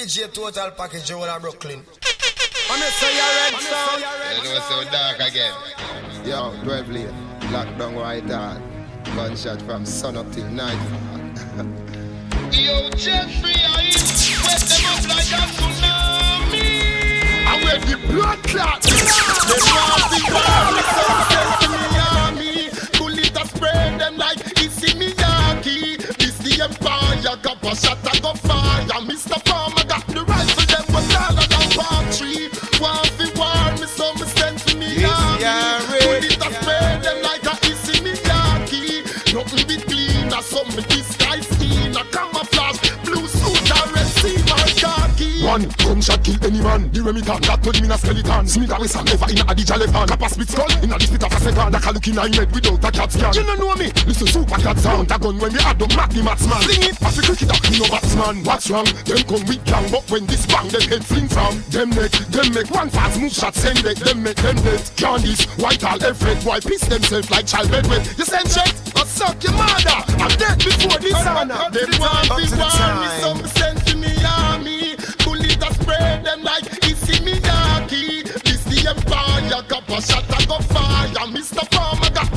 DJ Total Package all of Brooklyn. I'm gonna say you're red, so You know, so dark again. Yo, 12 late. Lockdown white hard. Gunshot from sun up till night. Yo, Jeffrey, I wet them up like a tsunami. I wear the blood clot. They want the army, so send to me army. Bullet a spray them like Issey Miyagi. This the empire, got a shot, I go One gunshot kill any man. The Remington that told him in a skeleton. Smith and Wesson never in a Adija left hand. Kappa split skull in a the split of a second. That look in a head without a cat scan. You don't know me. Listen super cat sound. That gun when we had the Mac the Matsman. Sling it. As a cricketer, me no batsman. What's wrong? Them come with gang, but when this bang, them head fling from. Them neck, them make one fast move shot send it. Them make them dead. Candies, white all effort. Why piss themselves like child bedwet? You send check or suck your mother. I'm dead before this honor. Them want me, so me send them like Issey Miyagi. This the empire, got a shot, I go fire. Mr. Farmer got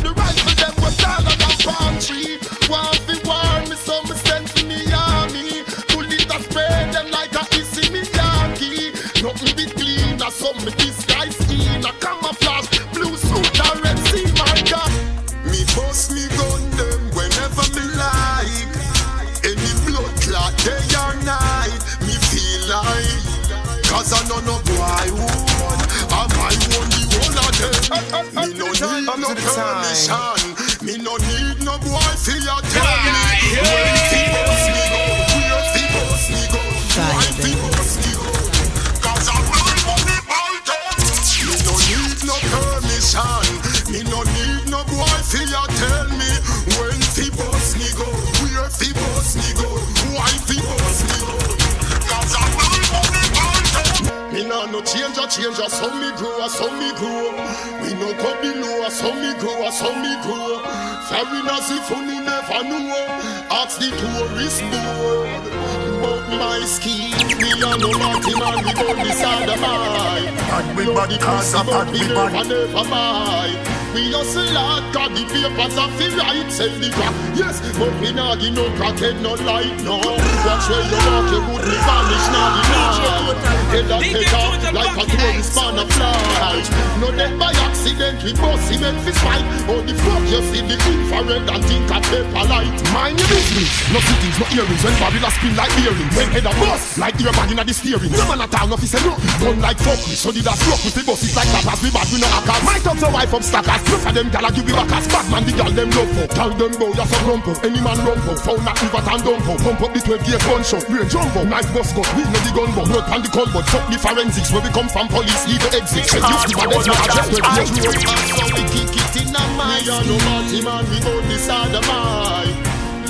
permission. Me no need no boy for your tell me. When fi bust me go, where fi bust me go, why fi bust me go. Cause I will money by them. Me no need no permission. Me no need no boy for your tell me. When fi bust me go, where fi bust me go, why fi bust me go. Cause I will money by them. Me nah no change a change a so me grow a so me grow. We no go below a so me grow a so me grow. Foreigners if you never know. Ask the tourist board. But my scheme, me no Martin and we go beside the mine. Bad with No bad the cars, a bad we with never bad. buy. We hustle hard, got the papers and fi right, sell the crack. Yes, but we nah give no crackhead no light, no. Watch where you walk, you would be vanish, nah the night. Head and take off like a tourist on a flight. No death by accident, we bust him and fist fight. Oh, the fuck you see the infrared and think a paper light. Mind your business. No cities, no earrings. When Babylon spin like bearings. When head a bust like earbag inna the steering. No man at all, no fi say eh, no. Gun like fuck me. So did with the bus. Like that as we bad, we no hackers. My wife up stackers. Look at them a give we backers. Bad man, the them love for. Tell them ya so grumpo. Any man run for. Found that river and for. Pump up the 12 gauge gun shot. Jumbo. Knife bust gun. We know the gun but Work on the call but fuck the forensics. Where we come from, police leave the exit. Said you see what them not address. Where the edge. So we kick it in a mine No party man, we the mine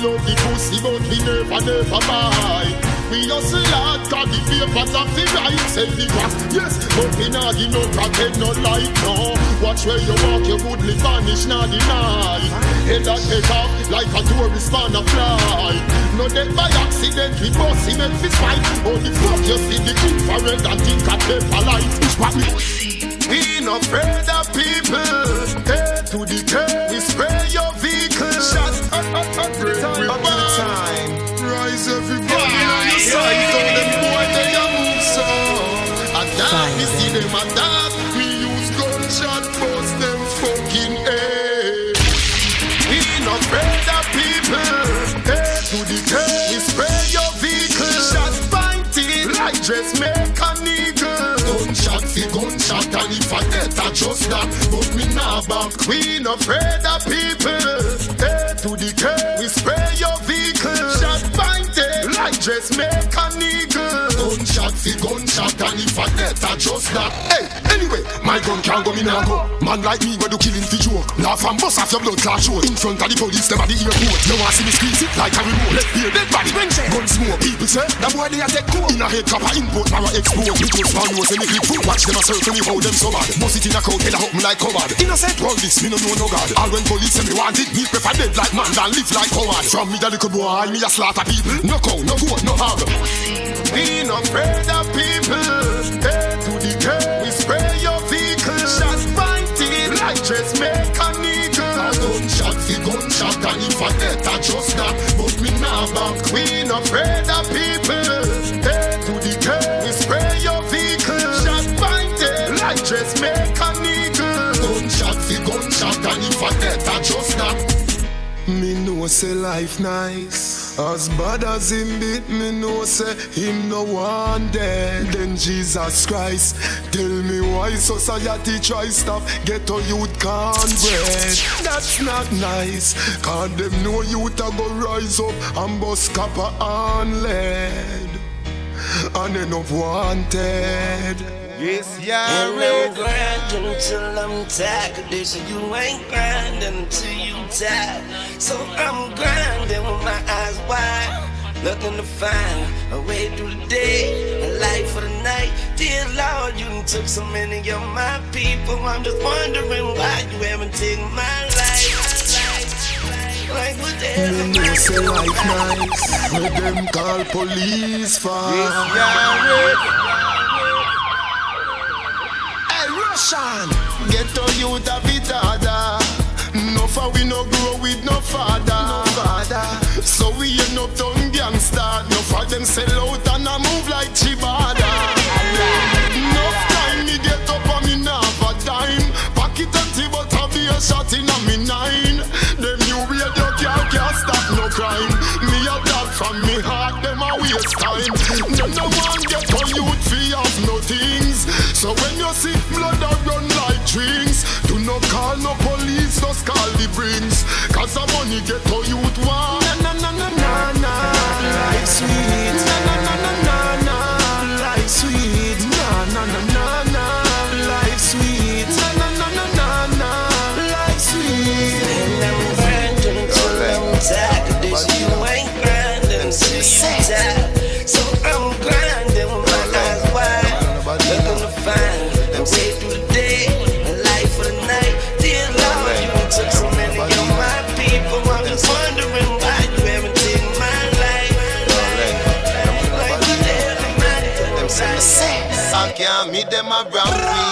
Love the pussy but we never, never buy We hustle hard, got the papers and the right Sell the crack, yes But we nah give no crackhead, no light, no. Watch where you walk, you would live vanish, nah deny. Head and take off like a tourist man a fly No death by accident, we bust him and fist fight. Oh the fuck you see the infrared and think a paper light Push back we no afraid of people. A to the K, your. So them boy they a move so. And that we see them and that we use gunshot bust them fucking head. We no afraid of people. A to the K, we spray your vehicle. Shot fighting like dressmaker nigga. Gunshot fi gunshot and if I get a just that, but me nah back. We no afraid of people. A to the K, we spray your vehicle. Dressmaker nigga. Gunshot fi gunshot and if I get a just that. Hey, anyway, my gun can't go me nah go. Man like me we do killing fi joke. Laugh and bust off your blood clot show. In front of the police, them at the airport. You want see me squeeze it like a remote. Let's hear dead body. Gun smoke. People say that boy they a take cool. In a head copper import, power export. Me close man and me clip foot. Watch them a circle me how them so bad. Bust it in a crowd, head a me like coward. Innocent world this, me no know no God. All when police say me want it, me prefer dead like man than live like coward. From me the little boy, me a slaughter people. No cow, no goat, no hog. We no afraid of people. Hey, to the K, we spray your vehicle. Shots fighting like just make an eagle. A gunshot, the gunshot, and if I a just that, but. We not afraid of people. Hey, to the K, we spray your vehicle. Shots fighting like just make an eagle. Gunshot, the gunshot, and if I a just that. Me know say life nice As bad as him beat me no say him no one dead. Then Jesus Christ Tell me why society try stop Ghetto youth can't bread That's not nice Cause them know youth a go rise up And bust copper and lead. And end up wanted Yes, yeah, And I'm grinding until I'm tired. Cause they say you ain't grinding until you tired. So I'm grinding with my eyes wide. Looking to find a way through the day, a light for the night. Dear Lord, you done took so many of my people. I'm just wondering why you haven't taken my life. Like what the hell? Me know say life nice Where them call police for yes, yeah, Hey Russian Ghetto youth a bit harder No for we no grow with no father. No father. So we end up done gangster. No for them sell out and a move like Chibada Enough time me get up and me a dime. Pocket empty but I be a shot in a me nine. Them new radio can't, can't stop no crime. Me a dog from me heart them a waste time. Them no one get for youth So when you see blood a run like drinks Do not call no police just call the brings Cause the money get for youth around me.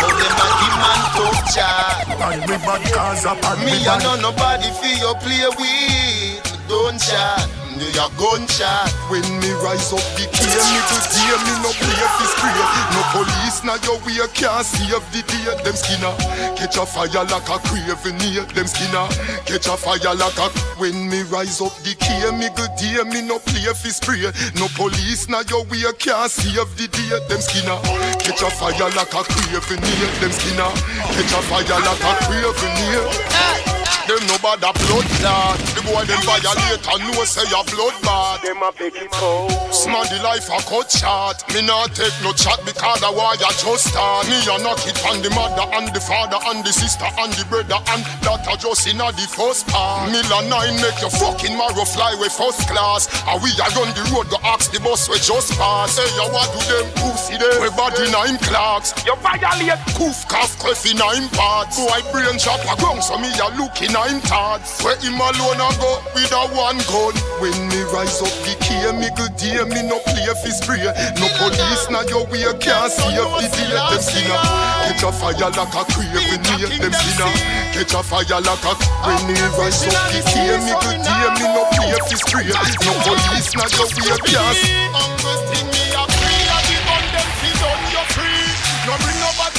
But them a tough chat. And me bad cause up and Me me bad know nobody for you play with. Don't chat, you a gunshot. When me rise up the key, me to tear me no play fi spray. No police na your way can't save the day. Them skinner catch a fire like a craven near. Them skinner catch a fire like a. When me rise up the key, me go dear me no play fi spray. No police na your way can't save the day. Them skinner catch a fire like a craven near. Them skinner catch a fire like a craven near. Them no bad a blood clot. The boy them violate and know say a blood bad. Them a beg it out. Small the life a cut short. Me not take no chat because the ya just start. Me a knock it on the mother and the father and the sister and the brother and that a just inna the first part. Miller nine make your fucking marrow fly with first class. And we a run the road go ask the boss we just pass. Hey, ya what do them pussy them? We body nine clocks. You violate. Coof cough cough in nine parts. Boy brain chop a ground so me a look in nine thoughts. Where him alone a go with a one gun. When me rise up the key, me go dear me no play fi spray. No police na your way can't see up the day. Them sinner catch a fire like a craven near. Them sinner catch a fire like a. When me rise up the key, me go dear me no play fi spray. No police na your way can't. Uncle me a free, a the gun them fi done you free. No bring nobody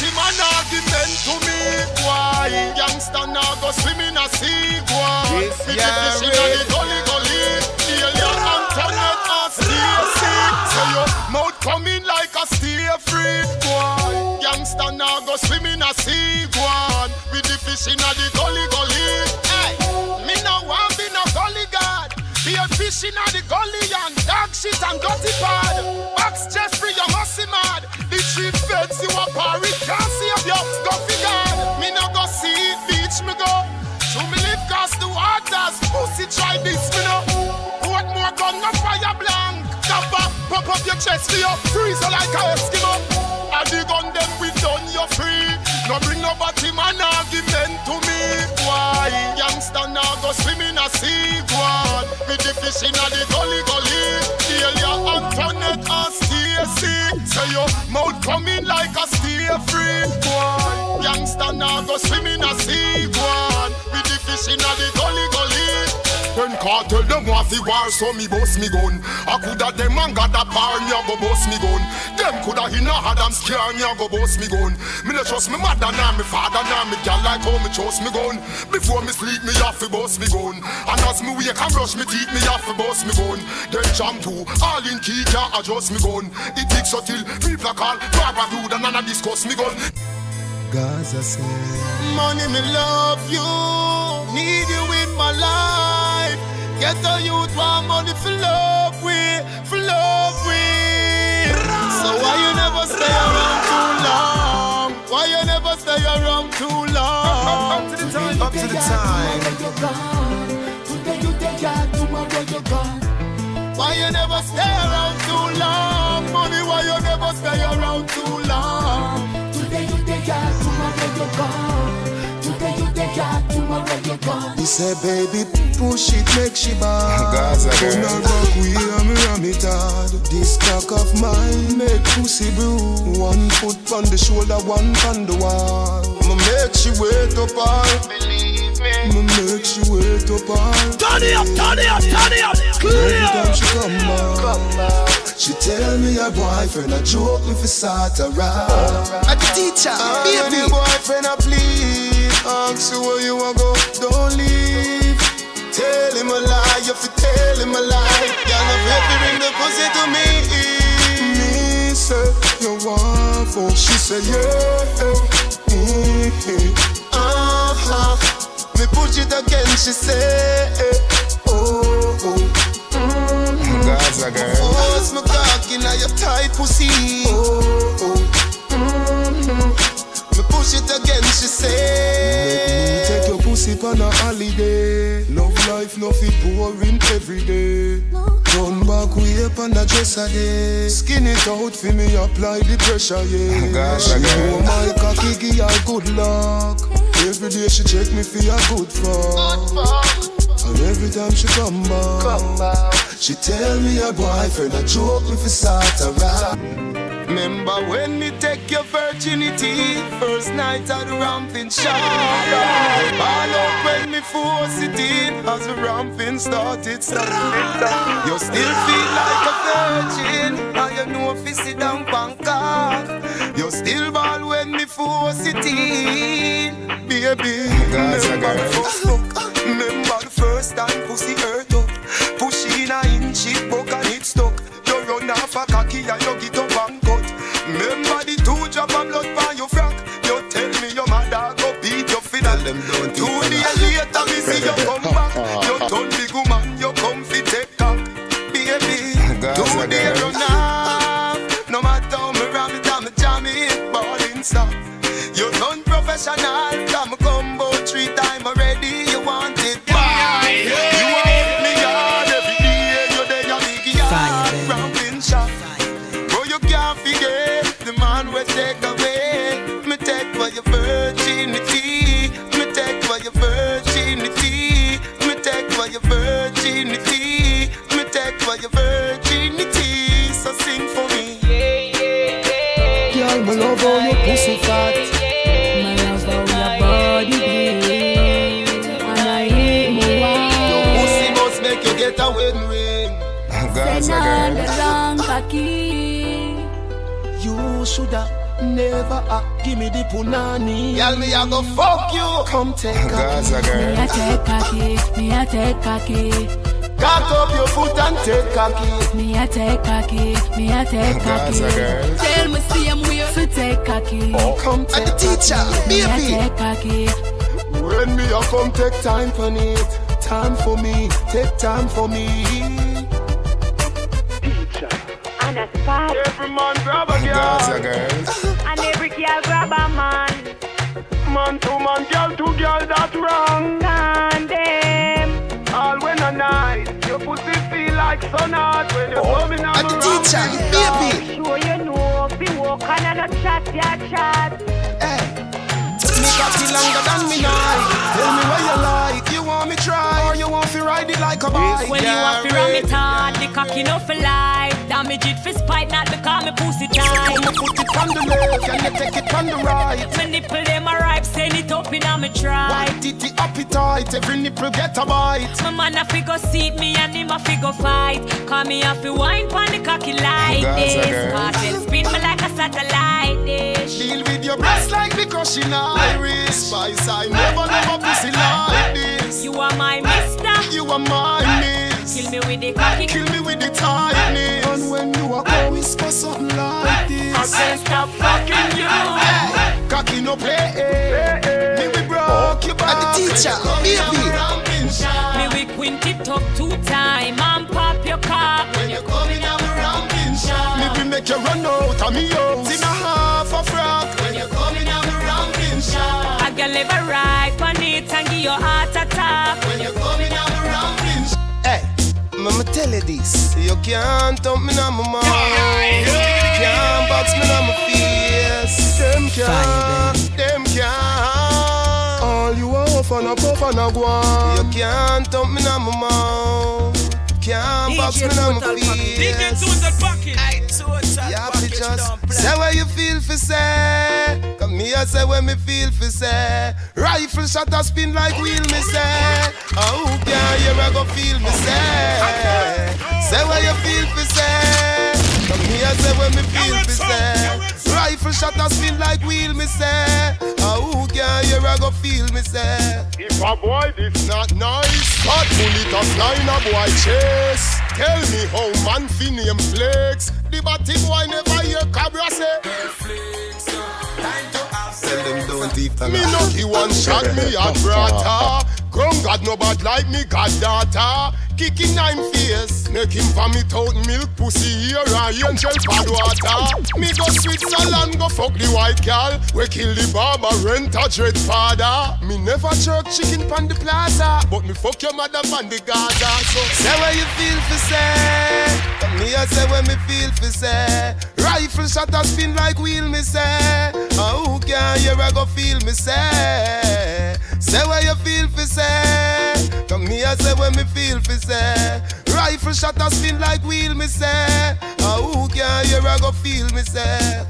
man to me, boy. Youngster now go swim in a sea, boy. Yes, yeah, the fish in the gully gully. Feel your Antoinette and stay sick. So your mouth coming like a stay free, boy. Youngster now go swim in a sea, boy. With the fish in the gully gully. Hey, me no want be no gully god. Be a fish in the gully and dog shit and dirty pad. Box Jeffrey, you must be mad. The street feds you a parry, can't save you. Go figure. Me no go see beach me go. To me live cause the waters. Pussy try this me no. Put more gun, no fire blank. Kappa, pop up your chest for you. Freeze you like a Eskimo. I the gun them we done you free. No bring nobody man argument to me. Why? Youngster now go swim in a sea. Go on. With the fish in the gully gully. Deal your Antoinette say your mouth coming like a now go swim in a sea one. With the fish in the gully gully. Then cartel them want fi war so me boss me gun. I coulda them and got a bar me a go boss me gun. Them coulda in a Adam scare me a go boss me gun. Me no trust me mother nor me father nor me gal like how me trust me gun. Before me sleep me have fi boss me gun. And as me wake and brush me teeth me have fi boss me gun. Then jam too all in key can't adjust me gun. It takes so till people call Barbara dude and none discuss me gun Gaza say Money me love you Need you in my life Get a youth want money for love we, for love we. So why you never stay around too long? Why you never stay around too long? Up to the time, up to the time. Today you take out, tomorrow you're gone. Why you never stay around too long? Money, why you never stay around too long? You out, tomorrow you're gone. Today you take out, tomorrow you're gone. He said, baby, push it, make she bad. Gaza girl. Back, we am ram it hard. This cock of mine make pussy brew. One foot on the shoulder, one on the wall. I'ma make she wait up all. Believe me. I'ma make she wait up all. Turn it up, turn it up, turn it up. Every Clear. time she come back, she tell me her boyfriend a joke me for start a rap. At the teacher, And baby. your boyfriend a please, ask you where you a go, don't leave. Tell him a lie, you fi tell him a lie. Y'all not ready bring the pussy to me. Me say you want fuck, she say yeah. Mm-hmm. Uh-huh. Push it again, she say oh. oh. Gaza girl. Force my cock in your tight pussy. Oh, oh. Mm-hmm. Me push it again, she say. Make me take your pussy on a holiday. Love life, no fit boring every day. Turn back way up on the dresser day. Skin it out for me, apply the pressure, yeah. She girl. know my cocky give her good luck. Every day she check me for a good fuck. And every time she come back, she tell me her boyfriend a joke me for start a. Remember when me take your virginity? First night at the ramping shop Ball out when me force it in. As the ramping started stop You still feel like a virgin. And you know if you sit down Bangkok You still ball when me force it in Baby, remember the first look Remember the first time pussy hurt up. Push in a inch it buck and it stuck. You run off a cocky and you get up and cut. Remember the two drop of blood done shoulda never uh, give me the punani. Girl, me a go fuck you. Come take a Gaza Me girl. a take cocky, me a take cocky. Cock up your foot and take cocky. Me a take cocky, me a take Gaza cocky. girl. Tell me same way fi take cocky. Come take the teacher, Me a baby. take cocky. When me a come take time for it. Time for me, take time for me. And Every man grab a Gaza girl. girl. and every girl grab a man. Man to man, girl to girl, that's wrong. Condemn. All when a night, your pussy feel like sun hot when you're oh, coming on At the teacher, baby. Sure you know, be walking and a chat, ya chat. Me got it longer than me night. Tell me where you like. You want me try or you want to ride it like a bike? When you want to ram it hard, the cocky no for life. Damage it for spite, not because me pussy tight. I'ma put it on the left and you take it on the right. My nipple them a ripe, send it up in a me try. White titty appetite, every nipple get a bite. My man a go seat me and him a fi go fight. Call me a fi wine pon the cocky like That's this. Kartel spin me like a satellite dish. Deal with your breast like the crushing iris. Spice, I never, never pussy like this. You are my mister. You are my miss. Kill me with the cocky. Kill me with the tightness. And when you are go whisper something like I this. can't stop fucking you. Hey, cocky no play. Me we broke oh. your back. And the teacher, baby. Me we quint it up two time and pop your cock. When you coming out the ramping shot. Me we make you run out of me house in a half a frock. When you coming out the ramping shot. I can live a ride on it and give your heart attack. When you coming out I'ma tell you this. You can't dump me on my mouth. Can't box me on my face. Them can't. Them can't. All you are off and a puff and a go You can't dump me on my mouth. Can't box me on my face. You have to just say what you feel for say. Come here, say what me feel for say. Rifle shot a spin like wheel me say. Oh, who can hear I go feel me say. Say what you feel for say. Come here, say what me feel for say. Rifle shot a spin like wheel me say. Oh, who can hear I go feel me say. If a boy this not nice, hot bullet a flying a boy chase. Tell me how man fi name flex. The batty boy never hear Cabra say. Tell them don't even Me no he one shot me at brata. Grown God no bad like me God daughter. Kicking nine face, make him vomit out milk pussy here a angel bad water. Me go Switzerland go fuck the white gal. We kill the barber rent a dread father. Me never jerk chicken pan the plaza, but me fuck your mother pan the Gaza. So Say what you feel for say. Come here, say what me feel for say. Rifle shot a spin like wheel me say. Oh, who can hear I go feel me say. Say what you feel for say. Come here, say what me feel for say. Rifle shot a spin like wheel me say. Oh, who can hear I go feel me say.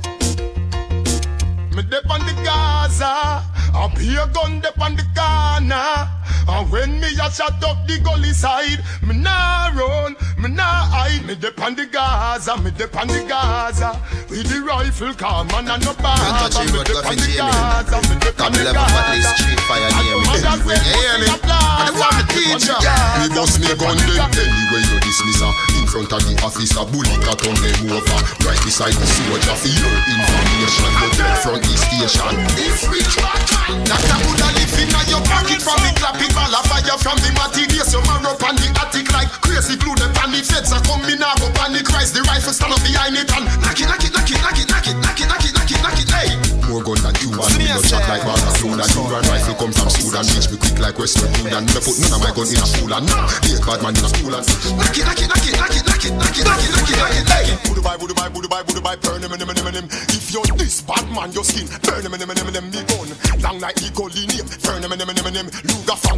Me dep on the Gaza, up here gun dep on the corner. And when me a shot up the gully side, me nah run, me nah hide. Me dep on the Gaza, me dep on the Gaza. With the rifle, come man and no bar. Don't touch him, Me dep on the Gaza, me dep on the level at least Gaza. And near me. the mother You hear me? say, And the teacher. Me bust me gun then anyway you dismiss her In front of the officer bullet a turn them over Right beside the soldier your information dead front the station This rich bad man Dr. Buddha live your pocket From the clapping ball of fire From the materials you man up on the attic Like crazy glue the pan feds are come in go panic rise The rifle stand up behind it And knock it, knock it, knock it, knock it, knock it Knock it, knock it, knock it, knock it, hey More gun than and me no chat like Barcelona You run rifle come from Sudan Reach me quick like Western Union Me put none of my gun in a school and Hate bad man in a school and Knock it, knock it, knock it, knock it, knock it, knock it, knock it, knock it, knock it, Budu bye, budu bye, budu bye, budu bye Burn him, him, him, him, him If you're this bad man, your skin Burn him, him, him, him, him Me gun, long like the goalie name Burn him, him, him, him, him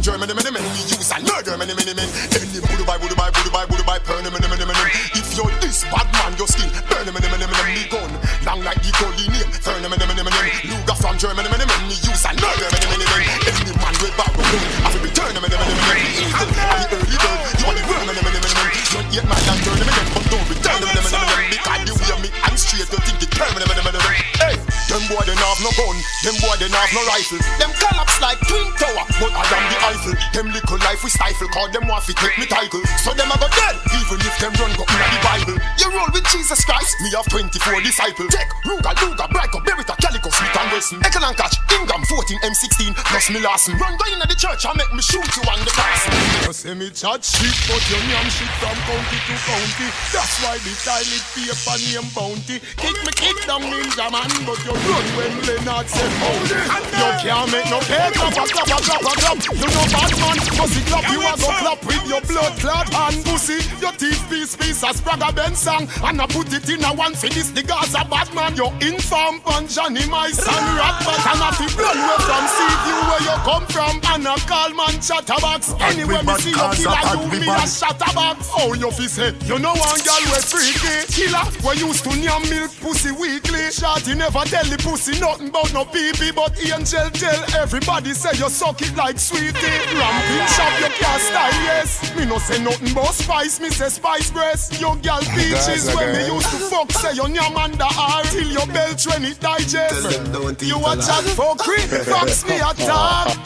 from Germany, him, him, him use and murder him, him, him, him Any budu bye, budu bye, budu bye, budu bye Burn him, him, him, him, him If you're this bad man, your skin Burn him, him, him, him, him Me gun, long like the goalie name Burn him, him, him, him, him Luger from Germany, many men, me use a nerve, many, many men. Any man with bad woman, I feel return, many, many men. The evil, the early bird, you are the worm, many, many men. Don't yet man, I'm turning, but don't return, many, many men. Because you way me, I'm straight, don't think you turn many, boy they have no gun. Them boy they have no rifle. Them collapse like twin tower But I am the Eiffel. Them little life we stifle Cause them want to take me title. So them a go dead Even if them run go in the Bible. You roll with Jesus Christ Me have 24 disciples. Take Ruger, Luger, Brico, Beretta, Calico, Smith and Wesson. Eckel and Catch, Ingham, 14, M16 Plus me Larson Run go in the church and make me shoot you on the pass You say me chat shit But you name shit from county to county. That's why the silent paper name bounty. Kick me kick them Ninjaman But you run when Leonard say hold it You can't make no pay Clap a clap a clap a clap You know bad man Pussy clap. You a go clap with your blood clot And pussy. Your teeth piece piece a Spragga Benz song And I put it in a one for this. The Gaza bad man. You inform on Johnny my son Rock but and a fi blood we from see you where you come from. And a call man chatterbox. Anywhere me see you killer, you me a chatterbox. Oh, you fi say you know one girl we freaky killer. We used to nyam milk pussy weekly. Shorty never tell the pussy nothing about no pee but angel tell everybody say you suck it like sweetie. Ramping shop you can't style yes. Me no say nothing but spice, me say spice breast. Your girl peaches when me used to fuck say you nyam under her till your belch when it digest. You a chat for creep, fox me attack.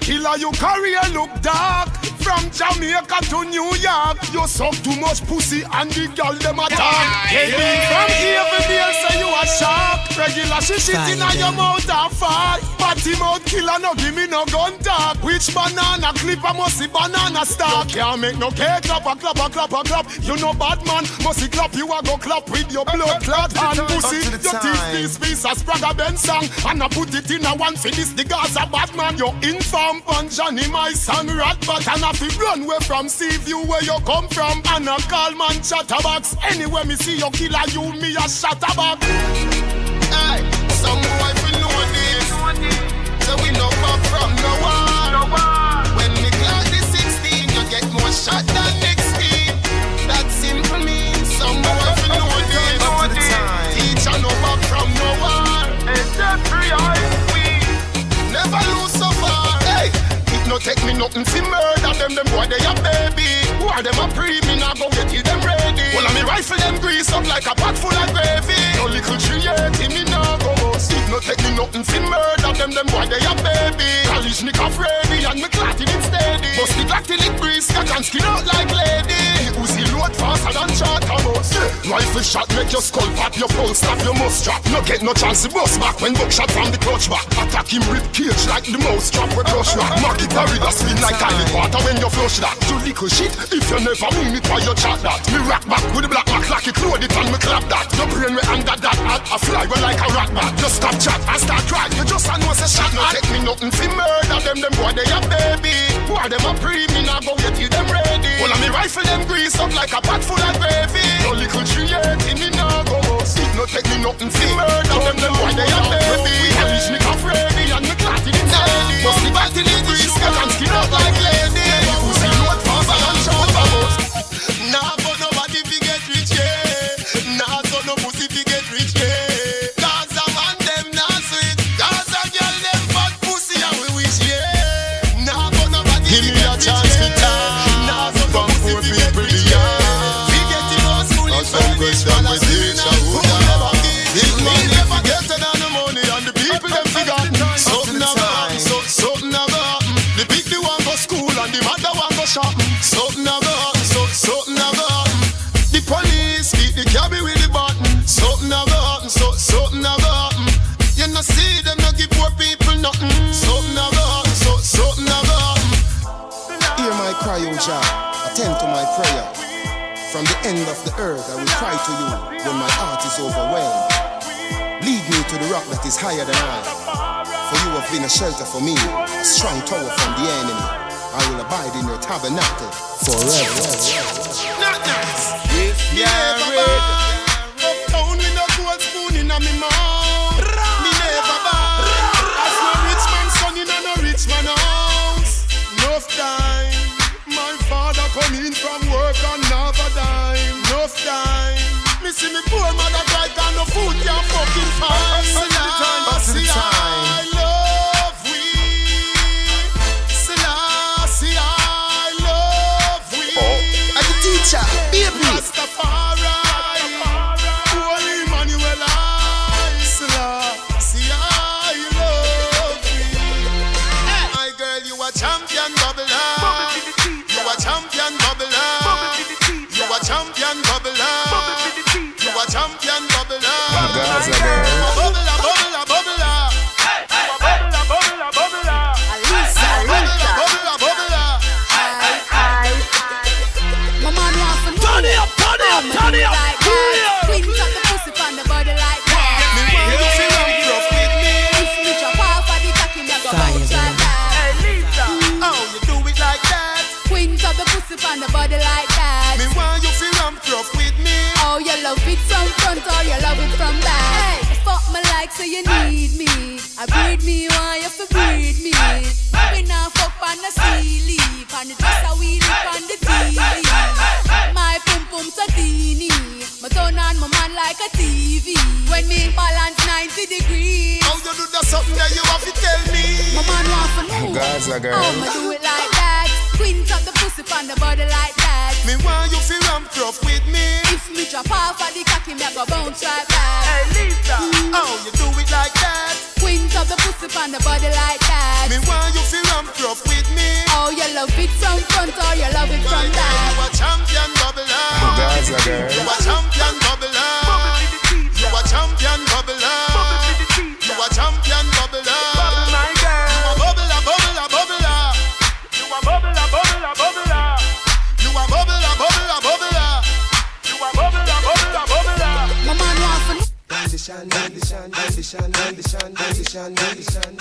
Killer, you carry a look dark. From Jamaica to New York, you suck too much pussy and the girl them attack. Hey, from here, Avondale say you a shark. Regular she shit in your mouth and fart. Patty mouth killer no give me no gun talk. Which banana clip I must see banana stalk. Can't make no cake clap a clap a clap a clap. You know bad man must see clap you a go clap with your blood clot and pussy. Your teeth this piece a Spragga Benz song and I put it in a one for this the Gaza Batman. You inform on Johnny my son rat but and I fi run away from sea view where you come from and I call man chatterbox. Anywhere me see you killer you me a chatterbox. Take me nothing to murder them. Them boy they a baby. Who are them a pre? Me nah go get till them ready. Well, I me rifle them grease up like a pot full of gravy. No little creative me nah no take me nothing to murder them. Them boy they a baby. Kalashnikov ready and me clotting it steady. Bust the Glock till it breeze, cut and skin out like lady. Uzi load faster than charter bus. Rifle shot make your skull pop, your pulse stop, your must drop. No get no chance to bust back when buckshot from the clutch back. Attack him rib cage like the mouse trap with brush rock. Maggie Barry that spin like Kylie water when you flush that. You little shit if you never mean it why you chat that. Me rock back with the black mac like it it and me clap that. Your brain me under that hat, I fly well like a rat bat. Just stop chat and start cry. You just a know say shot no take me nothing fi murder them. Them boy they a baby. Who are them a pre? Me nah go get you them ready. Well I me rifle them grease up like a pot full of gravy. No little creative me nah go. It no take me nothing fi murder them. Them boy they a baby. Polish me off ready and me clotting it steady. Bust the back till it grease, cut and skin out like lady. Pussy load faster than shoulder bust. Nah nothing. Something never happen, so something never happen. Hear my cry, O Jah. Attend to my prayer. From the end of the earth, I will cry to you when my heart is overwhelmed. Lead me to the rock that is higher than I. For you have been a shelter for me, a strong tower from the enemy. I will abide in your tabernacle forever. Not nice. Yeah, Me see me poor mother cry and no food can fucking find. Champion want to know. Gaza girl. How me do it like that? Quint up the pussy on the body like that. Me want you feel ramp rough with me. If me drop off of the cocky, me go bounce right back. Hey Lisa, how you do it like that? Quint up the pussy on the body like that. Me want you feel ramp rough with me. Oh, you love it from front or you love it from You back. a champion bubbler. Gaza girl. You a champion bubbler. You a champion bubbler.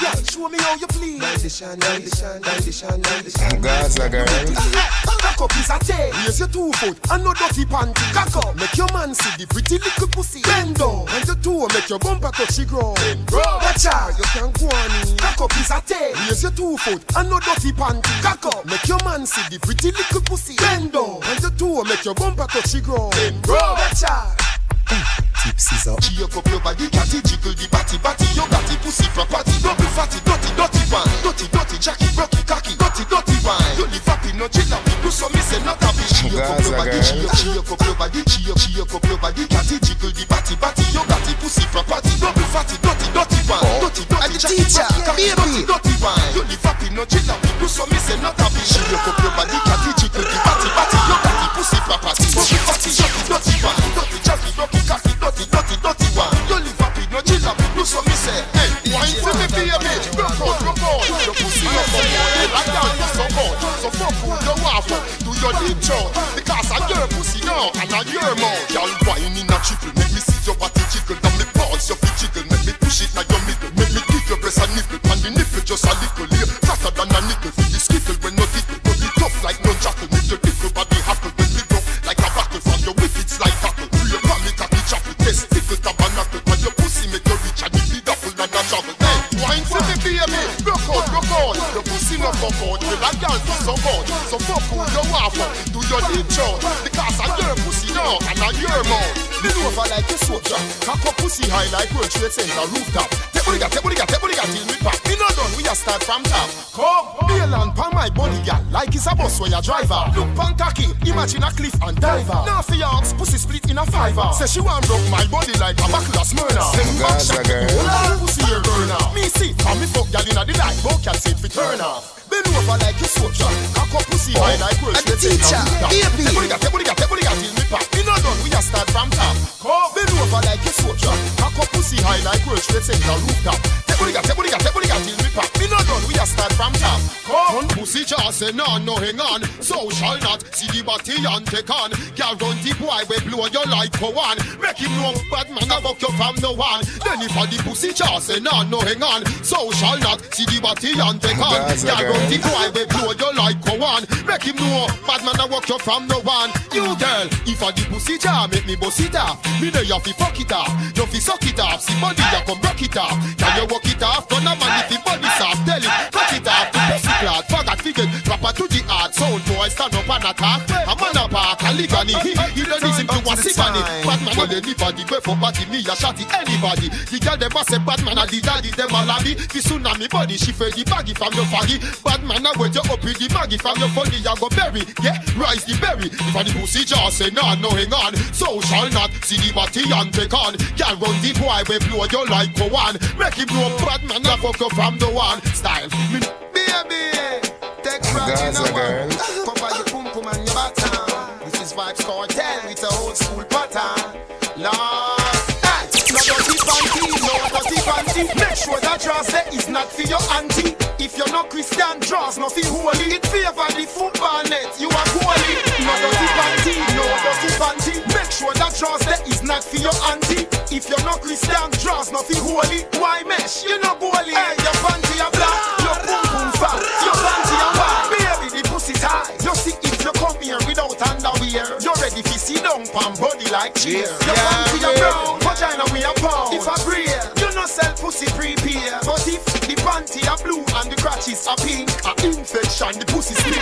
Yeah, show me how you please. Girl. Cock up is a tail. Raise your two foot and no dirty panty. Cock up, make your man see the pretty little pussy. Bend down and your toe make your bumper touch the ground. Watch out, you can go on in. Cock up is a tail. Raise your two foot and no dirty panty. Cock up, make your man see the pretty little pussy. Bend down and your toe make your bumper touch the ground. ground. Watch out. Tipsies up. She up up your body, catty jiggle the batty batty. Your batty pussy property, double fatty, dirty dirty one, dirty dirty Jackie, rocky cocky, dirty dirty wine. You live happy, no chill out. Do some me say not happy. She up up your Gaza body, she up, she up up your body, she up, she up up your body, catty jiggle the batty batty. Your batty pussy property, double fatty, dirty dirty one, dirty dirty Jackie, rocky cocky, dirty dirty wine. You live happy, no chill out. Do some me say not happy. She up up your body, catty jiggle the batty batty. Your batty pussy property, double fatty, dirty dirty one, dirty Jackie, rocky cocky, dirty dirty dirty one. You live happy, no chill out. Do some me say, hey, wine for me baby, rock out, rock out. Your pussy up on board, like that you so good. So fuck who you want for, do your deep throat. Because I your pussy now, and I your mouth. Y'all wine in a triple, make me see your body jiggle. Now me pause your feet jiggle, make me push it like your middle. Make me give your breast a nipple, and the nipple just a little. Rock out, rock out. Your pussy no fuck out, with a girl be so fuck who you want for, do your deep throat. Because I your pussy now, and I your mouth. Lean over like a soldier, cock up pussy high like World Trade Center rooftop. Take body, take body, take body, till me pop. Me no done, we a start from top. Come, bail and pan my body, gal, like it's a bus where you driver. Look pan cocky, imagine a cliff and diver. Now for your ox, pussy split in a fiver. Say she want broke my body like a of Smyrna. Send back shot, girl. on, pussy here burner. Me see, come me fuck gal inna the night, but can say it fi turn off. Bend over like you soldier, cock up pussy high oh. like World Trade Center teacher, rooftop. AP. Take body, gal, take body, gal, take body, gal, till me pop. Me no done, we a start from top. Bend over like you soldier, cock up pussy high like World Trade Center rooftop. Just say no, no hang on. So shall not see the body and take on. Gal run the boy we blow your like for one. Make him know bad man a fuck you from no one. Then if a the pussy just say no, no hang on. So shall not see the body and take on. Gal run the girl. boy we blow your like for one. Make him know bad man a fuck you from no one. You girl, if a the pussy jar make me bust it off. Me know you fi fuck it off. You fi suck it off. See body you come rock it off. Can you walk it off? Gonna man if the body soft. Tell him cut it off. Clad. Forgot figure. Proper to the art. Sound boy stand up and attack. A man a park. A ligani. He, don't listen to one sigani. Bad man a anybody. Go for party. Me a shot it anybody. The girl them a say bad man a the daddy. Them a labby. The tsunami body. She fed the baggy from your faggy. Bad man a wet you up with the baggy from your funny. You go bury. Yeah, rise the berry. If a the pussy just say no, no hang on. So shall not see the body and take on. Girl run the boy we blow your like for one. Make him know bad man a fuck you from the one. Style. Me Baby, take pride in a girl. one. Cover your pum pum and your bottom. This is Vybz Kartel with a old school pattern. Lord, hey, no dirty panty, no dirty panty. Make sure that dress there is not for your auntie. If you're not Christian, draws no feel holy. It favor the football net, you are holy. No dirty panty, no dirty panty. Make sure that dress there is not for your auntie. If you're not Christian, no feel holy. Why mesh? You know goalie. Hey, your panty are black, your pum pum fat, your panty are white. Baby, the pussy tight. You see if you come here without underwear, you're ready to sit down palm body like cheer. Your panty are brown, vagina we are pound. If I breathe, no sell pussy prepare. But if the panty are blue and the crutches are pink, a infection the pussy slim.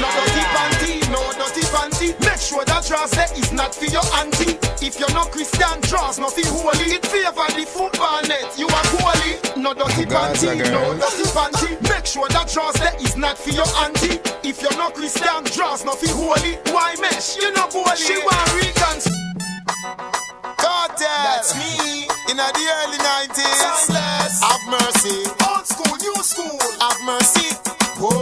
no dirty panty, no dirty panty. Make sure that dress there is not for your auntie. If you're not Christian, dress nothing holy. It favor the football net. You are holy. No dirty panty, no dirty panty. Make sure that dress there is not for your auntie. If you're not Christian, dress nothing holy. Why mesh? You know holy. She want reconcile. Kartel. That's me in the early 90s. Have mercy. Old school, new school. Have mercy. Boy,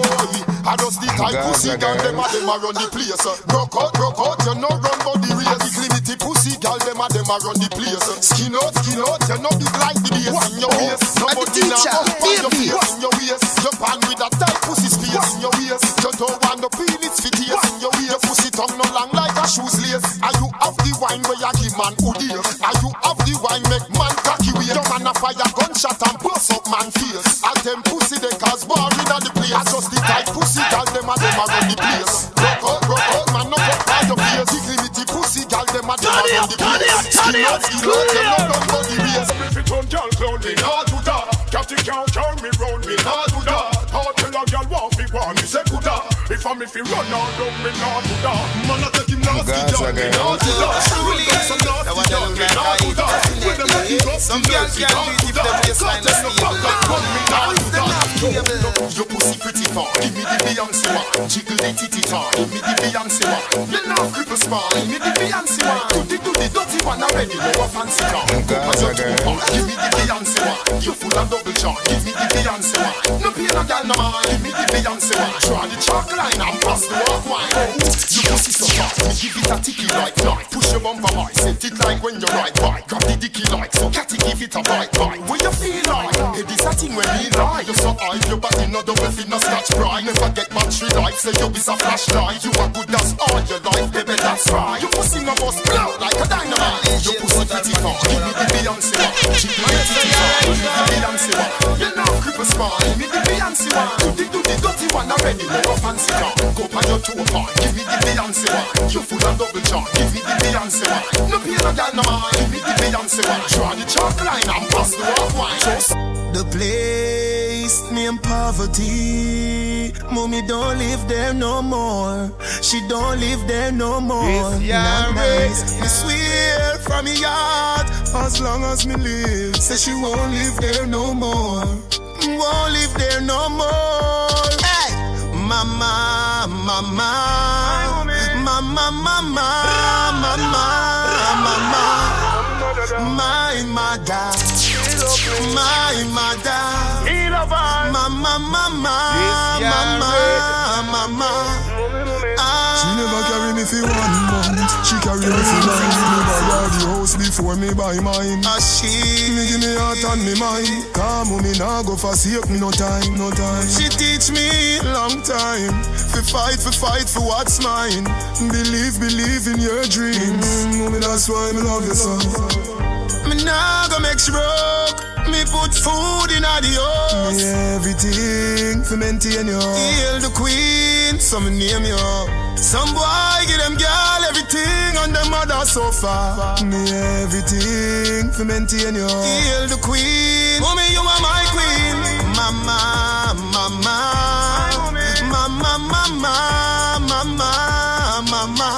I just the type pussy girl, girl. them a them a run the place. Broke out, broke out, you no run but the race. The climitty pussy girl, them a them a run the place. Skin out, skin out, you no big like the bass in your waist. Nobody now teacher, up on your baby. face in your waist. You pan with a tight pussy space in your waist. You don't want no peel, it's fit here in your waist. Your pussy tongue no long like a shoes lace. Are you have the wine where you give man hoodie? Are you have the wine make man cocky way? Don't man a fire gunshot and bust up man face. All them pussy they cause war in the place. I just the tight pussy gal them a them a run the place. Rock out, rock out, man no fuck by your face. The glimity pussy gal them a them a run the place. Skin out, skin out, them no run for the race. If it on girl clown me not do that Captain can't turn me round me not do that Hard till a girl want me want me say kuda If I'm if you run out down me not do that Man I take him nasty Gaza girl. not do that Truly, that one down me them not do like I When them a kick up Some the can't do it if them waistline is stable. back like run me not do that Your pussy pretty far, give me the Beyonce one. Jiggle the titty tar, give me the Beyonce one. You know cripple small, give me the Beyonce one. Do the do the dirty one already, no a fancy car. Gaza girl. Give me the Beyonce one. You full of double charge, give me the Beyonce one. No pain no gal no man, give me the Beyonce one. Draw the chalk line and pass the walk wine. Oh, your pussy so me give it a ticky like night. Push your bumper high, set it like when you ride bike. Grab the dicky like so, catty give it a bite bite. What you feel like? Hey, this a thing when me lie. You so high, your body no double fit no scratch pride. Never get battery life, say you is a flashlight. You are good as all your life, baby that's right. Your pussy no bust blow like a dynamite. Your pussy pretty far, give me the Beyonce one. She do the titty far, give me the Beyonce one. You small, give me the Beyonce one. Do the do the dirty one already, no a fancy car. Go on your two part, give me the Beyonce one. You full of double charge, give me the Beyonce one. No pain no gal no man, give me the Beyonce one. Draw the chalk line and pass the walk wine. Just The place named poverty. Mommy don't live there no more. She don't live there no more. Yes, yeah, Not right. nice. Me swear from me heart, as long as me live, say she won't live there no more. Won't live there no more. Hey, mama, mama, mama, mama, mama, mama, my mother. My mother, mama, mama, mama, mama. She never carry me for one month. She carry me for nine. Me buy her the house before me buy mine. Ah, she, Me give me heart and me mind. Come me nah go forsake me no time, no time. she teach me long time. For fight, for fight, for what's mine. Believe, believe in your dreams. Mm, mommy, that's why me love you so. Me nah go make broke. Me put food in the house. Me everything for maintain you. Hail the queen, so me name you. Some boy give them girl everything on them mother sofa. Me everything for maintain you. Hail the queen. Mommy, you are my queen. Mama, mama. Mama, mama, mama, mama.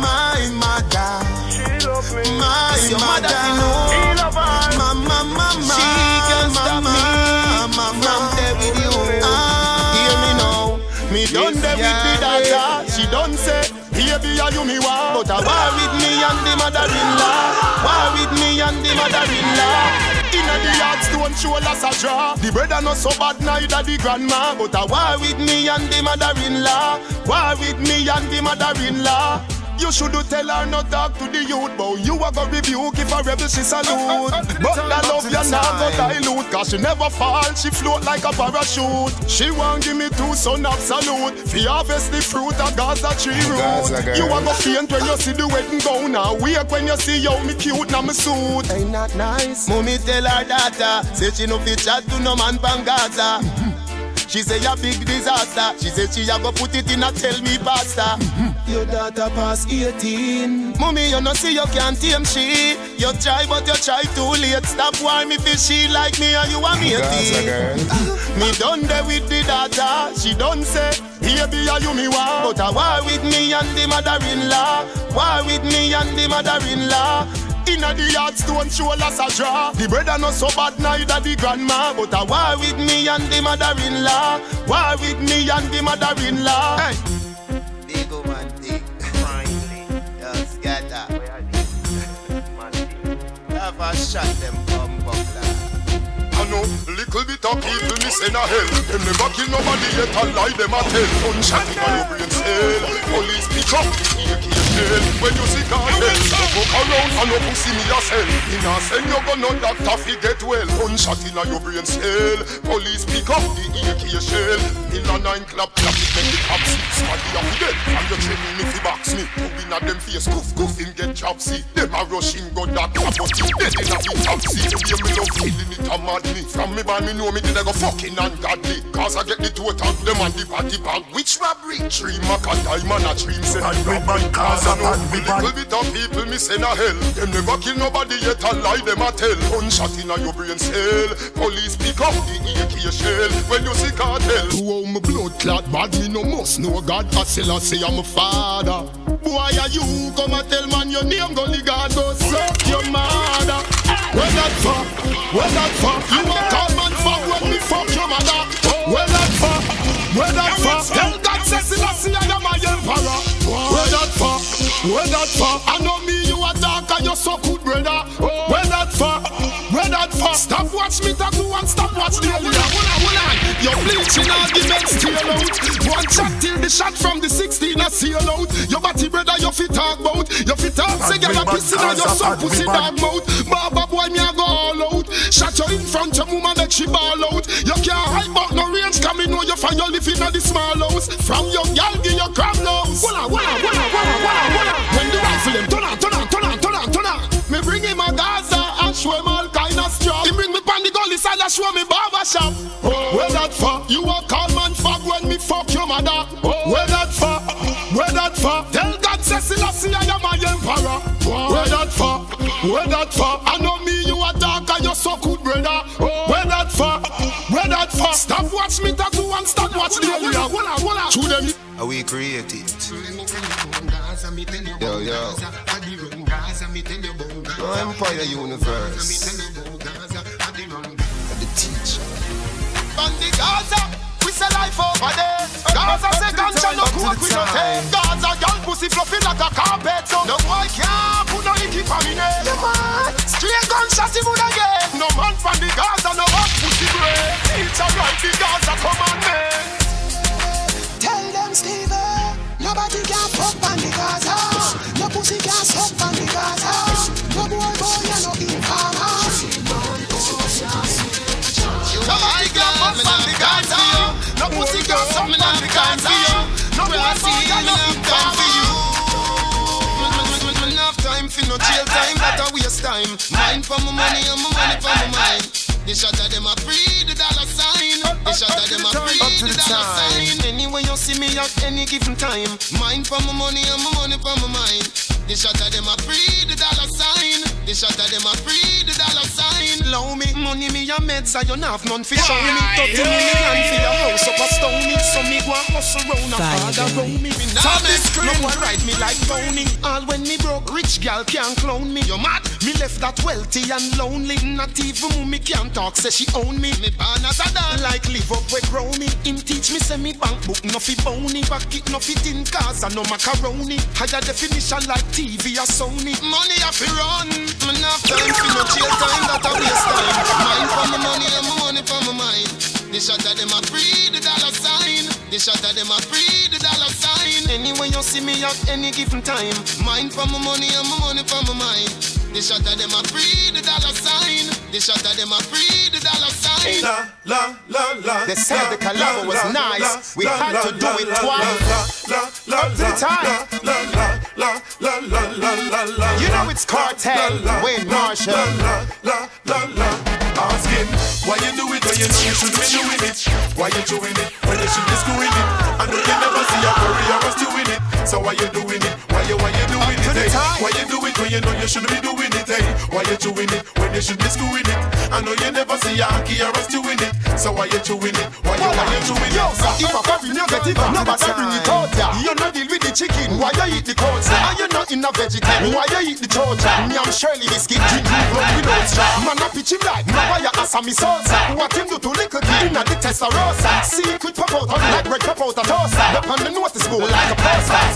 My mother. My mother. Mama, mama. She can't stop mama, me mama. from there with you. Ah, Hear me now. Me done there with the dada. She done say, baby, are you me want? But I war with me and the mother-in-law. War with me and the mother-in-law. Inna the yard stone shoulders a draw. The brother not so bad neither the grandma. But I war with me and the mother-in-law. War with me and the mother-in-law. You should tell her not talk to the youth But you a go rebuke if a rebel she salute But the love you not go dilute Cause she never fall, she float like a parachute She want give me two son absolute Fi harvest the fruit of Gaza tree Gaza root girl. You a go faint when you see the wedding gown Now wake when you see how me cute now me suit Ain't not nice. Mommy tell her daughter, say she no fit chat to no man from Gaza. She say a big disaster. She say she a go put it in a tell me pasta. Mm-hmm. Your daughter past 18. Mommy, you no see you can't tame she. You try, but you try too late. Stop why me feel she like me and you are me Me done there with the daughter. She done say, baby, are you me want? But I war with me and the mother-in-law. War with me and the mother-in-law. Inna the yard stone shoulders a draw. The brother not so bad neither the grandma, but a war with me and the mother-in-law. War with me and the mother-in-law. Hey. Big woman thing. Finally, just get that. Have a shot them bum buckler. Know little bit of people me send a hell. Them never kill nobody yet a lie them a tell. Gunshot in your brain cell. Police pick up the AK shell. When you see Kartel, fuck around and no pussy me a sell. In a send you go no doctor fi get well. Gunshot in your brain cell. Police pick up the AK shell. In a nine clap clap it make the cops. Smarty a fi dead and you threaten me fi box me. Who in a them face goof goof him get see. Them a rush him go doctor but he dead in a the taxi. You me love killing it a mad me. From me born me know me did I go fucking ungodly. Cause I get the two tag them and the party bag. Which robbery? Three mac and diamond a dream say I rob and cause I know me little bit of people me send a hell. Them never kill nobody yet a lie them a tell. Gunshot in a your brain cell. Police pick up the AK shell. When you see Kartel. Oh my blood clot bad me no must know God. I still I say I'm a father. Boy are you come and tell man your name go God go suck your mother. Where that fuck? Where that fuck? You a call man fuck when me fuck your mother. Where that fuck? Where that fuck? Tell God says I see I am my emperor. Where that fuck? Where that fuck? I know me you a dark and you so good brother. Where that fuck? Where that fuck? Stop watch me tattoo and stop watch the area. Hold on, hold on. You're bleaching arguments tear out. One shot till the shot from the 16 a seal out. Your body brother you fit talk about. You fit talk say girl a pissing on your son pussy dog mouth. Baba boy me a go all out. Shot you in front your woman make she ball out. You can't hide but no range come in know you find you living in the small house. From young girl give your crab nose. Walla walla walla walla walla walla. When the rifle them turn on turn on turn on turn on turn on. Me bring him a Gaza and show him all kind of strong. He bring me pan the gully side and show me barber shop. Where that for? You a call man fuck when me fuck your mother. Where that for? Where that for? Tell God say Selassie I am my emperor. Where that for? Where that for? I know me you a dark and you're so good brother. Where that for? Where that for? Stop watch me tattoo and stop watch the area. Walla walla. Shoot them. Are we creative? Yo, yo. No Empire Universe. The teacher. On the Gaza, we say life over there. Gaza say ganja no cook we no take. Gaza girl pussy fluffy like a carpet. So no boy can't put no icky for me name. Yeah, man. Straight gunshot would again. No man from the Gaza no hot pussy break. Teacher write the Gaza commandment. Tell them, Steven, nobody can fuck on the Gaza. No pussy can suck on the Gaza. For my money and my money for my mind. The shot of them a free the dollar sign. The shot of them a free the dollar sign. Anyway you see me at any given time. Mine for my money and my money for my mind. The shot of them a free the dollar sign. The shot of them a free the dollar sign. Low me money me a meds I you have none for show me. Thirty million for your house up a stone me. So me go a hustle round a father round me. Me nah make no one ride me like Tony. All when me broke rich gal can't clone me. You mad? Me left that wealthy and lonely. Not even mommy can talk say she own me. Me born as a dad like live up we grow me. Him teach me say me bank book no fi bony. Back it no fit in cars and no macaroni. Higher definition like TV or Sony. Money a fi run. Me not time for no jail time that a waste time. Mine for my money and my money for my mind. The shot of them a free the dollar sign. The shot of them a free the dollar sign. Anyway you see me at any given time. Mine for my money and my money for my mind. The shot of them a free the dollar sign. The shot of them a free the dollar sign. La la la la. They said the collabo was nice. We had to do it twice. To time. You know it's Kartel. Wayne Marshall. Ask him why you do it when you know you should be doing it. Why you doing it when you should be screwing it? Know you never see a career was doing it. So why you doing it? Why you why you doing it? Hey? Eh? Why you do it when you know you shouldn't be doing it? Hey? Why you chewing it when you should be screwing it? I know you never see a hockey or us doing it. So why you chewing it? Why you why you chewing it? Yo, if a coffee you get it, nobody bring it out ya. You no deal with the chicken, why you eat the cold Are you not in a vegetarian? Why you eat the chocha? Me I'm Shirley biscuit, drink you blood without straw. Man a pitch him like, now why you ask me salsa? What him do to little kid inna the testarossa? Secret pop out on like bread pop out a toaster. Up on the notice board like a poster.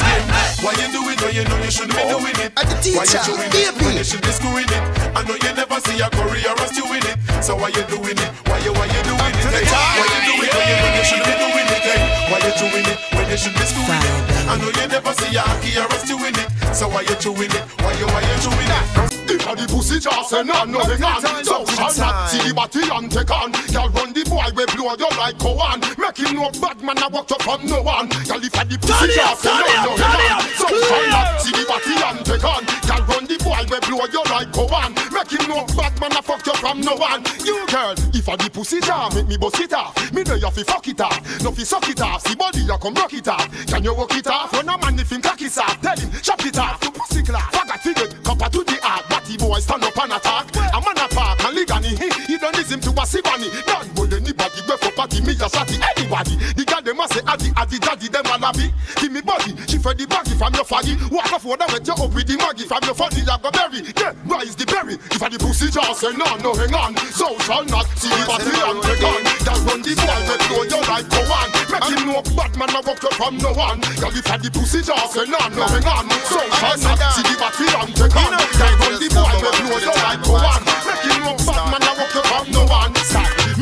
Why you do it when you know you shouldn't be doing it? At the Why you teacher, chewing it when you should be screwing it? I know you never see a curry or a stew in it. So why you doing it? Why you why you doing it? Hey? Eh? Why you do it when you know you shouldn't be doing it? Hey? Why you doing it when you should be screwing it? I know you never see a hockey or a stew in it. So why you chewing it? Why you why you chewing it? If a the pussy just say no, no hang on So shall not see the body and take on Girl run the boy we blow you like go on Make him know bad man I walk up from no one Girl if a the pussy just say no, no on So not see the body and take on Girl run the boy we blow you like go on Make him know bad man I fuck you from no one You girl, if a the pussy jar make me bust it off Me know you fi fuck it off, no fi suck it off See body you come rock it off Can you walk it off? When a man if him cock it off Tell him chop it off, you pussy clap Faggot figure, copper to the heart Batty boy stand up and attack A man a park and ligani he, he done listen to a sibani Done but anybody go for party me a shotty anybody The girl dem a say addy addy daddy dem a labby Give me body, she for the baggy from your faggy Walk off water wet you up with the maggie From your funny you go berry Yeah, is the berry? If a the pussy just say no, no hang on So shall not see the body and the gun That run the boy we blow you like go on Make him know bad man a walk you from no one Girl if a the pussy just say no, no hang on So shall not see the body and the gun That run the boy we blow you like go on Make him know bad man a walk you from no one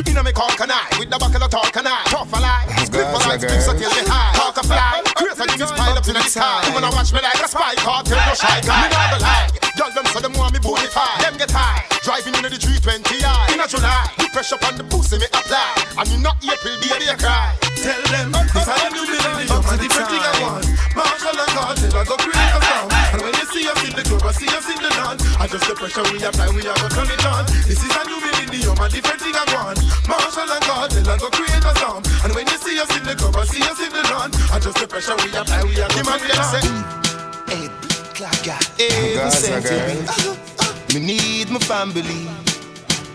Me know me call can I With the buckle of talk can I Tough a lie Split for life, split so till me high Talk a fly Crazy things pile up in the sky. You wanna watch me like a spy Kartel no shy guy. Me not go lie. Girl them say them want me bonify Them get high. Driving in the 320i In a July. The pressure on the pussy me apply. And you not April baby you cry. Tell them this is a new millennium and different thing I want. Marshall and Kartel, I go create a sound. And when you see us in the club, I see us in the dance. Adjust the pressure we apply, we are gonna turn it on. This is a new millennium and different thing I want. Marshall and Kartel, I go create a sound. And when you see us in the club, I see us in the dance. Adjust the pressure we apply, we are gonna turn it on. Hey, Gaga. Hey, Gaza me. need my family.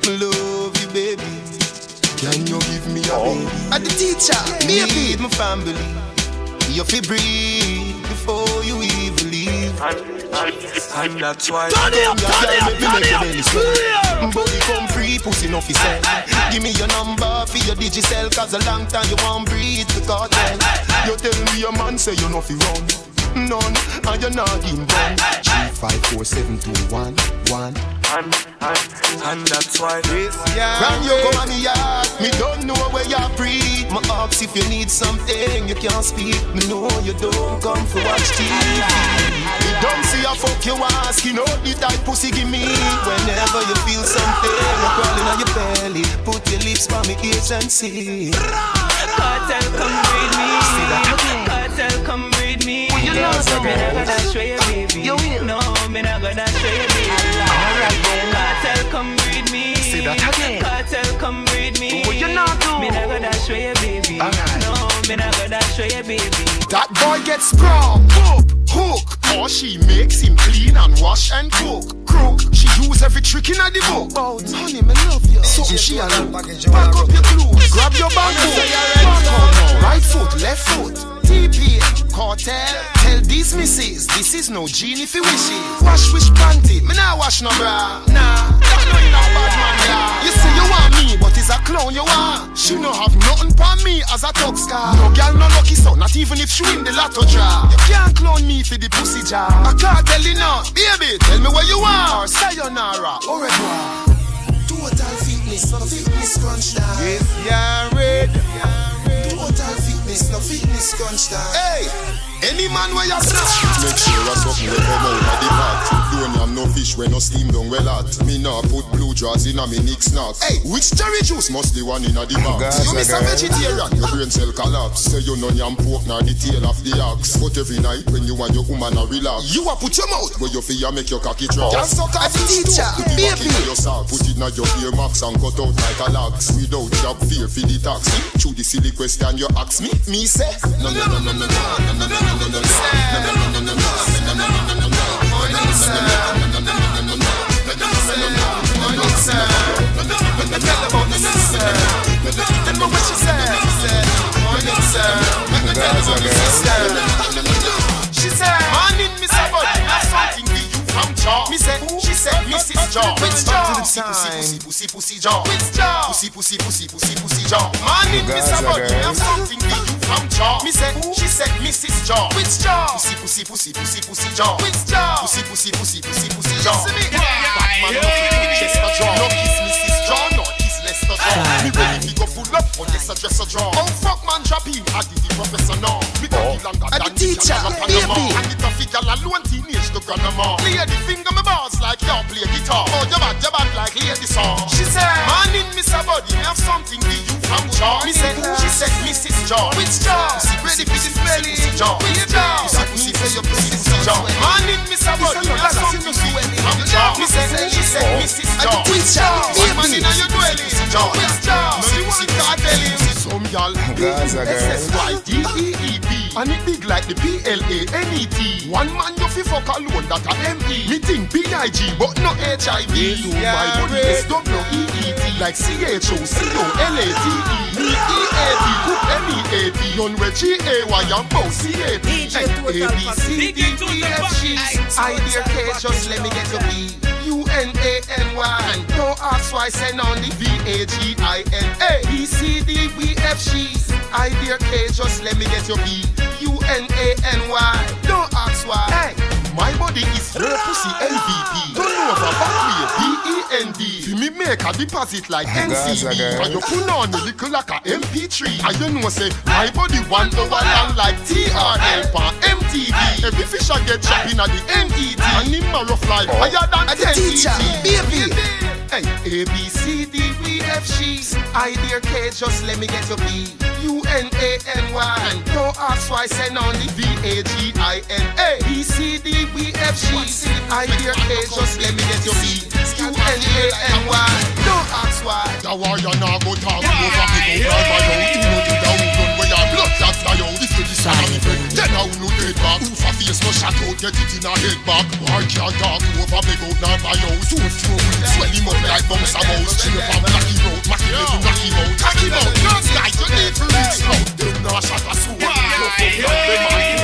Me love you, baby. Can you give me a oh. baby? At the teacher, me need my family. You feel breathe before you even leave. And that's why Turn it up, turn it up, turn it up. Body come free, pussy no fi sell. Give me your number for your digicel, cause a long time you won't breathe the Kartel. You tell me your man say you no fi run. None, and you're not in bun. Three, five, four, seven, two, one, one. and, and, and that's why From you come on me yard, me don't know where you breathe. My ask if you need something, you can't speak. Me know you don't come for watch TV. Me don't see a fuck you asking out the type pussy give me. Whenever you feel something, you're crawling on your belly. Put your lips by me ears and see. Kartel, come breed Me not gonna show you, baby. No, me not gonna show you, baby. Kartel, come breed me. Kartel, come breed me. What you not do? Me not gonna show you, baby. No, me not gonna show you, baby. That boy gets sprung, hook, hook. Or she makes him clean and wash and cook. Crook, she use every trick in the book. Honey, me love you. Something she a do. Back up your clothes, grab your bamboo. Back on now, right foot, left foot. TP, Kartel. Tell these misses, this is no genie if you wishes. Wash wish panty, me nah wash no bra. Nah, that no in a bad man, yeah. You say you want me, but it's a clown you want. She no have nothing for me as a talk scar. No girl no lucky so, not even if she win the lotto draw. You can't clone me for the pussy jar. I can't tell you now, baby. Tell me what you want. Or sayonara, au revoir. Total fitness, no fitness crunch down. Yes, yeah, red. Total fitness, no fitness crunch down. Hey, any man where you snap. Make sure a something will come out of the pot. Don't have no fish when no steam down well hot. Me nah put blue jaws in a me nick snack. Hey, which cherry juice? Must the one in a the box. You miss a vegetarian. Your brain cell collapse. Say you no yam pork nor the tail of the ox. But every night when you and your woman a relax. You a put your mouth. Where you feel make your cocky drop. Can't suck off the teacher, Put it back in your sock. Put it in your ear max and cut out like a lax. Without job fear for the tax. Through the silly question you ask me. Me say, No, no, no, no, no, no, no, no, no. She said, Morning, Miss Abody, have something for you from Jaw. Me said, she said, Mrs. Jaw. Which Jaw? Pussy, pussy, pussy, pussy, Jaw. Which? Pussy, pussy, pussy, pussy, pussy, Jaw. Morning, Miss Abody, have something you from Jaw. Me said, she said, Mrs. Jaw. Which Jaw? Pussy, pussy, pussy, pussy, pussy, Jaw. Which Jaw? Pussy, pussy, pussy, pussy, pussy, Jaw. Batman, no kiss Chester Jaw. No kiss Mrs. Jaw, no kiss Lester Jaw. Ah. Me ready to go full up for this address a draw. Oh fuck man, drop in. I did the professor now. Me go kill oh. and I'm the teacher, baby. And it a figure alone teenage to grandma. Play the finger me balls like you play guitar. Oh, you bad, you bad like lady song. She said, Morning, Miss Body, me have something for you from Jaw. Me said, she said, Mrs. Jaw. Which John? Jaw? Ready for this belly. Jaw. Which Jaw? Pussy, pussy, pussy, pussy, pussy, Jaw. Morning, Miss Body, me have something for you from Jaw. Me said, she said, Mrs. Jaw. Which Jaw? One man in your dwelling. Jaw. Which Jaw? No, you want to tell him. Some y'all. Gaza girl. S-S-Y-D-E-E-B And it big like the P-L-A-N-E-T One man you fi fuck alone that a M-E Me think B-I-G but no H-I-V yeah, oh, My body is W-E-E-T Like C-H-O-C-O-L-A-T-E Me E-A-T Cook M-E-A-T Yon we G-A-Y and bow C-A-T A-B-C-D-E-F-G I dear K just let me get your B U-N-A-N-Y Don't ask why send on the V-A-G-I-N-A B-C-D-E-F-G I dear K, just let me get your B. U N A N Y. Don't ask why. Hey, my body is your pussy MVP. Don't know about back B E N D. See me make a deposit like NCB. And you put on a little like a MP3. I don't know say my body one over long like TRL for MTV. Every fish I get chopping at the NET. And him a rough like oh. higher than As a 10 teacher, baby. Hey, A B C D E F G. I dear K, just let me get your B. U N A N Y. Don't ask why send on the V A G I N A. B C D E F G. I dear K, just let me get your B. U N A N Y. Don't ask why. The warrior now go talk over cry by you. Out. If you this kind of friend, then how no dead back. Oof a face no shot out, get it in a head back. War can't talk over me go now by you. Soon throw it, swell him up like bounce a mouse. Chill up and black him out, mack him out, knock him out, knock him out. Last guy you need to reach now. Them now shot a sword. You fuck up them man,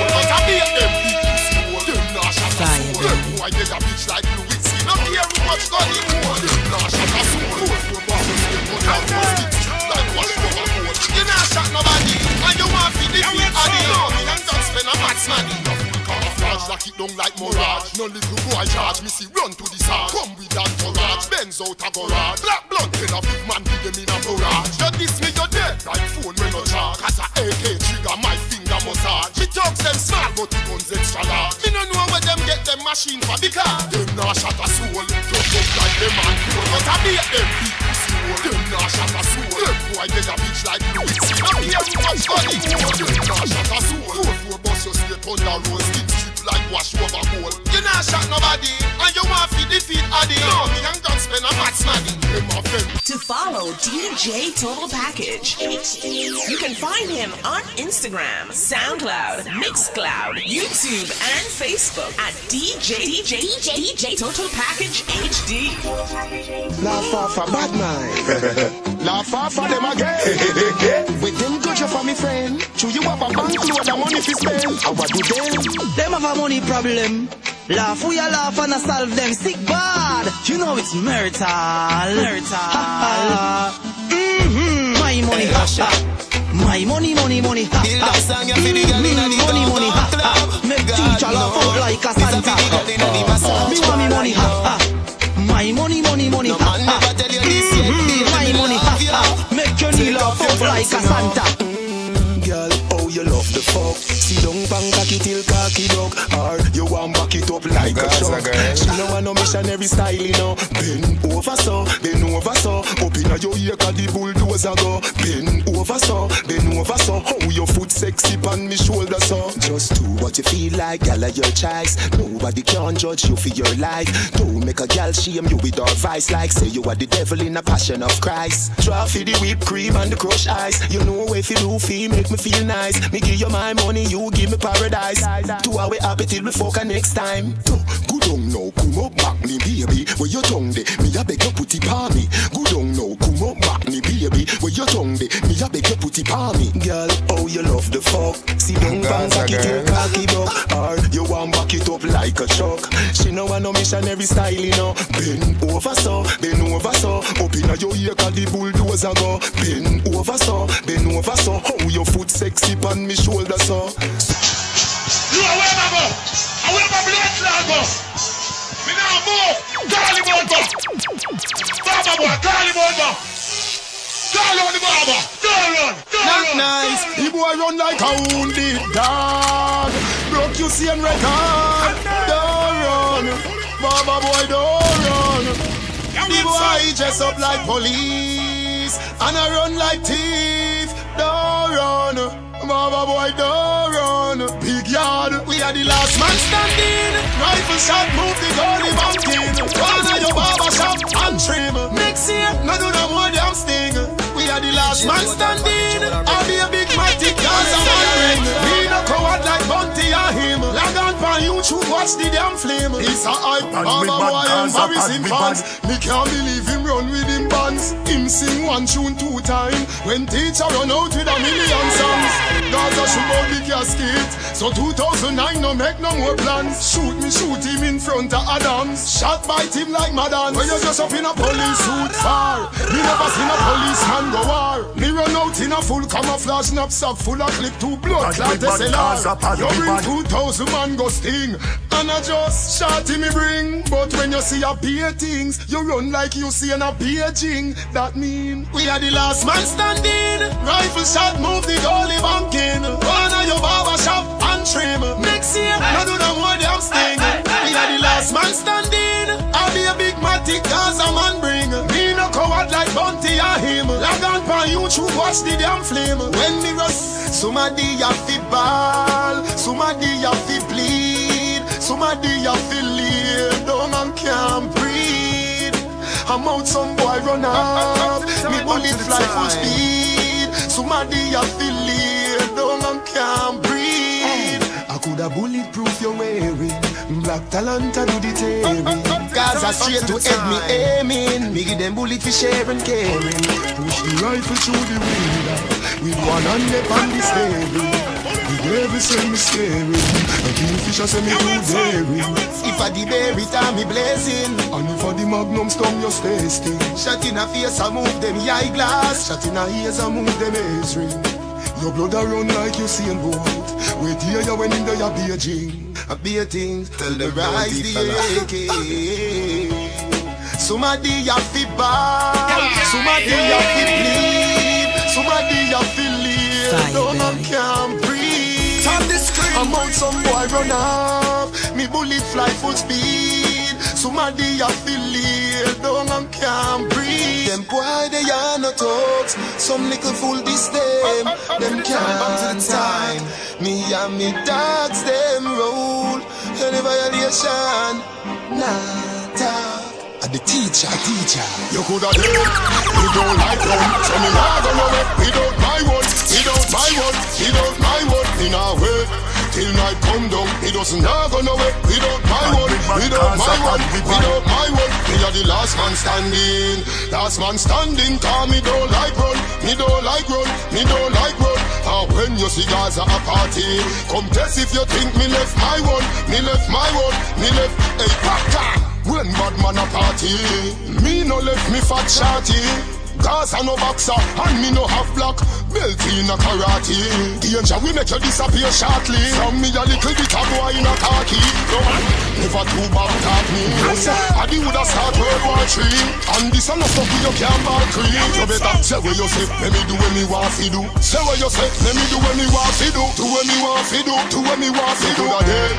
spend a match money. Camouflage lock it down like mirage. No little boy charge me see run to the side. Come with that courage Benz out a garage. Black blood then a big man give them in a barrage You diss me you dead like phone when no charge. Cause a AK trigger my finger massage. She talks them small, but the guns extra large. Me no know where them get them machine for because Them nah shot a soul. Just up like them man cool. But I beat them hole. Them nah shot a soul. Them boy they a bitch like C. Not care who much hold. Them nah shot a soul You straight on the road wash over gold You not shot nobody, and you want to defeat Addy. No, me and don't spend a match money. Them a them To follow DJ Total Package, you can find him on Instagram, SoundCloud, Mixcloud, YouTube, and Facebook at DJ DJ DJ, DJ Total Package HD. Laugh off a bad mind. Laugh off of them again. With them good you for me friend. Chew you have a bank load of money fi spend. How what do them? Them have a money problem. Laugh, we a laugh and a solve them sick bad. You know it's marital. Marital. mm-hmm. My money, ha, ha. My money, money, money, ha, ha. Mm-hmm. Money, money, ha, ha. Make teacher laugh out like a Santa. Me want me money, ha, ha. My money, money, money, ha, ha. Mm-hmm. My money, ha, ha. Make your knee laugh out like a Santa. The fuck. See don't bang cocky till cocky dog. Or you want back it up like a show. She know I no missionary style, you know. Bend over so, bend over so. Up inna your ear 'cause the bulldozer go. Bend over so, bend over so. How your foot sexy on me shoulder so. Just do what you feel like, gal of your choice. Nobody can judge you for your life. Don't make a gal shame you with our vice like say you are the devil in a passion of Christ. Try for the whipped cream and the crushed ice. You know if you do feel make me feel nice. Me give you my money, you give me paradise. Two hour happy till we fuck next time. Hm, good on now, come up back me baby. Where your tongue de? Me a beg you put it on me. Good on now, come up back me baby. Where your tongue de? Me a beg you put it on me. Girl, oh you love the fuck. See don't bang back it in cocky buck. Or you want back it up like a truck. She know I no missionary style, you know. Bend over so, bend over so. Up inna your ear 'cause the bulldozer go. Bend over so, bend over so. How your foot sexy on me shoulder so. You are where I go. I where my blood clot go. Me now move. Call him. Baba boy, call him out go. Call on the barber. Don't run. Don't Not run. nice. The boy run like a wounded dog. Broke you see and record. Don't run. Baba boy, don't run. The boy dress up like police and I run like thief. Don't run. Baba boy, don't run. Big yard, we are the last man standing. Rifle shot, move the goalie banking. Corner your barber shop and trim. Next year, no do no more damn sting. We are the last man standing. I'll be a big mighty cause I'm a. We no coward like Bounty or him. Log for YouTube, watch the damn flame. It's a hype, me bad, boy embarrassing fans. Me can't believe him run with him bands. Him sing one tune two time. When teacher run out with a million songs. Gaza shoot out the casket. So 2009 no make no more plans. Shoot me, shoot him in front of Adams. Shot bite him like Madden. When you just up in a police suit far. Me never seen a policeman go war. Me run out in a full camouflage knapsack full of clip to blood clot bad, cause I SLR. You bring 2000 man go sting. And I just shot him me bring. But when you see a peer things, you run like you see an a paging. That mean we are the last man standing. Rifle shot, move the goalie banking. One of your barber shop and trim. Next year, no do no more damn sting. We are the last man standing. I'll be a big matic cause a man bring. Me no coward like Bounty or him. Log on for YouTube, watch the damn flame. When me rust, somebody have to ball, somebody have to bleed, somebody have to lay down and can't breathe. I'm out, some boy run off. Me bullet fly full speed. Somebody have to lay down and can't breathe. I coulda bulletproof your wearing. Black talent I do the tearing. Gaza straight to head me aiming. Me give them bullet for sharing caring. Push the rifle through the window. With one hand up on the steering. The devil say me scary. And Kingfisher say me too daring. If I the berry time me blazing. And if I the magnum stum you stay. Shot in a face I move them eyeglass. Shot in a ears I move them ace ring. Your blood a run like you seen boat. Wait here you when in the ya Beijing. A beer things tell the rise the AK. Somebody have to ball. Somebody have to bleed. Somebody have to live. No man can I'm out some boy run off. Me bullet fly full speed. Somebody have to lay down and can't breathe. Them boy they are no talks. Some little fool this them. Them can't time. Me and me dogs them roll. Any violation, nah talk. And the teacher, teacher. You coulda dead. You don't like run. So me nah go nowhere. Without my word, without my word, without my word, me nah wait. Till night come down, it doesn't nah go nowhere. Without my word, without my word, without my word, me are the last man standing. Last man standing, cause me don't like run. Me don't like run. Me don't like run. And when you see Gaza a party, come test if you think me left my one. Me left my one. Me left a hey, popcorn. When bad man a party, me no left me fat shorty. Gaza no boxer, and me no have block. Belt in a karate. Danger we make you disappear shortly. From me a little bit of boy in a khaki. No never too bad talk me. I the woulda start World War Three. And this and no stuff your can't ball cream. You better say what you say, let me do what me want to do. Say what you say, let me do what me want to do. Do what me want to do, do what me want to do. Again,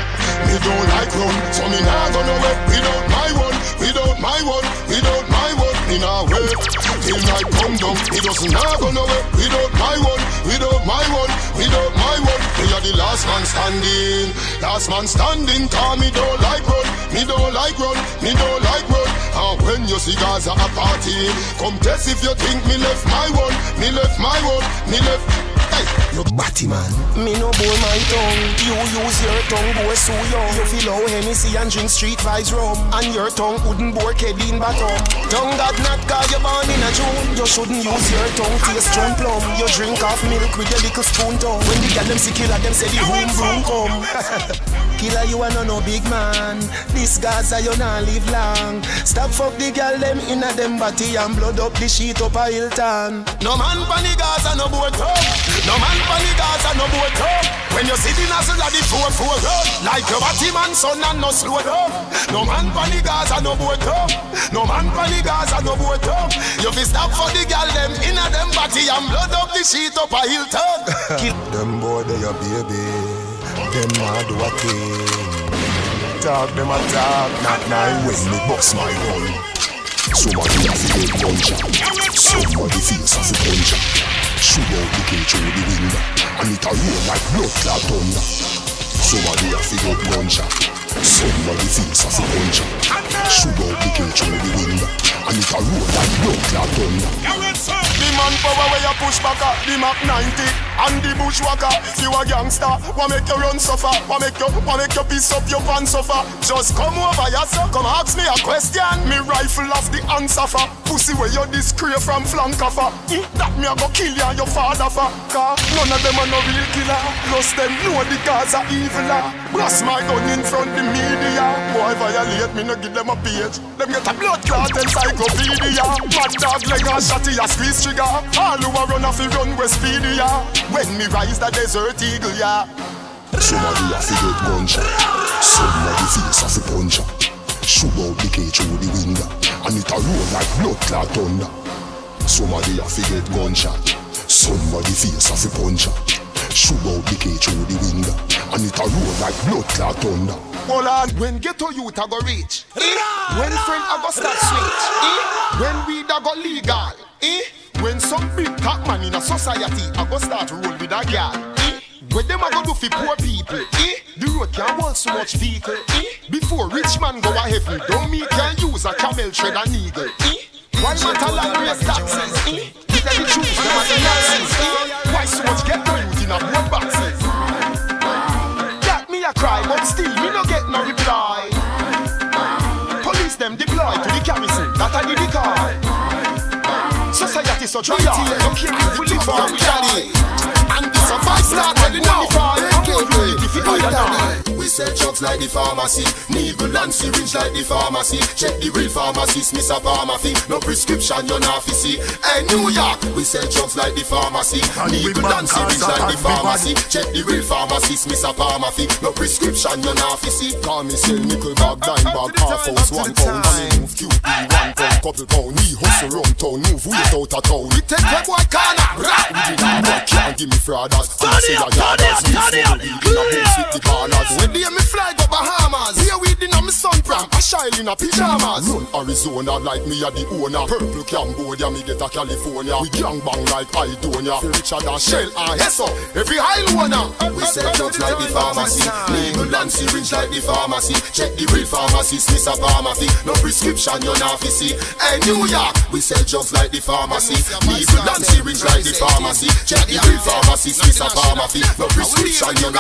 me don't like run, so me nah gonna wait without my one, without my one, without my one. Me nah wait till night come down. Me just nah gonna wait without my one, without my one, without my one. We are the last man standing, last man standing. Cause me don't like run, me don't like run, me don't like run. And when you see Gaza a party, come test if you think me left my one, me left my one, me left. You batty man. Me no bore my tongue. You use your tongue, boy, so young. You feel how Hennessy and drink street vibes rum. And your tongue wouldn't bore Kedin bottom. Tongue that not cause you born in a June. You shouldn't use your tongue taste June plum. You drink off milk with your little spoon tongue. When the gal them see killer, them say the boom boom come. Killer, you are no no big man. This Gaza, you not live long. Stop fuck the girl them in a them body and blood up the sheet up a Hilton. No man pan the Gaza, no boat up. No man the Gaza, no boat up. When you see the nozzle of the four four road, like your body man son and no slow up. No man the Gaza, no boat up. No man the Gaza, no boat up. You fi stop for the girl them in a them body and blood up the sheet up a Hilton. Kill them boy, they a baby. Them mad a. Talk them a talk, not nine when me bust my gun. Somebody have to get gunshot. Somebody face have to gunshot. Shoot out the cage through the window, and it a roll like blood clot thunder. Somebody to get gunshot. Somebody face have to gunshot. Shoot out the cage through the window, and it a roll like blood clot thunder. The man power where you push back at the Mac 90 and the bushwhacker. You a gangster, what make you run suffer? What make you, what make you piece up your pants suffer? Just come over here. Come ask me a question. Me rifle off the answer for pussy where you discreet from flank offer. Mm, that me a go kill you your father for. Cause none of them are no real killer. Plus them know the cause of evil. Blast my gun in front the media. Boy violate me, no give them a page. Them get a blood clot encyclopedia. Mad dog leg and shotty a squeeze trigger. All who a run off run with speedy, yeah. When me rise the desert eagle, yeah. Somebody have to get gunshot. Somebody face have to punch. Shoot out the cage through the window, and it a roll like blood clot thunder. Somebody have to get gunshot. Somebody face have to punch up. Shoot out the cage through the window, and it a roll like blood clot thunder. Hold on, when ghetto youth a go reach, eh? when friend a go start switch, eh? when weed a go legal, eh? when some big top man in a society a go start roll with a girl, eh? What them a go do for poor people? Eh? The road can't hold so much vehicle. Eh? Before rich man go a heaven, don't me can use a camel tread a needle. Eh? Why matter land raise taxes? Eh? The? Why so much get youth in a blood boxes? That me a cry, but still me no get no reply. Police them deploy to the garrison, that I did the call. Society so dry, don't care if we live or we. And this a five star telling now. We sell drugs like the pharmacy, needle and syringe like the pharmacy. Check the real pharmacist, Miss a pharmacy. No prescription, you're not fi see. Hey, New York, we sell drugs like the pharmacy, needle and syringe like the pharmacy. Check the real pharmacist, Miss a pharmacy. No prescription, you're not fi see. Call me sell nickel bag, dime bag, half ounce, one pound. And me move QP, one pound, couple pound. We hustle round town, move weight out of town. We take the boy corner, right? We did not work, can't give me frauders. Turn it up, turn it up, turn it up. With the ballers. When day me fly go Bahamas, here we in a me sun pram, a shine in a pajamas. Run Arizona like me a the owner. Purple Cambodia, me get a California. We gang bang like Idonia. Feel Richard and Shell and Hesso, every high loner. We sell drugs like the pharmacy, needle and syringe like the pharmacy. Check the real pharmacist, Miss a pharmacy. No prescription, you're not see. Hey New York, we sell drugs like the pharmacy, needle and syringe like the pharmacy. Check the real pharmacist, Miss a pharmacy. No prescription, you're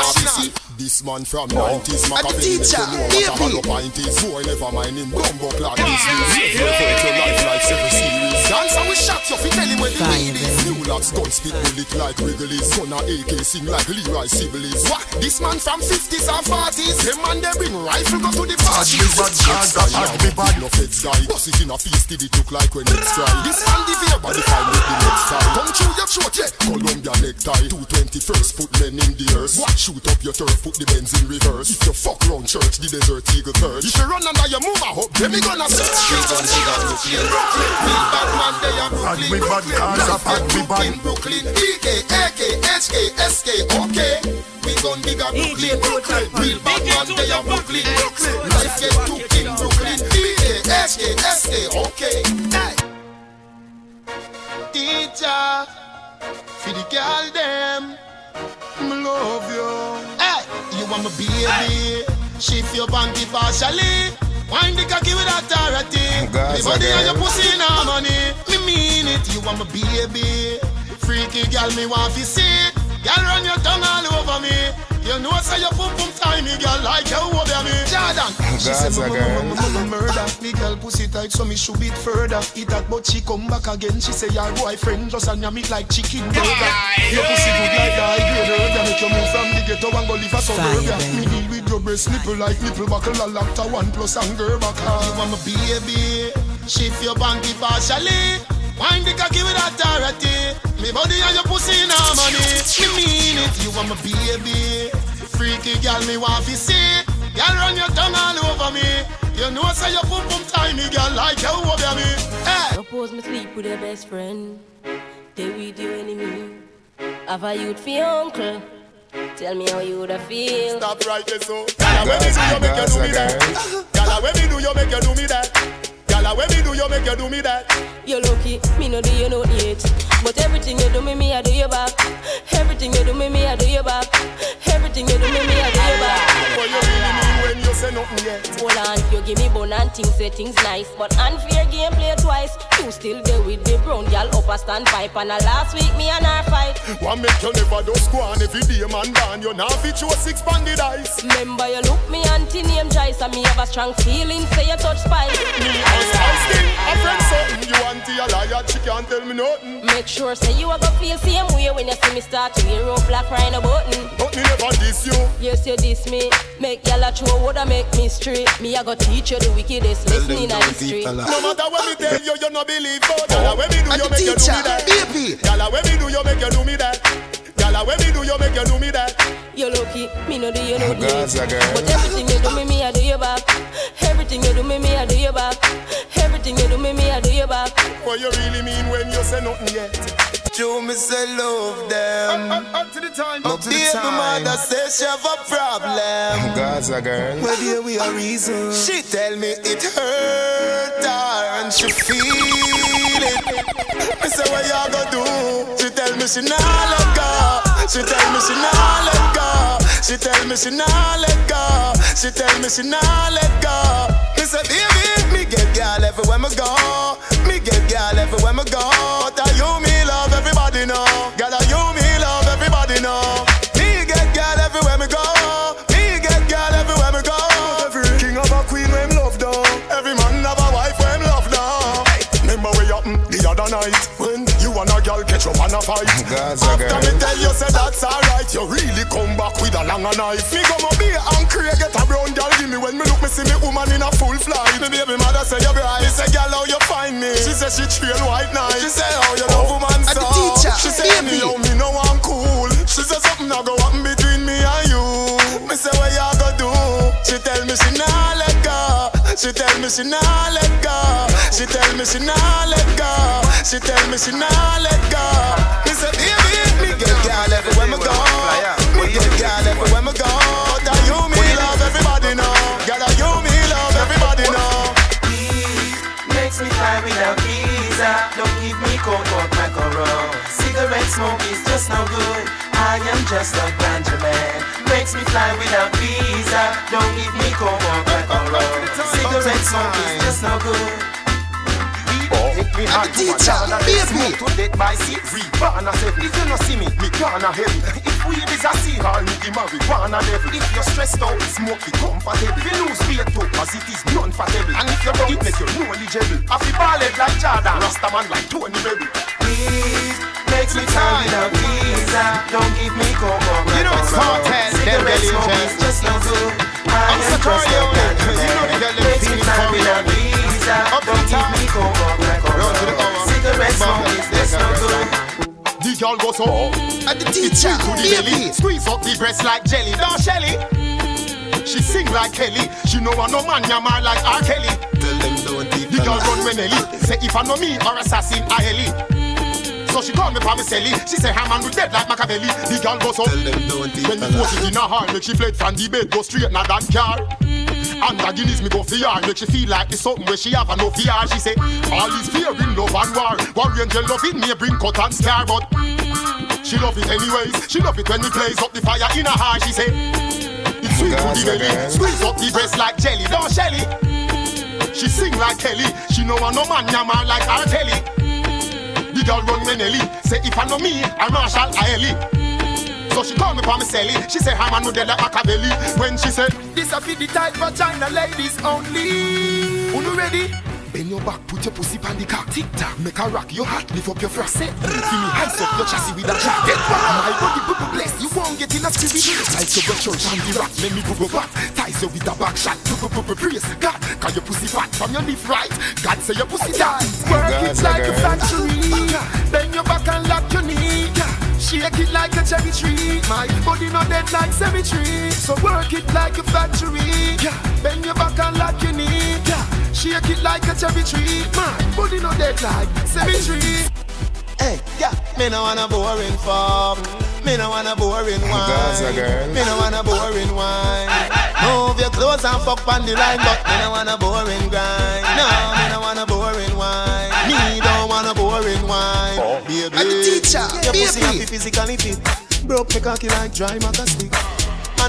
This man from 90s, Machiavelli, teacher, make you know what a pint is. Boy, never mind him, bumbo clad business. Refer to life like seven series. Dancer, we shot you, fi tell him where the weed is. New Max gun spit bullet like Wrigley's. Gun a AK sing like Leroy Sibbles. What? This man from 50s and 40s. Them man they bring rifle go to the party. Bad bad bad bad bad no feds guy. Bust it in a face till it look like when it's dry. This man the veer body fine with the next time. Come through your throat yeah. Columbia necktie. 221st put men in the earth. What? Shoot up your turf put the Benz in reverse. If you fuck round church the desert eagle perch. If you run under your move I hope them me gonna search. Three guns we got Brooklyn. Real bad man they are Brooklyn. we bad cars a bad. Brooklyn, EK, AK, HK, SK, OK. We gon' big up Brooklyn, Brooklyn. Real bad man, they are Brooklyn. Life get took in Brooklyn, OK. Teacher, for the girl them, me love you. Hey, you want my baby? Shift your panty partially. Wind the cocky with authority. Me body and your pussy in harmony. Me mean it. You want my baby? Freaky girl, me want to see it. Girl, run your tongue all over me. You know, I say your pum pum tiny girl like you oh, over me. Jordan. She say, Gaza "Mama, girl. mama, mama, murder. Me girl pussy tight, so me shoot it further. Eat that, but she come back again. She say your boyfriend just and meat like chicken burger. Your pussy good like a high grade herb. Make you move from the ghetto and go live a suburbia. Me deal with your breast nipple like nipple buckle a lacta one plus and girl back. You want my baby? Shift your panty partially. Wind the cocky with authority. Me body and your pussy in harmony. Me mean it. You want my baby? Freaky girl, me want to see it. Girl, run your tongue all over me. You know, say your pum pum tiny girl like you over me. Hey. Suppose me sleep with your best friend. They with your enemy. Have a youth for your uncle. Tell me how you woulda feel. Stop right there, so. Gala, when me do you make you do me that? Gala, when me do you make you do me that? Gala, when me do you make you do me that? You're lucky, me no do you no yet. But everything you do me, me I do you back. Everything you do me, me I do you back. Everything you do me, me I do you back. What you really mean when you say nothing yet? Hold on, you give me bone and things say things nice. But unfair game play twice. You still there with the brown girl up a stand pipe. And a last week me and her fight. One make you never do squan every day man ban. You now fit you a six banded eyes. Remember you look me auntie name Joyce and me have a strong feeling say you touch spice. Me as I friend something. You auntie a liar, she can't tell me nothing. Make sure say you a go feel same way when you see me start to wear up black right a button. But me never diss you. Yes, you diss me. Make y'all a throw woulda make me straight. Me a go teach you the wickedest lesson in the street. No matter what me tell you, you no believe. Oh, but gala, when me do you make you do me that? baby. Gala, when me do you make you do me that? Gala, when me do you make you do me that? You lucky, me no do you no do Gaza it. girl. But everything you do me, me I do you back. Everything you do me, me I do you back. Everything you do me, me I do you back. What you really mean when you say nothing yet? Show me say love them. Up, up to the time. My baby mother says she have a problem. Ah, Gaza girl. Well, here we are reason. She tell me it hurt her and she feel it. Me say what you gonna do? She tell me she nah let go. She tell me she nah let go. She tell me she nah let go. She tell me she nah let go. Me say baby, me get girl everywhere me go. Me get girl everywhere me go. But are you me love everybody know? Girl, are you me love everybody know? Me get girl everywhere me go. Me get girl everywhere me go. Every king have a queen when love down. Every man have a wife when love down. Remember you mm, the other night girl catch up on a fight. Gaza After girl. me tell you say that's alright, you really come back with a longer knife. Me go my beer and Craig get a brown girl give me when me look me see me woman in a full flight. Me baby mother say you bright. Me say girl how you find me? She say she trail white night. She say how you love oh, woman so. the teacher, She say baby. me how me no one cool. She say something a go happen between me and you. Me say what you go do? She tell me she nah let go. She tell me she nah let go. She tell me she nah let go. She tell me she nah let go. Me say baby, me get girl everywhere me go. Me get girl everywhere me go. Are you me love everybody know? Girl, are you me love everybody know? Makes me fly without visa. Don't give me coke or crack or rum. Cigarette smoke is just no good. I am just a ganja man. Makes me fly without visa. Don't give me coke or rum. Cigarette smoke is just no good. Take me I'm the teacher, baby. To death by six, a seven. If you no see me, me gone a heaven. If weed is a sea hall, me the marijuana devil. If you're stressed out, smoke it comfortable. If you lose weight too, cause it is non-fatable. And if you don't, it make you knowledgeable. I feel ballad like Jordan, Rasta man like Tony Rebel. Weed makes Takes me time without visa. Don't give me cocoa. You know it's Kartel, them belly chest. just no good. I'm so tired, yo. You know the girl them feeling time coming on. visa. Up Don't the give me cocoa. Round to the hour. Cigarette smoke is just no good. The girl goes so mm. And the teacher, to the belly, squeeze up the breast like jelly. Don't Shelly. Mm. She sing like Kelly. She know I no man yammer like R. Kelly. Tell them don't The girl run when Ellie Say if I know me or assassin I Ellie So she call me for me Sally She say her man will dead like Machiavelli. The girl goes up. Tell them don't eat When put it in her heart Make she fled from the bed Go straight na that car. And the Guinness me go for yard Make she feel like it's something where she have a no fear. She say, all is fear in love and war. War angel love it may bring cut and scar But she love it anyways. She love it when we blaze up the fire in her heart. She say, it's sweet to the belly Squeeze up the breast like jelly Don't Shelly. She sing like Kelly. She know I no man yammer like R. Kelly. Girl run when Ellie. Say if I know me, I Marshall I Ellie. Mm. So she call me for me Sally. She say her man no dead like Machiavelli. When she said, This a fit the tight China ladies only. Who you ready? Bend your back, put your pussy on the cock. Tick tock, make a rock your heart, lift up your thrust. Say, feel me high up your chassis with a jack. Get back, my body bubble bless. You won't get in a spirit. Like your church and the rock, make me bubble back. Ties you with a back shot, praise. God, cause your pussy fat from your lift right. God say your pussy tight. Work it like a factory. Bend your back and lock your knee. Shake it like a cherry tree. My body not dead like cemetery. So work it like a factory. Bend your back and lock your knee. Shake it like a cherry tree. My body no dead like cemetery. Hey, yeah, me no wanna boring fuck. Me no want a boring wine. Uh, Gaza girl. Me no wanna boring wine. Move your clothes and fuck on the line, but me no wanna boring grind. No, me no wanna boring wine. Me don't wanna boring wine. Baby, And the teacher, your pussy baby. happy physically fit. Broke me cocky like dry maca stick.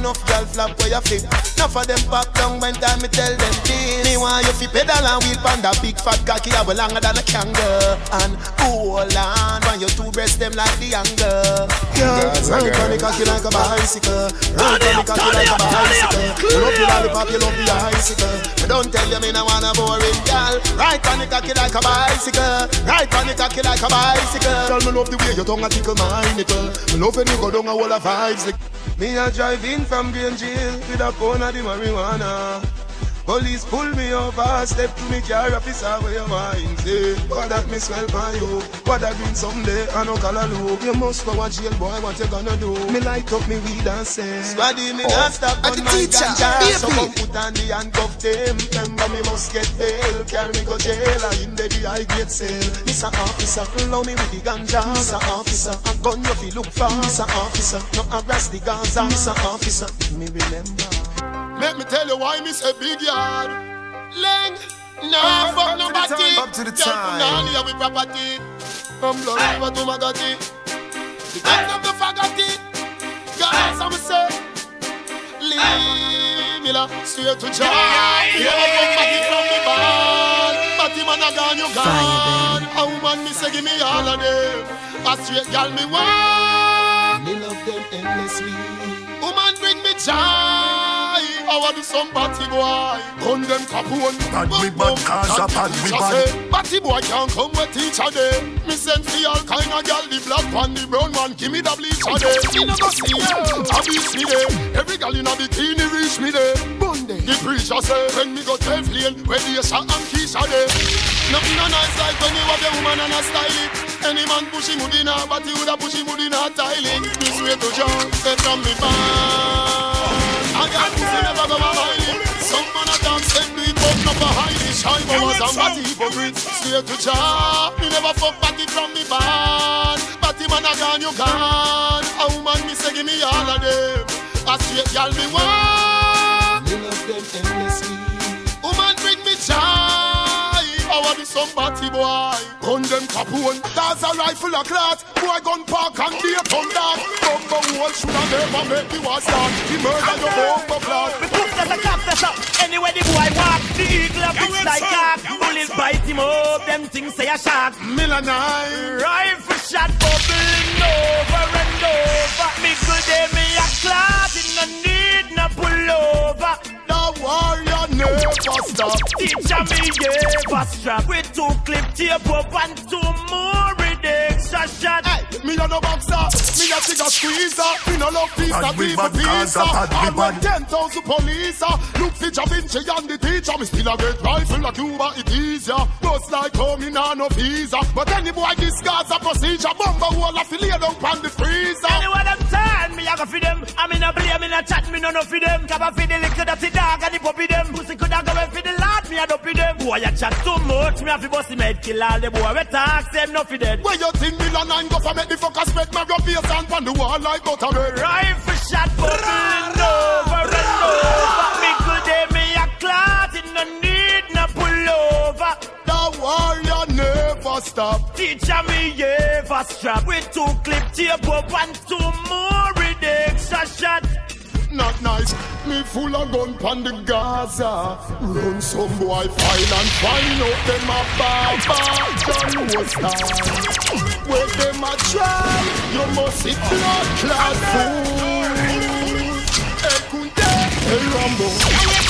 Enough girl flap where you flip. Enough of them pop down when time me tell them this. Me want you fi pedal and wheel pan that big fat cocky a well longer than a kangaroo. And hold on, when your two breasts them like the anger. Girl, Gaza ride girl. on the cocky like a bicycle. Ride on the cocky like a bicycle. You love the lollipop, you love the icicle. But don't tell you me no want a boring girl. Ride on the cocky like a bicycle. Ride on the cocky like a bicycle. Girl, me love the way your tongue a tickle my nickel. Me love when you go down a wall of vibes. Like, Me a drive in from Green Jail with a pound of the marijuana. Police pull me over, step to me car officer where you wine say What that me swell by you, what that been someday I no call a loop You must go a jail boy, what you gonna do? Me light up me weed and say Squaddy me not stop on my teacher, ganja So come put on the handcuff them Remember me must get bail Carry me go jail I in the high grade sale Mr. Officer, allow me with the ganja Mr. Officer, a gun you fi look for Mr. Officer, no harass the Gaza Mr. Officer, me remember Let me tell you why me say big yard. Leng, nah fuck nobody. Up to the Girl, time. Nah live with property. From blood river to Magati. The guns of the faggoty. Girls, I'm say. Leave me la straight to jail. You never come back it from me ball. But him and a gone, you gone. A woman me say give me all of them. A straight girl me want. Me love them endlessly Woman bring me joy. I want do some batty boy. Gun them capone. Bad we bad, Gaza bad we bad. Batty boy can't come with teacher day. Me send for all kind of girl. The black one, the brown one. Give me the bleacher day. Me never see ya. Abuse me day. Every girl in a bikini reach me day. Bundy. The preacher say when me go twelve lane. Where the shot and Keisha day. Nothing no nice like when you have a woman and a style it. Any man push him in her, but he woulda push him in her tiling. This way to John, step from me man. I got pussy never go it. Some man a dance send me but not behind it. Shy boys and body hypocrites. Straight to Jah. Me never fuck party from me band. Party man a gone, you gone. A woman me say give me all of them. A straight girl me want. Me love them endlessly Woman bring me joy. I want some party boy. Gun them capone. That's a rifle a clot. Boy gun park and be a come down. Bumbo wall should have never make me was start. He murder your bumbo clot. Put that a cap that up. Anywhere the boy walk, the eagle a bitch like cock. Bullet bite him up, them things say a shark. Millennium. Rifle shot bubbling over and over. Me good day, me a clot, it no need no pull over. Warrior never stop. Teacher me ever strap with two clip tape up and two more ridics. Extra shot. Hey, me a no boxer, me a figure squeezer. Me no love pizza, Bad we give bad, a pizza. Gaza, bad we And when bad. ten thousand police uh, look for Da Vinci and the teacher, me still a get rifle like Cuba. It easier, just like coming on no visa. But any boy discards a procedure, bomber wall a fillet down on the freezer. Anyone them turn me, I go feed them. I'm in a play, I'm in a chat, me no no feed them. Cover feed the little dirty dog and the puppy them. Pussy coulda go and feed the lad, me a do feed them. Boy, you chat too much, me have to bust the med kill all the boy. We talk, them no feed them. Where you think me and go for make the fucker spread my and the wall like butter. Rifle shot bubbling over and over. Me good day, me a clot, it no need no pull over. The war you never stop. Teacher me ever strap with two clip tape up and two more with extra shot. Not nice. Me full of gun pan the Gaza. Run some boy file and find out them a bad bad John was that. Where them a try, you must see blood clot fool. Hey Kunde, hey Rambo,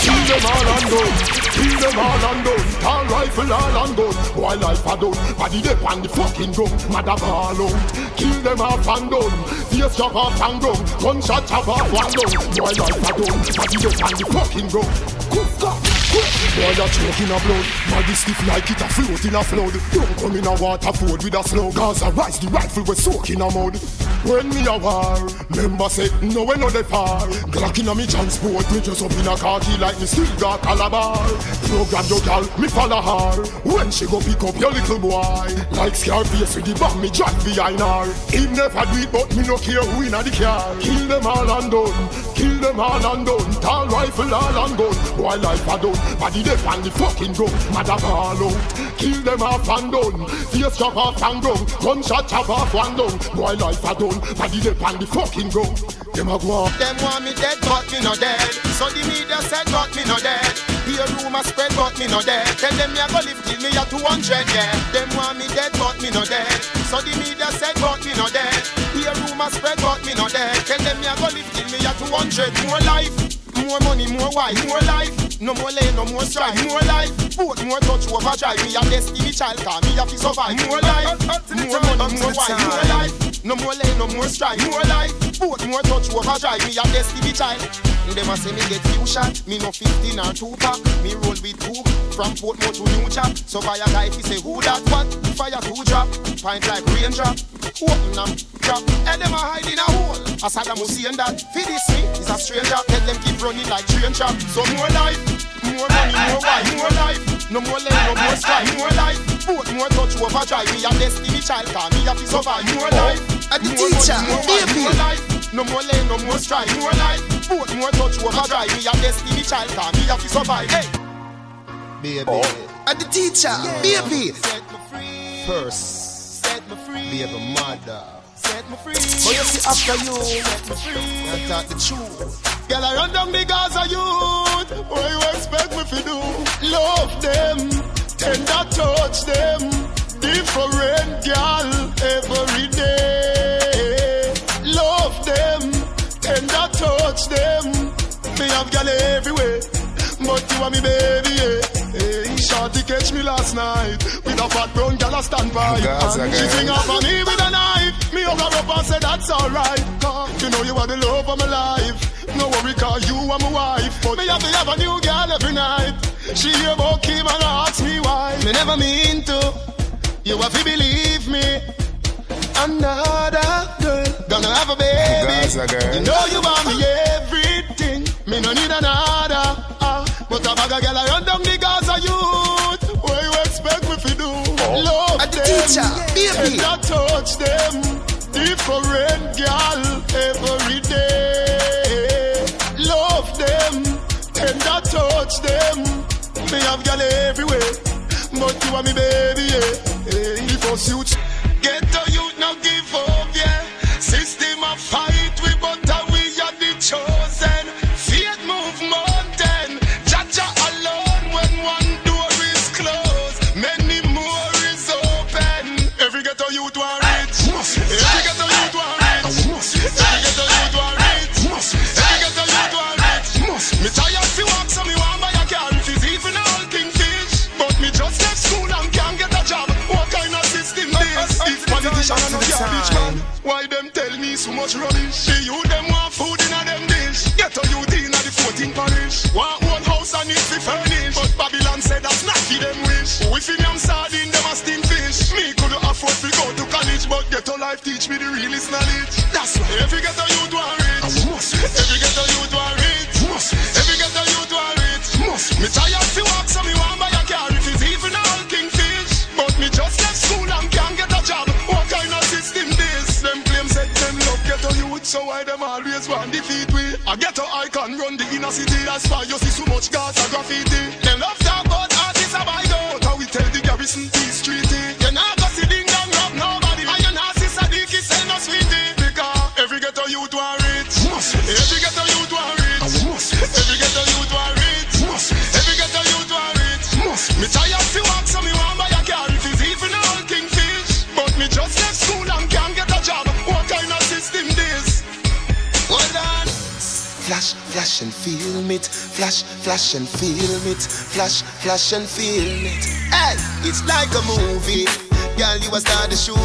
kill them all and. Kill them all and done. All rifle all and gun. Boy life a done. Body they pan the fucking gun. Mother ball out. Kill them off and done. Face chop off and gun. Gunshot chop off one done. Boy life a done. Body they pan the fucking gun. Cook up. Boy, a choke in a blood Body stiff like it a float in a flood Don't come in a water ford with a slow Gaza rise the rifle we soak in a mud When me a war Member say, no we no dey far Glock in a me transport Me just up in a khaki like me still got calabar Program your gal, me follow her. When she go pick up your little boy Like Scarface with the bomb me drive behind her. Him never do it but me no care who in a the car. Kill them all and done. Kill them all and done Tall rifle all and gun Boy life a done Body they pan the fucking gun Mother ball out Kill them off and done Face chop off and gun Gunshot chop off one done Boy life a done Body they pan the fucking gun Them a go on Them want me dead, but me no dead. So the media said, but me no dead. Hear rumor spread, but me no dead. Tell them me a go live till me a 200, yeah. Them want me dead, but me no dead. So the media said, but me no dead. Rumor spread, but me no dead. Tell them me a go live till me a 200. More life, more money, more wife, more life. No more lane, no more strife, more life. Both more touch overdrive. Me a destiny child, car me a fi survive. More life, more money, more wife, more life. No more lane, no more strife, more life. Both more touch overdrive. Me a destiny child. Them a say me get few shot, me no 15 or 2 pack. Me roll with two from Portmore to New Jack. So buy a guy he say who that what? Fire two drop, pint like rain drop. Open them, drop. And them a hide in a hole. As Saddam Hussein that. Feed this me is a stranger. Tell them keep running like train trap. So more life, more money, more wife, more life. No more lane, no more strife, more life. Both more touch overdrive. Me a destiny child, car me a fi survive. More oh, life, At the more teacher, money, more wife, more life. No more lane, no more strife, more life. Both more touch overdrive. Me a destiny child, car me a fi survive. Hey. Baby, oh. At the teacher, baby. set me free. First, set me free. Baby mother, set me free. But you see after you set me free. I talk the truth Girl, I run down the Gaza youth What you expect me to do? Love them Tender touch them Different girl Every day Love them Tender touch them Me have girl everywhere but you are me baby, yeah. Shorty catch me last night with a fat brown girl a stand by, and she swing up on me with a knife. Me her up and say that's alright. Cause you know you are the love of my life. No worry, cause you are my wife. But me have to have a new girl every night. She hear about Kim and ask me why. Me never mean to. You have to believe me. Another girl gonna have a baby. Gaza girl. You know you want me everything. Me no need another. But a bag of girl I run down the Gaza youth. What you expect me to do? Oh. Love At the them. teacher, baby. Tender touch them. Different girl every day. Love them. Tender touch them. Me have girl everywhere. But you are me baby, yeah. Hey, if us youth so much rubbish. The you them want food in a them dish. Get a youth in a the 14 parish. Want one house and need to furnish. But Babylon said that's not for them wish. We feel them sardine, them a steam fish. Me could afford to go to college, but get a life teach me the realest knowledge. So why them always want defeat we? I get a icon run the inner city. That's why you see so much gas graffiti. It. Flash, flash and film it. Flash, flash and film it. Hey, it's like a movie. Girl, you a star the show.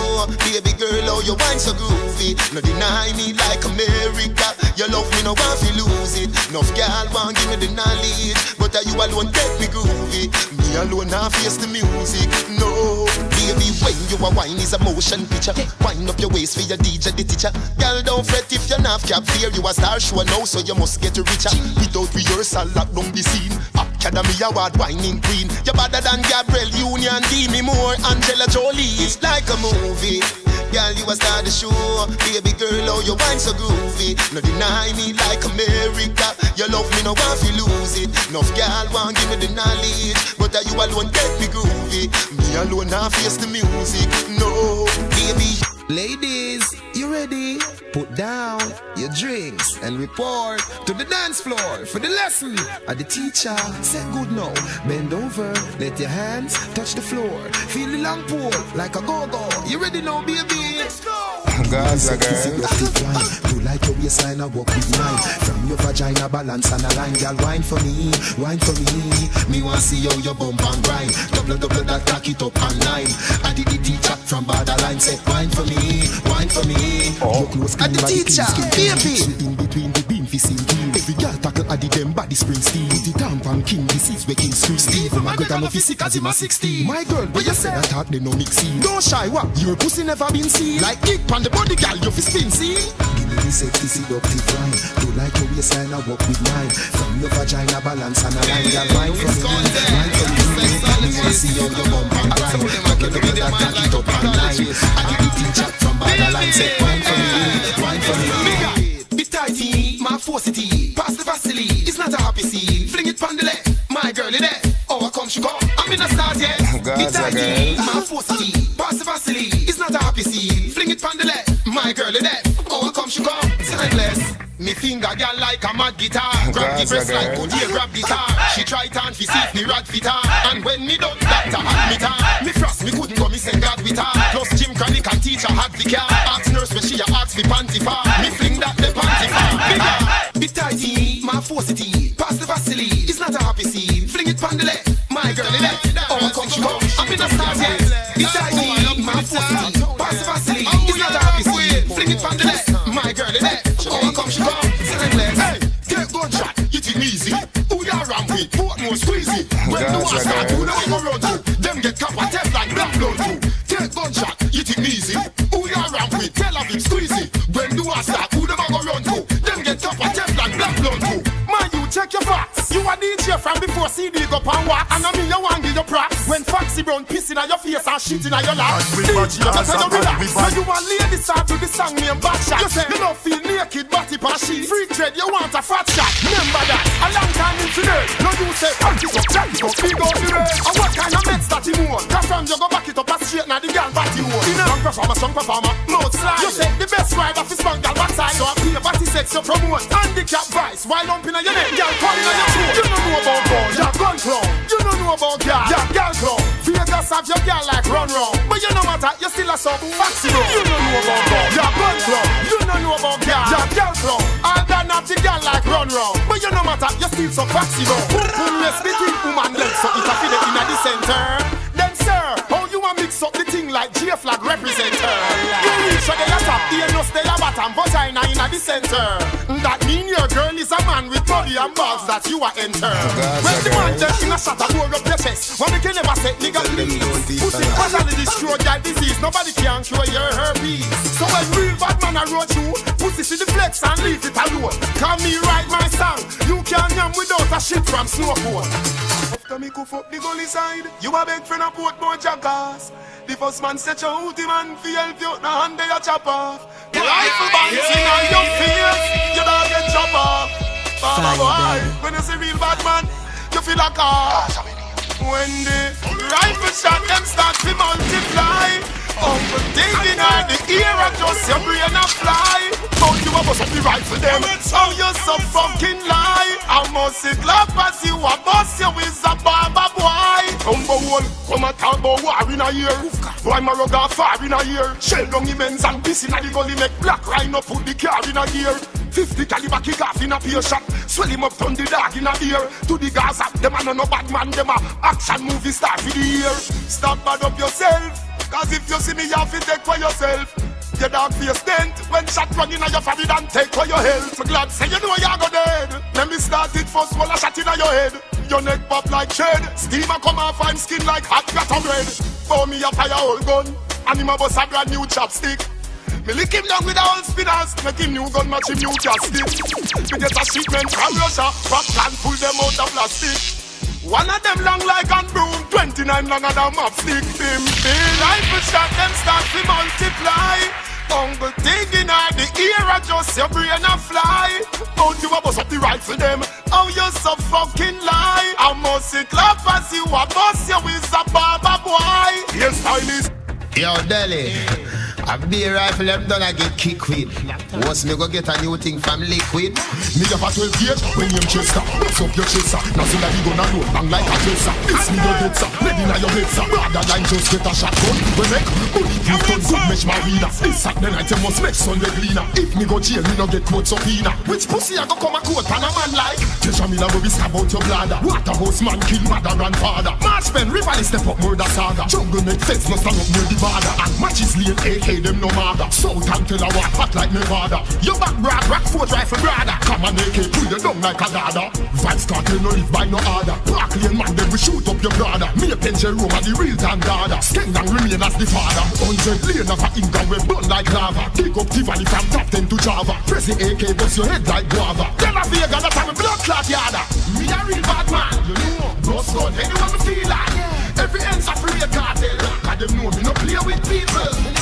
Baby girl, oh, you wine so groovy. No deny me like America. Your love me no want to lose it. Enough girl want give me the knowledge, but are you alone get me groovy. Me alone not face the music. No, baby, when you a wine is a motion picture. Wind up your waist for your DJ, the teacher. Girl, don't fret if you're not cap fear. You a star show now, so you must get richer. Without rehearsal, lock down the scene. Academy Award whining queen. You're better than Gabrielle Union, Demi Moore, Angelina Jolie. It's like a movie. Girl, you a star the show. Baby girl, oh, you wine so groovy. No deny me like America. You love me, no want to lose it. Enough girl want give me the knowledge, but are you alone get me groovy? Me alone not face the music. No, baby. Ladies, you ready? Put down your drinks and report to the dance floor for the lesson. At the teacher, say good now. Bend over, let your hands touch the floor. Feel the long pole like a go-go. You ready now, baby? Let's go. Gaza girl. You like your waistline, I walk with mine. From your vagina, balance and a line, girl. Wine for me, wine for me. Me want see how your bump and grind. Double, double that, cock it up and line. I did the teacher from borderline, say wine for me, wine for me. Your clothes clean, At the body teacher, clean, baby. skin In between the beam, fi sing deal. Every girl tackle at the dem body spring steel. The tampon king, this is where king scream. Steve, my girl, no fi sick as him a 16. My girl, what you say? I thought they no mixing. Don't shy, what? Your pussy never been seen. Like dick on the body, girl, you fi spin, see? Give me the sexy seductive wine. Do like your waistline, I walk with mine. From your vagina, balance and a line, girl, wine for me, wine for me. Me want see how your bump and grind. Make you look at that, cock it up and line. I give the teacher from borderline, say wine for me, wine for me. Be tighty, my forcity. Pass the facility, it's not a happy scene. Fling it on the left, my girl in there. Oh, I come she come. I'm in the stars yet. Be Gaza tighty, girl. my forcity. Pass the facility, it's not a happy scene. Fling it on the left, my girl in there. Oh, I come she come. Timeless. Me finger girl like a mad guitar. Grab the breast like girl. good grab the tar. She try to fi see me rag fit her. And when me done, doctor had me tar. Me frost, me couldn't go, me send God with her. Plus Jim Chronic and teacher had the car. Ask nurse when she a ask me panty far. Me fling that the panty far. Bigger, be tighty, my forcity. Pass the facility, it's not a happy scene. Fling it on the left, my girl in left. Oh, come she come, I'm in the stars yet. Be tighty, my forcity. Pass the facility, it's not a happy scene. Fling it on the left, Portmore squeezy. When the war start, who know go run to? Them get copper, Teflon, black blood too. Take gunshot, you think easy. Who ya ram with? Tell Tel Aviv squeezy. When the war start, who know go run to? Them get copper, Teflon, black blood too. Man, you check your facts. You a DJ from before CD go pan wax. And I mean you want give your props. When Foxy Brown pissing at your face and shitting at your lap. DJ, you better and relax. So you want lady start to the song name Backshot. You say you don't feel naked, body pan sheet. Free trade, you want a fat shot. Remember that. A long time in today. No you say, oh, back it up, jack it up, big out the way. And what kind of meds that you want? Cause from you go back it up and straight now the girl body you want. Strong performer, strong performer, mouth slide. You say the best ride off is span girl backside. So I pay body sex you promote. Handicap vice, while lumping on your neck, girl calling on your throat. You don't know about gun, you're gun clown. You don't know about girl, you're girl clown. Vegas have your girl like run round. But you know what, you still a sub foxy round. You don't know about gun, you're gun clown. You don't know about girl, you're girl clown. All that have the girl like run round. But you know what, you still so foxy round. Who mess between woman legs so it a fit in the center. Then sir, a mix up the thing like J flag representer? You reach for the top, you know stay a bottom, but the center. That mean your girl is a man with body and balls that you are enter. When the man just in a shot, I go up your chest. One can never say, nigga, please. Pussy casually destroy your disease. Nobody can cure your herpes. So when real bad man I wrote you, pussy see the flex and leave it alone. Come me write my song. You can't yam without a shit from Snowfall. After me cuff up the gully side, you a beg friend a port more jackass. The first man set your out him and fi help you, now hand they a chop off. The rifle bouncing on your face, you don't get chop off. Mama boy, when you see real bad man, you feel like a When the rifle shot them start to multiply. Uncle David in the ear and just your brain a fly. But you a bust up the rifle them. How you so fucking lie? I must see clap as you a bust you with a barber boy. Umbo hole, come a talk about war in a year. Why off far in a year? Shell down immense and piss in a the gully make Blak Ryno put the car in a gear. 50 caliber kick off in a peer shot. Swell him up, turn the dog in a ear. To the Gaza, them a no no bad man, them a action movie star for the year. Stop bad up yourself. Cause if you see me, you have to take for yourself. Your dog face dent when shot run in your forehead and take for your health. Glad say you know you go dead. Let me start it first, while I shot in your head. Your neck pop like shed. Steamer come off, I'm skin like hot platter bread. For me, a fire old gun. And him a bust a brand new chopstick. Me lick him down with a old spinners. Make him new gun, match him new casket. Me get a shipment from Russia. Pop can pull them out of plastic. One of them long like a broom, 29 longer than map stick. Him rifle shot, them start to multiply. Uncle thinking at the ear, I just your brain a fly. Don't you bust up the rifle them? Oh, you so fucking lie. I must sit clap as you a bust you with a barber boy. Yes, I stylist. Yo, Delhi. A beer rifle them done I get kick with. Once me go get a new thing from liquid. Me have a 12 gauge when you chester. Bust up your chaser. Nothing that you gonna do. Bang like a chaser. This me your head sir. Lead in your head sir. Rather than just get a shotgun. We make bullet proof gun good mesh marina. This Saturday night you must make Sunday cleaner. If me go jail me no get court subpoena. Which pussy I go come a court pan a man like? Treasure me love we stab out your bladder. Waterhouse man kill mother grandfather. March pen rival step up murder saga. Jungle make fence no stand up near the border. And matches lane AK them no matter. South and a what hot like Nevada. Your back broad, rock foot rifle brother. Come on, AK, pull you down like a dada. Vybz Kartel no live by no order. Park lane man, then we shoot up your brother. Me a pension room and the real time dada. Skeng and remain as the father. Hundred lane of a Inca we burn like lava. Dig up Tivoli from top 10 to Java. Press the AK, bust your head like guava. Tell a Vega that I'm a blood clot yada. Me a real bad man, you know. Bust gun, anyone feel like. Every end's a free cartel. Cause them know me no play with people.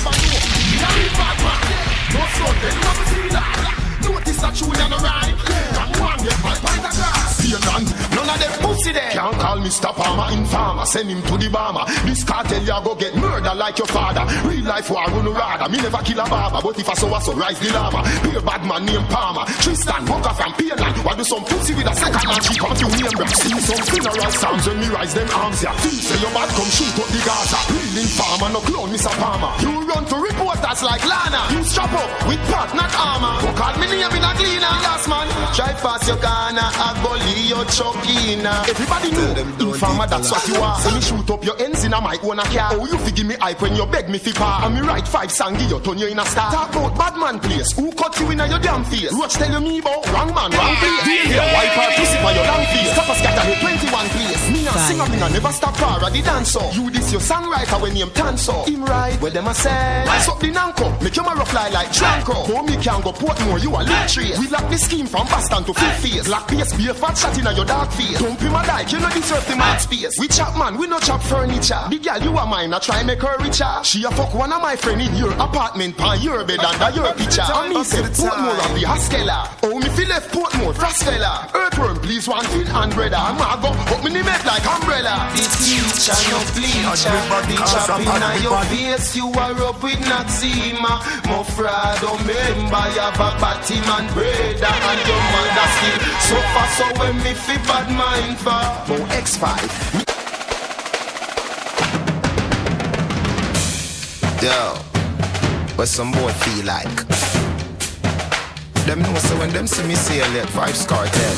Me never know. Me a real bad man. No me feel like. Notice that you in the right. Come on, get my across. See none, none of them pussy. Can't call Mr. armor informer. Send him to the bomber. This Kartel ya go get murder like your father. Real life war run rather. Me never kill a barber, but if I saw so rise the llama. Be a bad man named Palmer. Tristan Walker from Pearland. Why do some pussy with a second and she come to name them? See some funeral sounds when me rise them arms ya. Feel say your bad come shoot up the Gaza. Real informer, no clone Mr. Palmer. You run to reporters like Lana. You strap up with part, not armor. Go call me name in a cleaner. Yes man. Try fast your corner. I bully your chuckina. Everybody know. Informer, that's what you are. So me shoot up your ends in a my own car. Oh, you figure me hype when you beg me fi par. And me write five song, give you turn you in a star. Talk about bad man place. Who cut you in a your damn face? Roach tell you me about wrong man, wrong place. Here, wipe out pussy for your damn face. Stop a scatter me 21 place. Me a singer, me a never stop par the dancer. You this your songwriter when him tanso. Him right, where them a say. Rise up the nanko, make your marrow fly like Tranco. Home me can go Portmore, you a lit tree. We lock the scheme from Boston to Fifth Face. Black PS, be a fat shot in a your dark face. Don't be my dyke, you know deserve the mad space. We chop man, we no chop furniture. The girl you are mine, I try make her richer. She a fuck one of my friend in your apartment, pan your bed under your picture. And me say Portmore of the Haskella. Oh, me feel left Portmore, Frostfella. Earthworm, please one feet and brother. I'm a go, put me make like umbrella. The teacher no bleacher. The chopping on your face, you are up with Natsima. Mafraudo member, you have a Batman brother and your mother still. So far, so when me fi bad mind for X5. Yo, what some boy feel like? Them know so when them see me sail at Five Scar Cartel,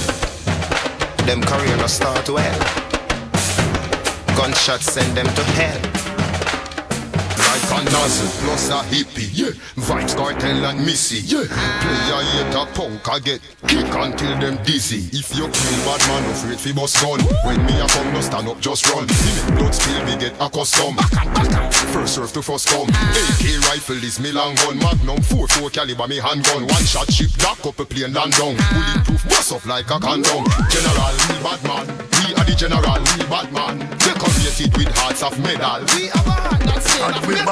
them career no start well. Gunshots send them to hell. Nozzle plus a hippie. Yeah, Vybz Kartel and Missy. Yeah, hate a punk I get kick until them dizzy. If you kill bad man, afraid fi bust gun. When me a come, no stand up, just run. See blood spill, me get accustomed. And and first serve to first come. AK rifle is me long gun, Magnum 4 4 caliber me handgun. One shot ship dock up a plane land down. Bulletproof bust up like a condom. General, we bad man. We are the general, we bad man. Decorated with hearts of medal. We have a heart that's made of metal.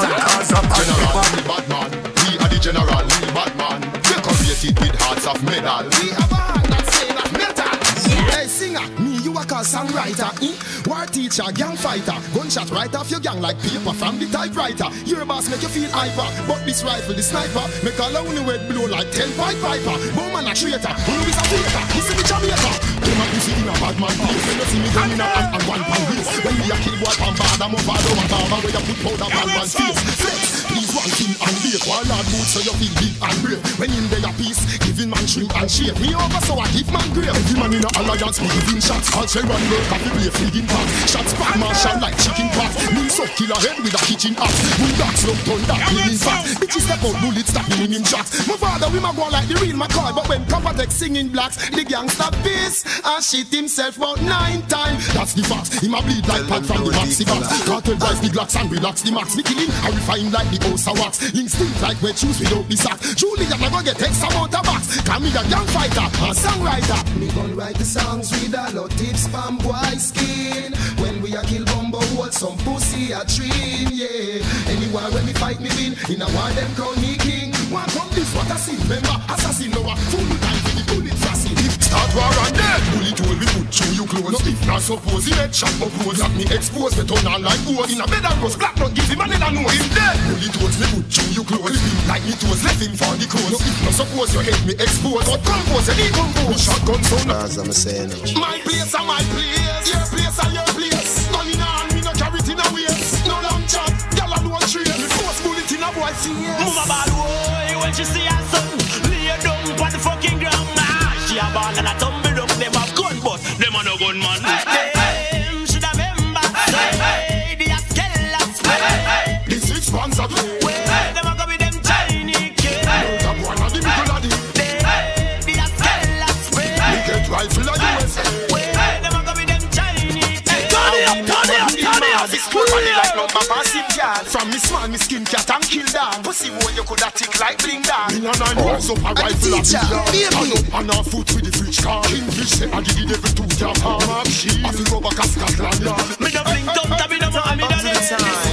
General, we bad man. We are the general, we bad man. Decorated with hearts of medal. We have a heart that's made of metal. Hey singer, me you a call songwriter, eh? War teacher, gang fighter, gunshot right off your gang like paper from the typewriter. Your boss make you feel hyper, but this rifle, the sniper, make a lonely word blow like ten pipe piper. Bowman a traitor, who is a traitor? This is the Jamaica. Them a pussy in a bad man place. You see me gun in a hand and one pan waist. When me a kill boy pan bad, I'm up all over barber where you put powder pan man's face. Flex, please one thing and late. While hard boots so you feel big and brave. When in there a peace, giving man shrink and shape. Me over so I give man grave. Every man in a alliance, me giving shots. All say run work, coffee play feeding pot. Shots back, marshal like chicken pot. Me so kill a head with a kitchen axe. Bulldogs love thunder, killing fat. Bitches step out, bullets stop in him shots. My father, we ma go like the real McCoy, but when Papa Tech singing blacks, the gangsta piss and shit himself about nine times. That's the fact. He ma bleed like pad from the maxi box. Kartel drive the glocks and relax the max. Me killing, I refine like the house of wax. Link stink like wet shoes without the sack. Julie, I'm go get X amount of box. Call me a young fighter, a songwriter. Me gon' write the songs with a lot of spam boy skin. When we a kill bumbo, hold some pussy a dream, yeah. Anywhere when me fight me win, in a war them crown me king. One come this what I see, remember assassin lower, full time start war and dead, bullet hole we put through you clothes. No if not suppose he head shot oppose, that me expose me turn on like gold. In a bed and rose, black not give him a never know him dead. Bullet holes me put through you clothes. Him like me toes left him for the clothes. No if not suppose your head me expose, but compose and decompose. Shotgun sound. As I'm saying. My place and my place, your place and your place. Gun in hand, me no carry it in a waist. No long chat, gyal a no trace. Me force bullet in a boy face. Mama bad boy, when she see ball and a tumble down. Them have gun, but them a no gun man. Them should have remember, say the Askella spray. The six ones a it up. This cool money like no massive yard. From me small, me skin cat and kill dog. Pussy boy, you coulda tick like bling dog. Me and I oh. rose up a rifle and baby. Turn up on our foot with the fridge car. Say I give the devil two jam palm up shield. I feel rubber Scotland yard. Me da bling dum da me da man me da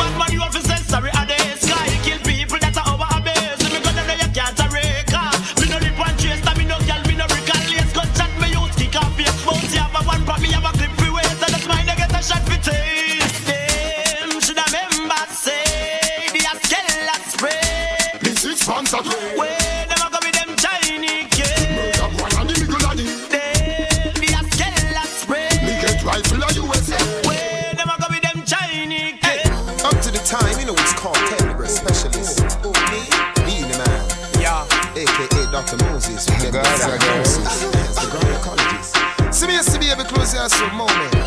Moses. We get Gaza Moses. The gynecologist. See me, see me, every close your some moment.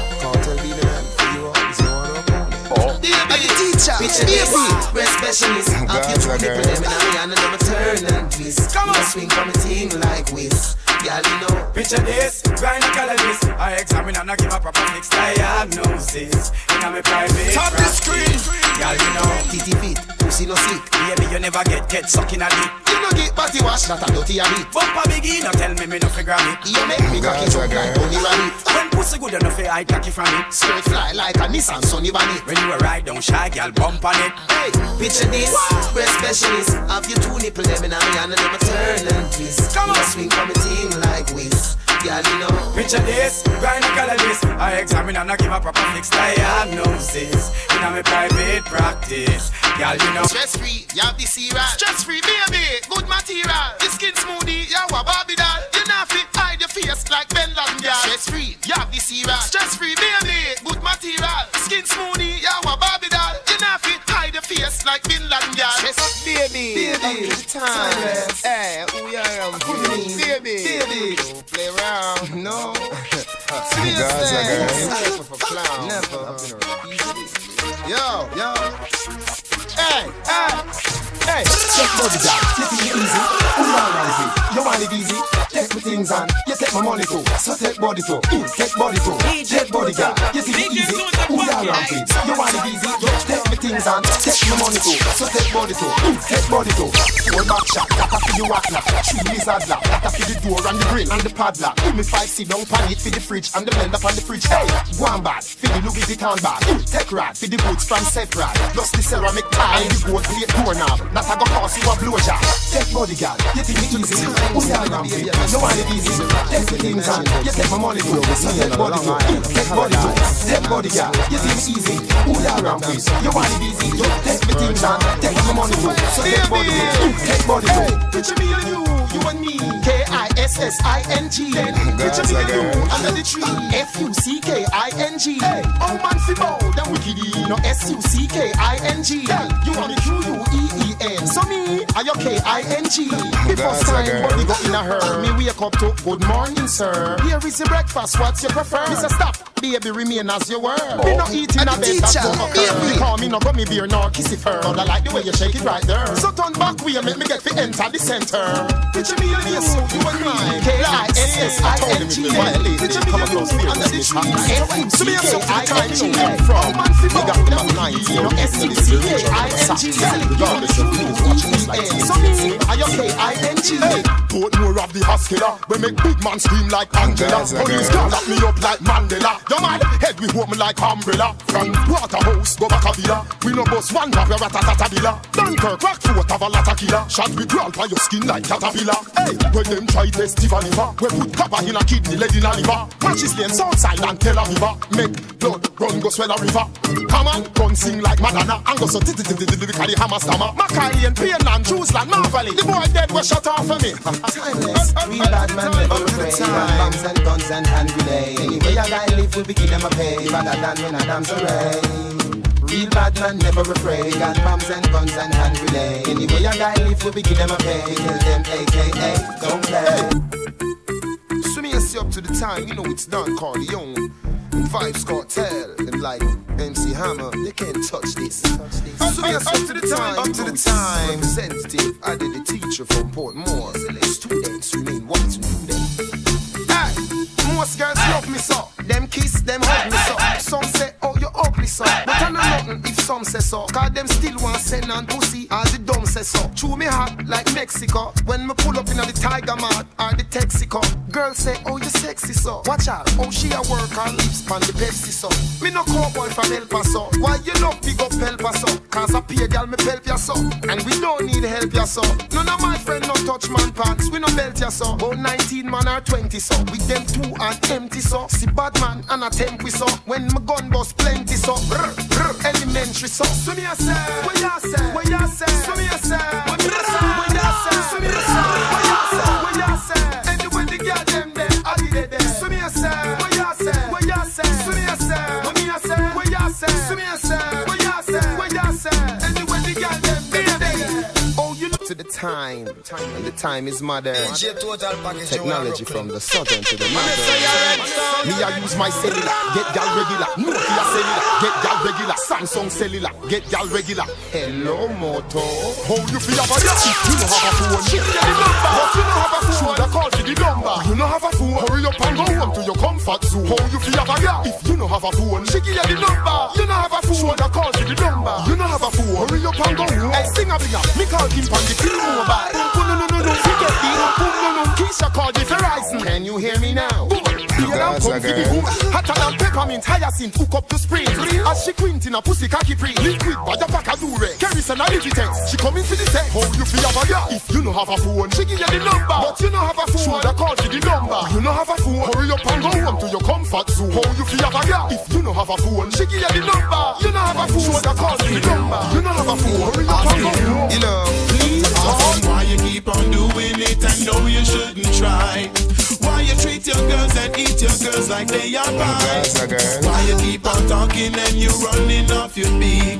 Teacher, Picture baby. this, we're specialists. Up your two Gaza nipple, girl. them in a me and them a turn and twist. Come on. swing from a team like whiz. Y'all you know. Picture this, gynecologist. I examine and I give a proper fixed diagnosis. In a me private Top the screen. Y'all you know. Titty feet, pussy no sick. Baby, you never get get sucking a dick. You no get body wash, not a dirty habit. Bumper biggie, no tell me me no figure it. You make me cocky Gaza jump like girl. bunny rabbit. When pussy good enough, I cocky from it. Straight fly like a Nissan Sunny Bunny. When you a ride down shy, girl, bump on it. Hey, picture this, we're specialists. Have you two nipple them in a me and them a turn and twist. Come You on. swing from a team like whiz. Y'all you know. Picture this, gynecologist. I examine and I give a proper fixed diagnosis. In a me private practice. Y'all you know. Stress free, you have the cereal. Stress free, baby, good material. The skin smoothie, you have a Barbie doll. You not fit hide your face like Ben Laden. Stress free, you have the cereal. Stress free, baby, good material. Skin smoothie, you have a Barbie doll. You not fit hide your face like Ben Laden, girl. Stress Baby, Baby, time. Hey, eh, who you around? Baby, Baby, baby. Don't play around. No. Gaza girl. Never for clown. Never. Yo, Yo. Hey, hey. Body girl, you think it easy? Who you want it? You want it easy? Take my things on, you take my money too. So take body too, mm, take body too. Take body girl, you think it easy? Who you want it? You want it easy? Take my things on, take my money too. So take body too, mm, take body too. Four back shot, that a for the walk lock. Three lizard lock, that a for the door and the grill and the padlock. Give me five sit down pan it for the fridge and the blender on the fridge. Hey, one bag for the Louis Vuitton bag. Mm, take rad for the boots from Separate. Plus the ceramic tie and the gold plate doorknob. That a go cost you a blowjob. Take body girl, you think it easy? Who you want it? You want it easy? Take the things on, you take my money too. So take body too, mm, take body too. Take body girl, you think it easy? Who you want it? You want it easy? Take my things on, take my money too. So take body too, mm, take body too. Picture me and you, you and me. K-I-S-S-I-N-G. Picture me and you under the tree. F-U-C-K-I-N-G. Oh man, fi bow, them wicked. No S-U-C-K-I-N-G. You want me Q-U-E-E-N. So me, I your K-I-N-G. The first time body go in a her. Me wake up to good morning, sir. Here is your breakfast. What's your prefer? Mr. Stop, baby, remain as you were. Me no oh. eating a bed that go occur. Call me no gummy beer nor kissy fur. But I like the way you shake it right there. So turn back way, make me get fi enter the center. Picture me and you, you and me. K-I-S-S-I-N-G. Picture me and you under the tree. So me and so the time you came from. Me got them at 19. No S-C-C-K-I-N-G. Regardless of who's watching this like So me, I your K-I-N-G. Put more of the hospital. We make big man scream like Angela. Police can lock me up like Mandela. Your man head we hold me like umbrella. From Waterhouse go back a villa. We no boss one drop your ratatata villa. Dunkirk rock foot of a lot of killer. Shot we crawl by your skin like caterpillar. Hey, when them try test the liver, we put copper in a kidney, lead in a liver. Matches lane Southside and Tel Aviv. Make blood run go swell a river. Come on, gun sing like Madonna. And go so titi titi titi titi the hammer stammer. Macaulay and Painland, Jerusalem, Marverley. The boy dead was shut off for me. Timeless, real bad man never afraid. Bombs and guns and hand grenades. Anyway, a guy live, we be give them a pay. Better than when a damn array. Real bad man never afraid. Got bombs and guns and hand grenades. Anyway, a guy live, we be give them a pay. Kill them, AKA, don't play. So me and see up to the time, you know it's done, Corleone. Vybz Kartel, and like MC Hammer, they can't touch this. So me and see up to the time, up to the time. Representative, I did the teacher from Portmore. Students remain white students. Hey, most girls love me so. Them kiss, them hug me so. Some say, ugly so. But I know nothing if some say so. Cause them still want send on pussy, as the dumb say so. Chew me hot like Mexico. When me pull up in the Tiger Mart or the Texaco. Girl say, oh, you sexy so. Watch out, oh, she a work her lips pan the Pepsi so. Me no cowboy from El Paso. Why you love big up El Paso? Cause I pay girl me help ya so. And we don't need help ya so. None of my friend no touch man pants. We no belt ya so. Oh, About 19 man or 20 so. With them two and empty so. See bad man and a temp we so. When my gun bust plenty so. Brr, brr, elementary so. So me a say, what ya say? What ya say? So me a say, what ya say? Time, and the time is modern. DJ Total Package Technology from the southern to the northern. Me I use my cellular, get gal regular. Nokia cellular, get gal regular. Samsung cellular, get gal regular. Hello Moto. How you feel about that? You don't have a phone. Get the number. But you don't have a phone. Shoulda call for the number. You don't have a phone. Hurry up and go home to your comfort zone. How you feel about that? If you don't have a phone, she give you the number. You don't have a phone. Shoulda call for the number. You don't have a phone. Hurry up and go home. Hey, sing a big Me call him on the kill mobile. Boom, boom, no, no, no, no. Forget the boom, boom, no, no. Keisha called the Verizon. Can you hear me now? Boom. Beer and come for the boom. Hotter than peppermint, hyacinth, hook up to spring. As she quint in a pussy cocky pre. Liquid, by the pack a dure. Kerosene a Digitex. She come into the tech. How you feel about that? If you don't have a phone, she give you the number. But you don't have a phone. Shoulda call for the number. You don't have a phone. Hurry up and go home to your comfort zone. How you feel about that? If you don't have a phone, she give you the number. You don't have a phone. Shoulda call for the number. You don't have a phone. Hurry up and go home. You know, please. Ask why you keep on doing it and know you shouldn't try. Why you treat your girls and eat your girls like they are pies. Why you keep on talking and you running off your beak.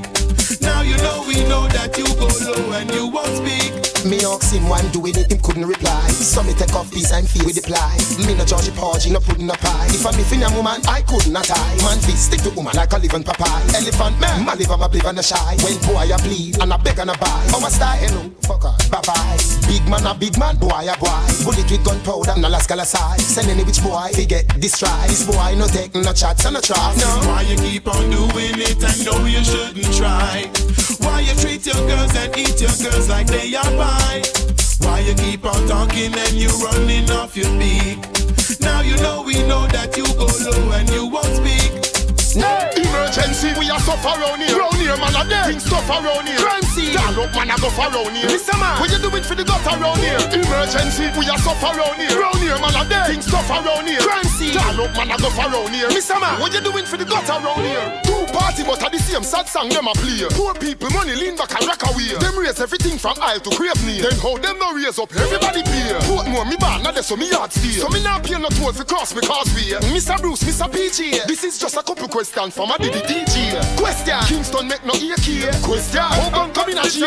Now you know we know that you go low and you won't speak. Me ask him why I'm doing it, him couldn't reply. So me take off peace and feel with the ply. Me no Georgie Porgy, no pudding a pie. If I'm a woman, I couldn't tie. Man, please stick to woman like a living papai. Elephant man, my liver, my live and a shy. When boy I bleed and I beg and I buy. Oh my style, hello, fuck off, bye bye. Big man, a big man, boy a boy. Bullet with gunpowder, no last aside. Send any which boy, he get destroyed. This boy no take no chats and no try. No. Why you keep on doing it? I know you shouldn't try. Why you treat your girls and eat your girls like they are pie? Why you keep on talking and you running off your beak? Now you know we know that you go low and you won't speak. Emergency, we are suffer around here. Round here, man, a dead. Things tough around here. Crime scene. Down up, man, I go for around here. Listen, man, what you doing for the gutter around here? Emergency, we are suffer around here. Round here, man, a dead. Things tough around here. Crime scene. Down up, man, I go for around here. Listen, man, what you doing for the gutter around here? Two party, but at the same sad song them a play. Poor people, money lean back and rock away. Them raise everything from aisle to crave near. Then how them no raise up, everybody pay. Put more me bad, not so me yard stay. So me not pay no toll for cross because we. Mr. Bruce, Mr. PG. This is just a couple questions from a Diddy DJ. Question. Kingston make no AK. Question. How come come in a? Who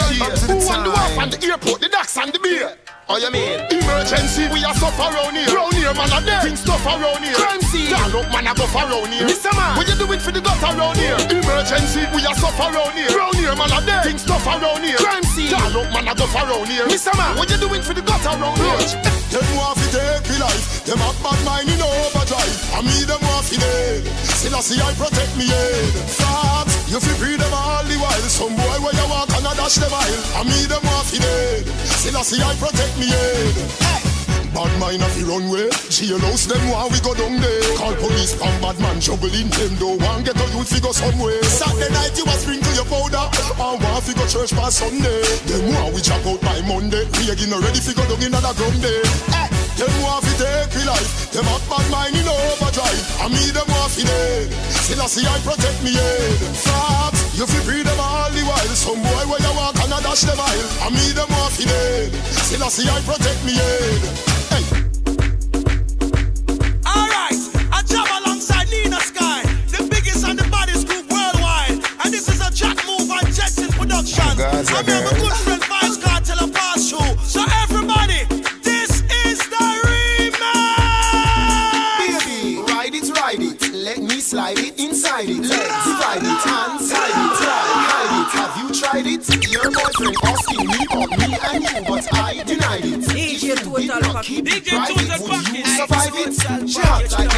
want the wharf and the airport, the docks and the beer? Oh, you mean? Emergency, we are suffer around here. Round here, man, a dead. Things tough around here. Crime scene. Down up, man, a go for around here. Mr. Man, what you doing for the gutter around here? Emergency, we are suffer around here. Round here, man, a dead. Things tough around here. Crime scene. Down up, man, a go for around here. Mr. Man, what you doing for the gutter around here? Them want to take me life. Them have bad mind in overdrive. I me them want to dead. Still I see I protect me head. Facts, you fi free them all the while. Some boy where you walk and I dash them mile. I me them want to dead. Still I see I protect me head. Hey. Bad mind if you run way. Jailhouse them while we go down there. Call police from bad man juggling them Don't want get a youth figure somewhere. Saturday night you a sprinkle your powder. And fi go church past Sunday. Them want we chop out by Monday. We again ready fi go down in another ground day hey. Eh, them want fi take me life. Them have bad mind in overdrive. And me them want fi dead. Still I see I protect me head. Facts You fi breed them all the while. Some boy where you walk and I dash them mile And me them want fi dead. Still I see I protect me head production. Gaza I'm here with girl. good friend Vybz Kartel and Pass Through. So everybody, this is the remix! Baby, ride it, ride it. Let me slide it inside it. Let's divide it and side it. Try, hide it. Have you tried it? Your boyfriend asking me about me and you, but I denied it. DJ Total Keep it private. Would you survive it? She hot like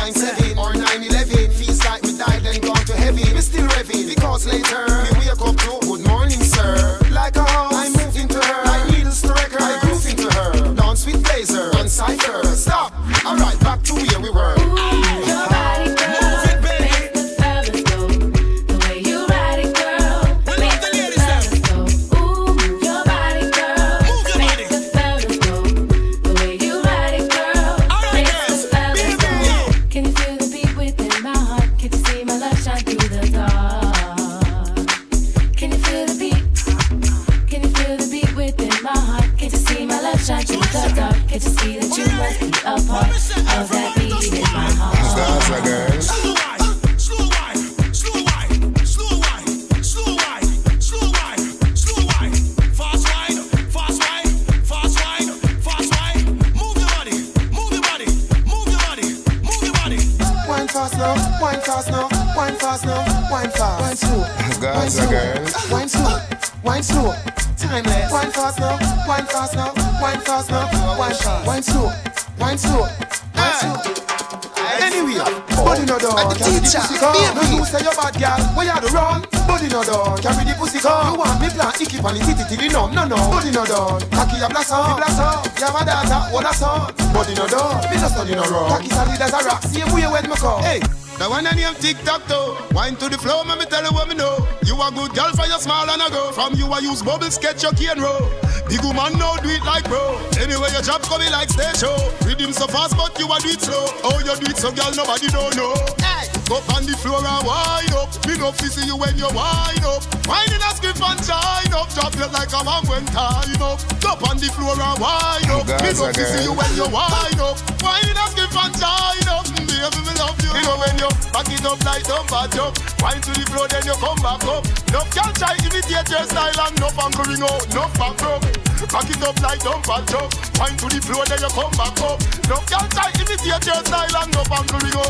till it numb? No no, body no dog, cocky a blast on, blast on. Have a daughter, what a son. Body no dog, me just study no wrong. Cocky solid as a rock, same way when me come. Hey. The one name TikTok though. Wine to the flow, me tell you what me know. You a good girl for your small and a go. From you I use bubble sketch your key and roll. Big woman now do it like bro. Anyway your job coming like stage show. Rhythm so fast but you a do it slow. Oh you do it so girl nobody don't know. Hey, go on the floor and wind up. Me no fi see you when you wind up. Wine in a skip and shine up. Drop it like a man when time up. Go on the floor and wind up. Me no Gaza fi see you when you wind up. Wine in a skip and shine up. Baby me love you. You know when you back it up like dump a jump. Wine to the floor then you come back up. No can try imitate your style and no ring out, no back up. Back it up like dump and jump. Wine to the floor, then you come back up. No girl try imitate your style and no angle we go.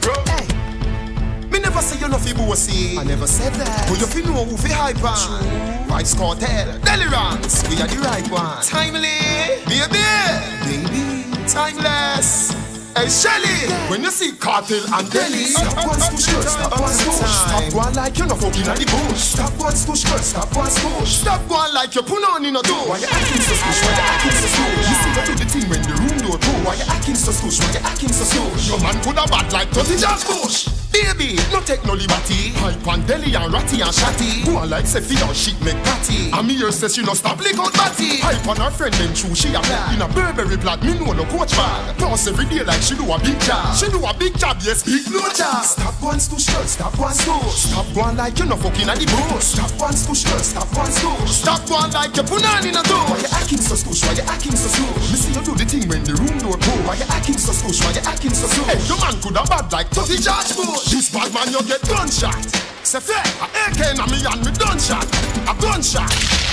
Bro. Hey. Me never say you no fi bossy. I never said that. But you fi know who fi hype ah. on. Vybz Kartel, Delly Ranx, we are the right one. Timely, baby, baby, timeless. Hey Shelly, when you see Kartel and Delly, stop one push girl, stop one push. Stop one like you no fucking at the bush. Stop one push girl, stop one push. Stop one like you put on in a door. Why you acting so stush? Why you acting so slow? You see you do the thing when the room door close. Why you acting so stush? Why you acting so slow? Your man could have bad like Tony George Bush. Baby, no take no liberty. Hype and deli and ratty and shatty. Go on like fi and shit make patty. And me here says she no stop lick out batty. Hype on her friend them true she a play. In a Burberry black, me know no coach bag. Toss every day like she do a big job. She do a big job, yes, big no job. Stop one stush girl, stop one stush. Stop one like you no fucking at the bush. Stop one stush girl, stop one stush. Stop one like you put on in a door. Why you acting so stush? Why you acting so slow? Me see you do the thing when the room door close. Why you acting so stush? Why you acting so slow? Hey, your man could have bad like Tuffy George Bush. This bad man you get gunshot. Say fair, a AK na me and me gunshot. A gunshot.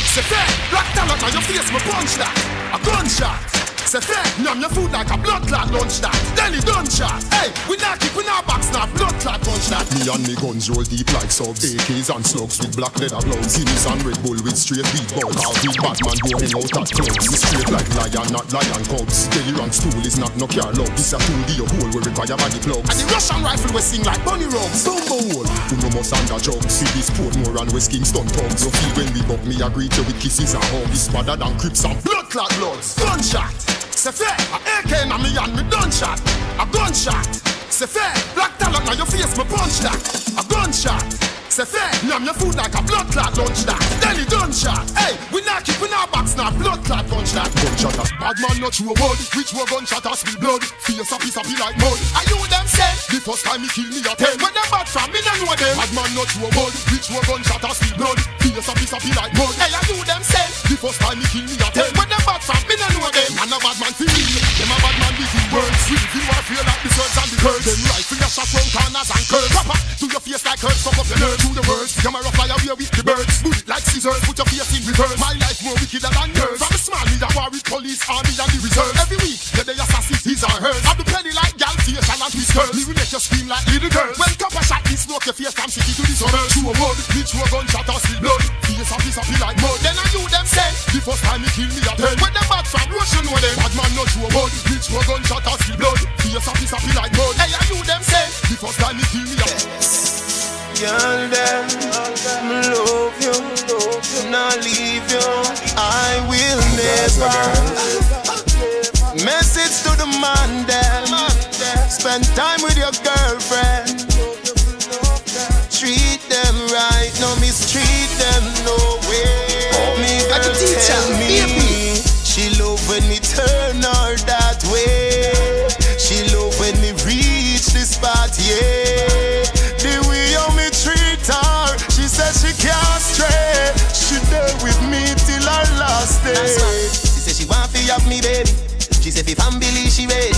Say fair, black talent on your face me punch that. A gunshot. Say fair, numb your food like a blood clot lunch that. Then he done shot. Hey, we not keep in our backs now blood clot punch that. Me and me guns roll deep like subs. AKs and slugs with black leather gloves. Guineas and Red Bull with straight beat bugs. All the Batman go hang out at clubs. We straight like lion, not lion cubs. Daily rank stool is not no car love. This a tool the hole we require body plugs. And the Russian rifle we sing like Bunny Rugs. Dumbo hole, who no must under jug. See this Portmore and we skin stun thugs. You feel when we buck me, I greet you with kisses and hugs. It's better than crips and blood clot bloods. Gunshot. Say fair, AK na me and me done shot. A gunshot. Say fair, black talent na your face me punch that. A gunshot. Say fair, yam your food like a blood clot lunch that. Then he done shot. Hey, we not keeping our backs now blood clot that. Gunshot. Bad man not true word. Which one gunshot has spill blood? Face a piece of like mud. Are you them say? The first time he kill me a ten. When them bad from me no know them. Bad man not true word. Which one gunshot has spill blood? Face a piece of like mud. Hey, are you them say? The first time he kill me a ten. When them bad from me no know them. And a bad man feel me. Them a bad man his words. Sweet, you are feel like the surge and the curves. Them rifle your shot round corners and curves. Proper to your face like curves. Fuck up your nerves. Do the words. Come a fly away with the birds. Bullet like scissors. Put your face in reverse. My life more wickeder than yours. From a small me, war with police, army and the reserve. Every week, yeah, they assassin his or hers. I'm the penny like gal facial and. Me will make you scream like little girls. When copper shot, this smoke your face from city to the suburbs. True a word, me true a gunshot or spill blood. Face a piece of feel like mud. Then I knew them say, the first time he kill me a ten. When them bad from Russia know them. Bad man not true a word, me true a gunshot or spill blood. Face a piece of feel like mud. Hey, I knew them say, the first time he kill me a Girl, them, me love you, not leave you. I will never. Message to the man, them. Spend time with your girlfriend. Treat them right, no mistreat them, no way. Me girl tell me Eh? She said if family she ready.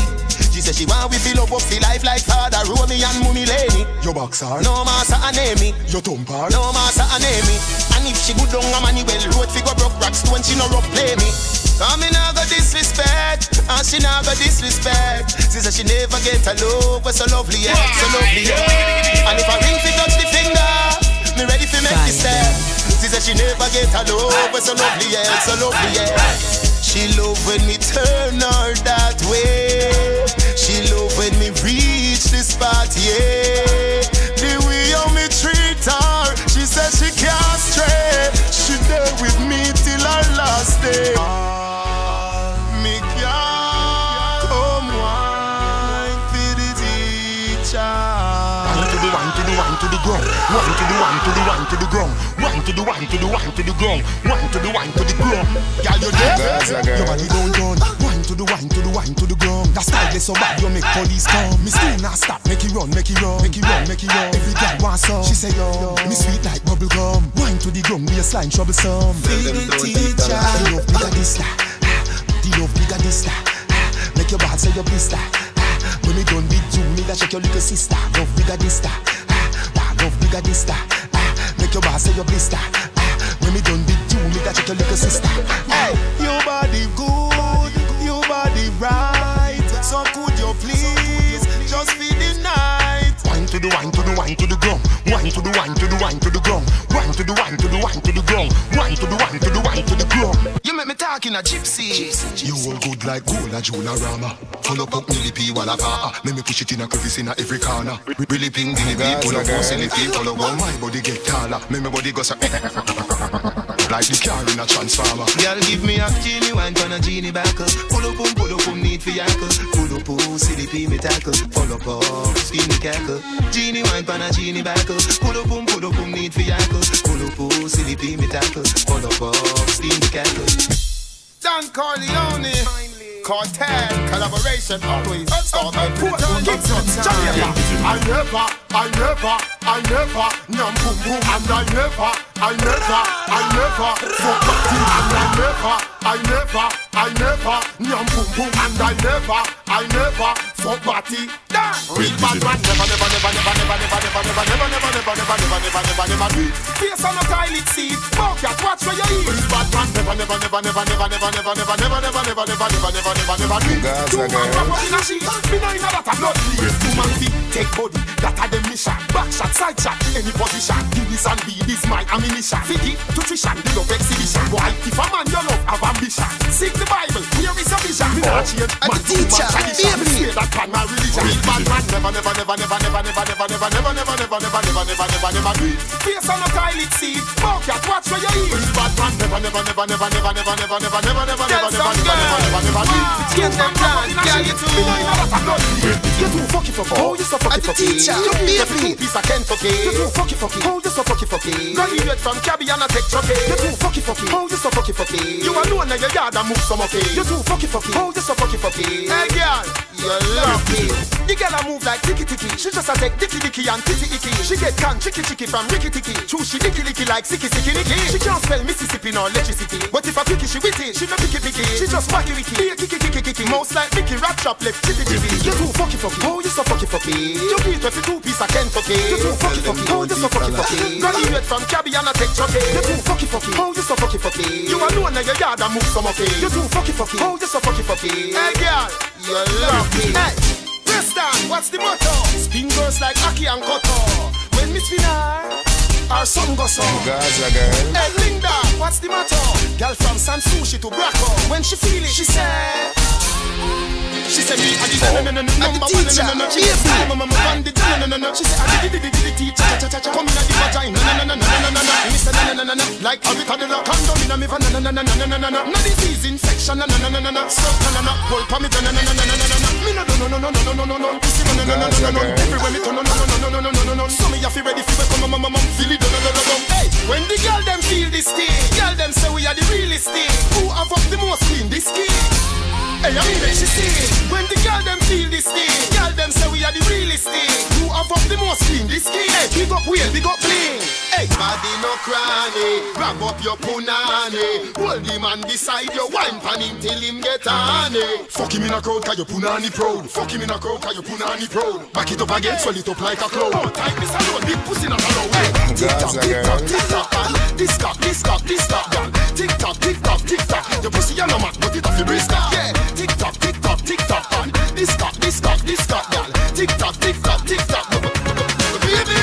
She said she want we feel up up the life like father Romy and Mummy Laney. Your boxer. No master and me. Eh? Your thumper. No master and me. Eh? And if she good down a money well road figure broke rock stone she no rough play me. Come me nah go disrespect, and she nah go disrespect. She said she never get a love, but so lovely yeah, so lovely yeah. And if I ring fi touch the finger, me ready fi make the step. She said she never get a love, but so lovely yeah, so lovely yeah. She love when me turn her that way. She love when me reach the spot, yeah. To the one to the one to the ground. One to the one to the ground. Girl, you there? Girls are girls. Your body don't done. One to the one to the one to the ground. That style is so bad, you make police come. Me still not stop. Make it run, make it run, make it run, make it run. Every girl wants some. She say yo, me sweet like bubble gum. Wine to the ground, be a slime troublesome. Feel the teacher. The love bigger this that. The love bigger this that. Make your bad say your blister. When me done with you, me that check your little sister. Love bigger this that. Love bigger this that. Make your boss say your blister. Ah, when me done with you, me that check your little sister. Hey, your body good, your body right. So could you please just feed to the wine to the wine to the ground. Wine to the wine to the wine to the ground. Wine to the wine to the wine to the ground. Wine to the wine to the wine to the ground. You make me talk in a gypsy. You all good like gold, a jewel, rama. Full up up Millie P, walla pa. Make me push it in a crevice in a every corner. Really ping, pig, pull up, silly pull up, my body get taller. Make my body go so. Like the car in a transformer. Girl, give me a genie wine on a genie back up. Pull up, um, pull up, um, need for yackle. Pull up, um, silly pee me tackle. Pull up, um, skinny cackle. Genie wine on a genie back. Pull up, um, pull up, um, need for yackle. Pull up, um, silly pee me tackle. Pull up, um, skinny cackle. Don Corleone. Kartel, collaboration always start with Portland, Kingston, Jamaica. I never, I never, I never, nyam boom boom, and I never, I never, I never, fuck party, and I never, I never, I never, nyam boom boom, and I never, I never, fuck party. Real bad man, never, never, never, never, never, never, never, never, never, never, never, never, never, never, never, never do it. Face on a toilet seat, fuck cat, watch where you eat. Real bad man, never, never, never, never, never, never, never, never, never, never, never, never, never, never, never, never do it. Two man wrap up in a sheet, me know inna that a blood bleed. Two man feet, take body, that a them mission. Back shot, side shot, any position. Do this and be this my ammunition. Figgy, nutrition, the love exhibition. Why, if a man you love have ambition, seek the Bible, here is a vision. Me not change, man, teacher, baby. Swear that pan my religion. Bad man, never, never, never, never, never, never, never, never, never, never, never, never, never, never, never, never do. Face on a toilet seat, smoke cat, watch where you eat. Bad man, never, never, never, never, never, never, never, never, never, never, never, never, never, never, never, never do it. Change them down, girl, you too. You too fucky fucky. Oh, you so fucky fucky. teacher, You baby. baby. Two piece of Kentucky. You too fucky fucky. Oh, you so fucky fucky. Graduate from Cabby and a tech trucky. You too fucky fucky. Oh, you so fucky fucky. You alone in your yard and move some okay. You too fucky fucky. Oh, you so fucky fucky. Hey girl, you lucky. The girl a move like ticky ticky. She just a take dicky dicky and titty icky. She get can chicky chicky from Ricky Ticky. True, she dicky licky like sicky sicky nicky. She can't spell Mississippi nor electricity. But if I picky, she witty. She no picky picky. She just wacky wicky. Be a kicky kicky kicky. Mouse like Mickey, rat chop left chippy chippy. You too fucky fucky. Oh, you so fucky fucky. You beat with the two piece of Kentucky. You too fucky fucky. Oh, you so fucky fucky. Graduate from Cabby and a tech trucky. You too fucky fucky. Oh, you so fucky fucky. You alone in your yard and move some okay. You too fucky fucky. Oh, you so fucky fucky. Hey girl, you lucky. Hey. Preston, what's the motto? Spin girls like Aki and Koto. When Miss Finar, our son goes on. Gaza girl. Hey Linda, what's the motto? Girl from Sans Souci to Braco. When she feel it, she say. She said me I did no no no no number one no no no She said I'm a man did no no no no She said I did did did did teacher cha cha cha Come in at the vagina no no no no no no no Me say no no no no like a bit of the lock Condom in a me no no no no no no no no No disease infection no no no no no no So no no no Hold pa me no no no no no no no no Me no no no no no no no no no Pussy no no no no no no no Everywhere me turn no no no no no no no no no So me have to ready for come mama mama feel it no no no no no Hey when the girl them feel this thing Girl them say we are the realest thing Who have up the most clean this skin Hey, I mean, she see When the girl them feel this thing Girl them say we are the realest thing. Who have up the most clean this skin. Hey, big up wheel, big up bling Hey, body no cranny Grab up your punani. Hold him and beside your wine pan him till him get honey Fuck him in a crowd cause you punani proud. Fuck him in a crowd cause you punani proud. Back it up again, swell it up like a cloud Oh, time this alone, big pussy not alone. Hey, tick tock, tick tock, tick tock, This cock, this cock, this cock, girl Tick tock, tick tock, tick tock. Your pussy a no mat, but it off your brisk Yeah, tick tock, tick tock, tick tock, man. This cock, this cock, this cock, girl Tick tock, tick tock, tick tock Baby,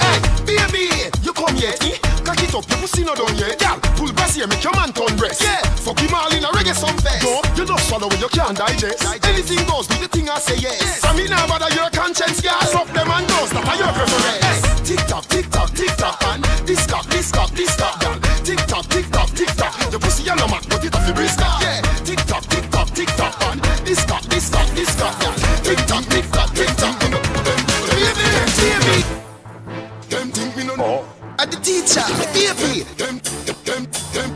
hey, baby You come here, eh? Cock it up, your pussy not done yet. Girl, pull brass here, make your man turn breast Yeah, fuck him all in a reggae song fest. No, you don't swallow when you can't digest. Anything goes, do the thing I say yes. So me now bother your conscience, girl Fuck them and those that are your preference. Hey, Tick tock, tick tock, tick tock, man. This cock, this cock, this cock, girl. Tick tock, tick tock, tick tock Your pussy a no mat, but it off your brisk This cock, this cock, this Tick tock, tick tock, tick tock Baby, baby Them think me no know At the teacher, baby. Them, them, them, them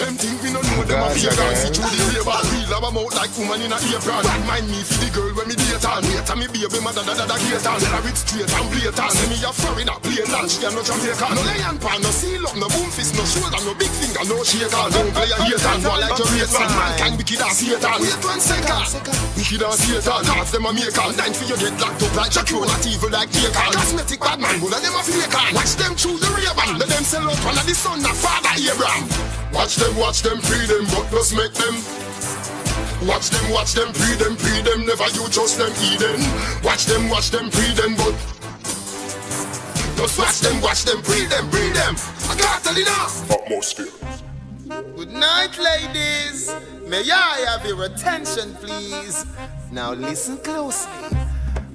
Them think me no know them a fake and see through the label Real have a mouth like woman in a apron mind me for the girl when me date on Wait me baby mother da da da gate on Tell her it's straight and blatant Say me a foreigner, blatant She a no Jamaican No lion pan, no seal up, no boom fist, no shoulder No big finger, no shaker Don't play a like your race man Mankind wicked as Satan Wait one second Wicked as Satan Cause them a make all Nine for you get locked up like Jackie Not evil like Bacon Cosmetic bad man, but them a fake on Watch them through the Ray-Ban Let them sell out one of the son of Father Abraham Watch them, watch them, free them, but just make them. Watch them, watch them, free them, free them, never you trust them, Eden. Watch them, watch them, free them, but just watch them, watch them, free them, free them. I can't tell you now. Atmosphere. Good night, ladies. May I have your attention, please? Now listen closely.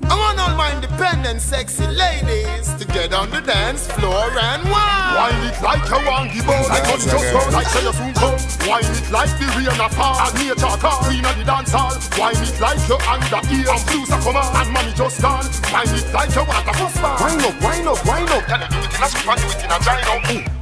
I want all my independent, sexy ladies to get on the dance floor and whine. Wine it like you want give out Like money just round like say you soon come. Wine it like the rain a fall. And uh, nature call Queen of the dance hall. Wine it like you under ear And blues a come on And money just gone. Wine it like you want a fuss bar Wine up, wine up, wine up. Can you do it in a square and do it in a gyno.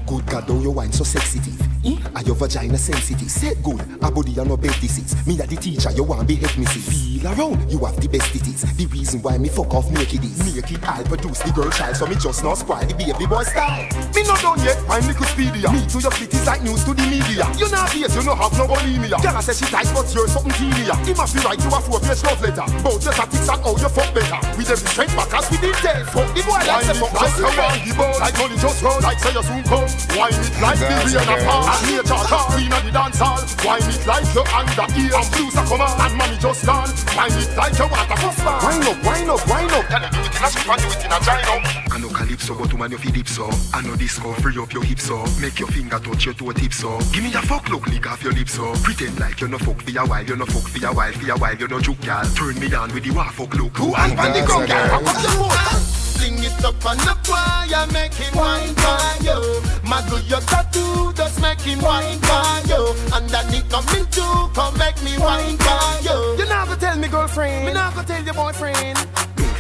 Good God, how you wine so sensitive? Eh? Are your vagina sensitive? Say good, a body and no bed disease. Me a the teacher, you want be head missus. Feel around, you have the best it is. The reason why me fuck off naked is. Naked, I'll produce the girl child, so me just not spoil the baby boy style. Me not done yet, I'm speedier Me to your feet is like news to the media. You not base, you no have no bulimia. Girl I say she tight, but you're something teenier He must be right to a four-page love letter. Both your tactics and how you fuck better. With them straight back as we did tell. Fuck the boy like say fuck just come on the boat Like money just run, like say you soon come. Wine it like the rain a fall And nature call, queen of the dance hall Wine it like you under ear And blues a come on, and money just gone Wine it like you want a fuss bar Wine up, wine up, wine up Can you do it in a square and do it in a gyno I know calypso, but woman you feel dip so. I know disco, free up your hips so. Make your finger touch your toe tip so. Give me a fuck look, lick off your lips so. Pretend like you no fuck for a while, you no fuck for a while, for a while you no juke girl. Turn me on with the wa fuck look. Who and on the ground girl? What's your Fling it up on the choir, make him wine for you. Mago your tattoo, just make him wine for you. And that he coming too, come make me wine for you. You never tell me girlfriend Me never tell your boyfriend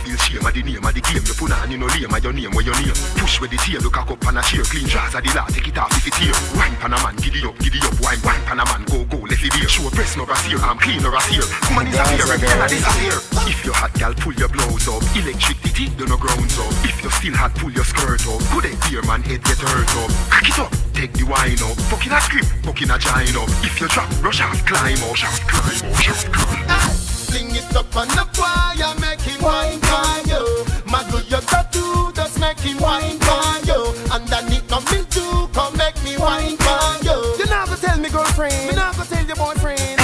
feel shame of the name of the game. You put on you no lame of your name where your name. Push with the tail, look a cup and a chair. Clean jars of the law, take it off if it here. Wine pan a man, giddy up, giddy up. Wine, wine pan a man, go, go, let it beer. Show breast no brassiere, I'm clean or a sear. Woman is a fear, and girl a disappear. If you hot gal, pull your blouse up. Electricity, you no grounds up. If you still hot, pull your skirt up. Good idea, man, head get hurt up. Crack it up, take the wine up. Fucking a script, fucking a giant up. If you drop, rush out, climb up, shout, climb up, shout, climb up. Fling it up on the choir, make him wine for you. Mago your tattoo, just make him wine for you. He coming too, come make me wine for you. You never tell me girlfriend Me never tell your boyfriend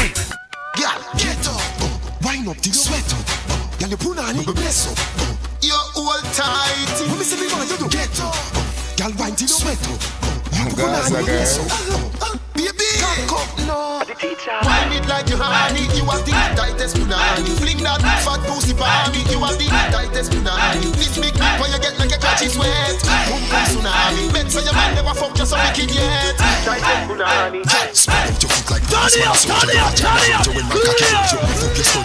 Girl, get up. Wine up you sweat up. Girl, you put on it, bless up. You hold tight. When me say me want you to get up. Girl, wine till you sweat up. Bless up. Baby, cock up now. Wine it like you honey. You are the tightest punani. Fling that fat pussy party. You are the tightest punani. This big dick when you get like a catchy sweat. Boom boom tsunami. Bet so your man never fuck you so wicked yet. Punani. Spread your foot like man. So you. You when my you. Your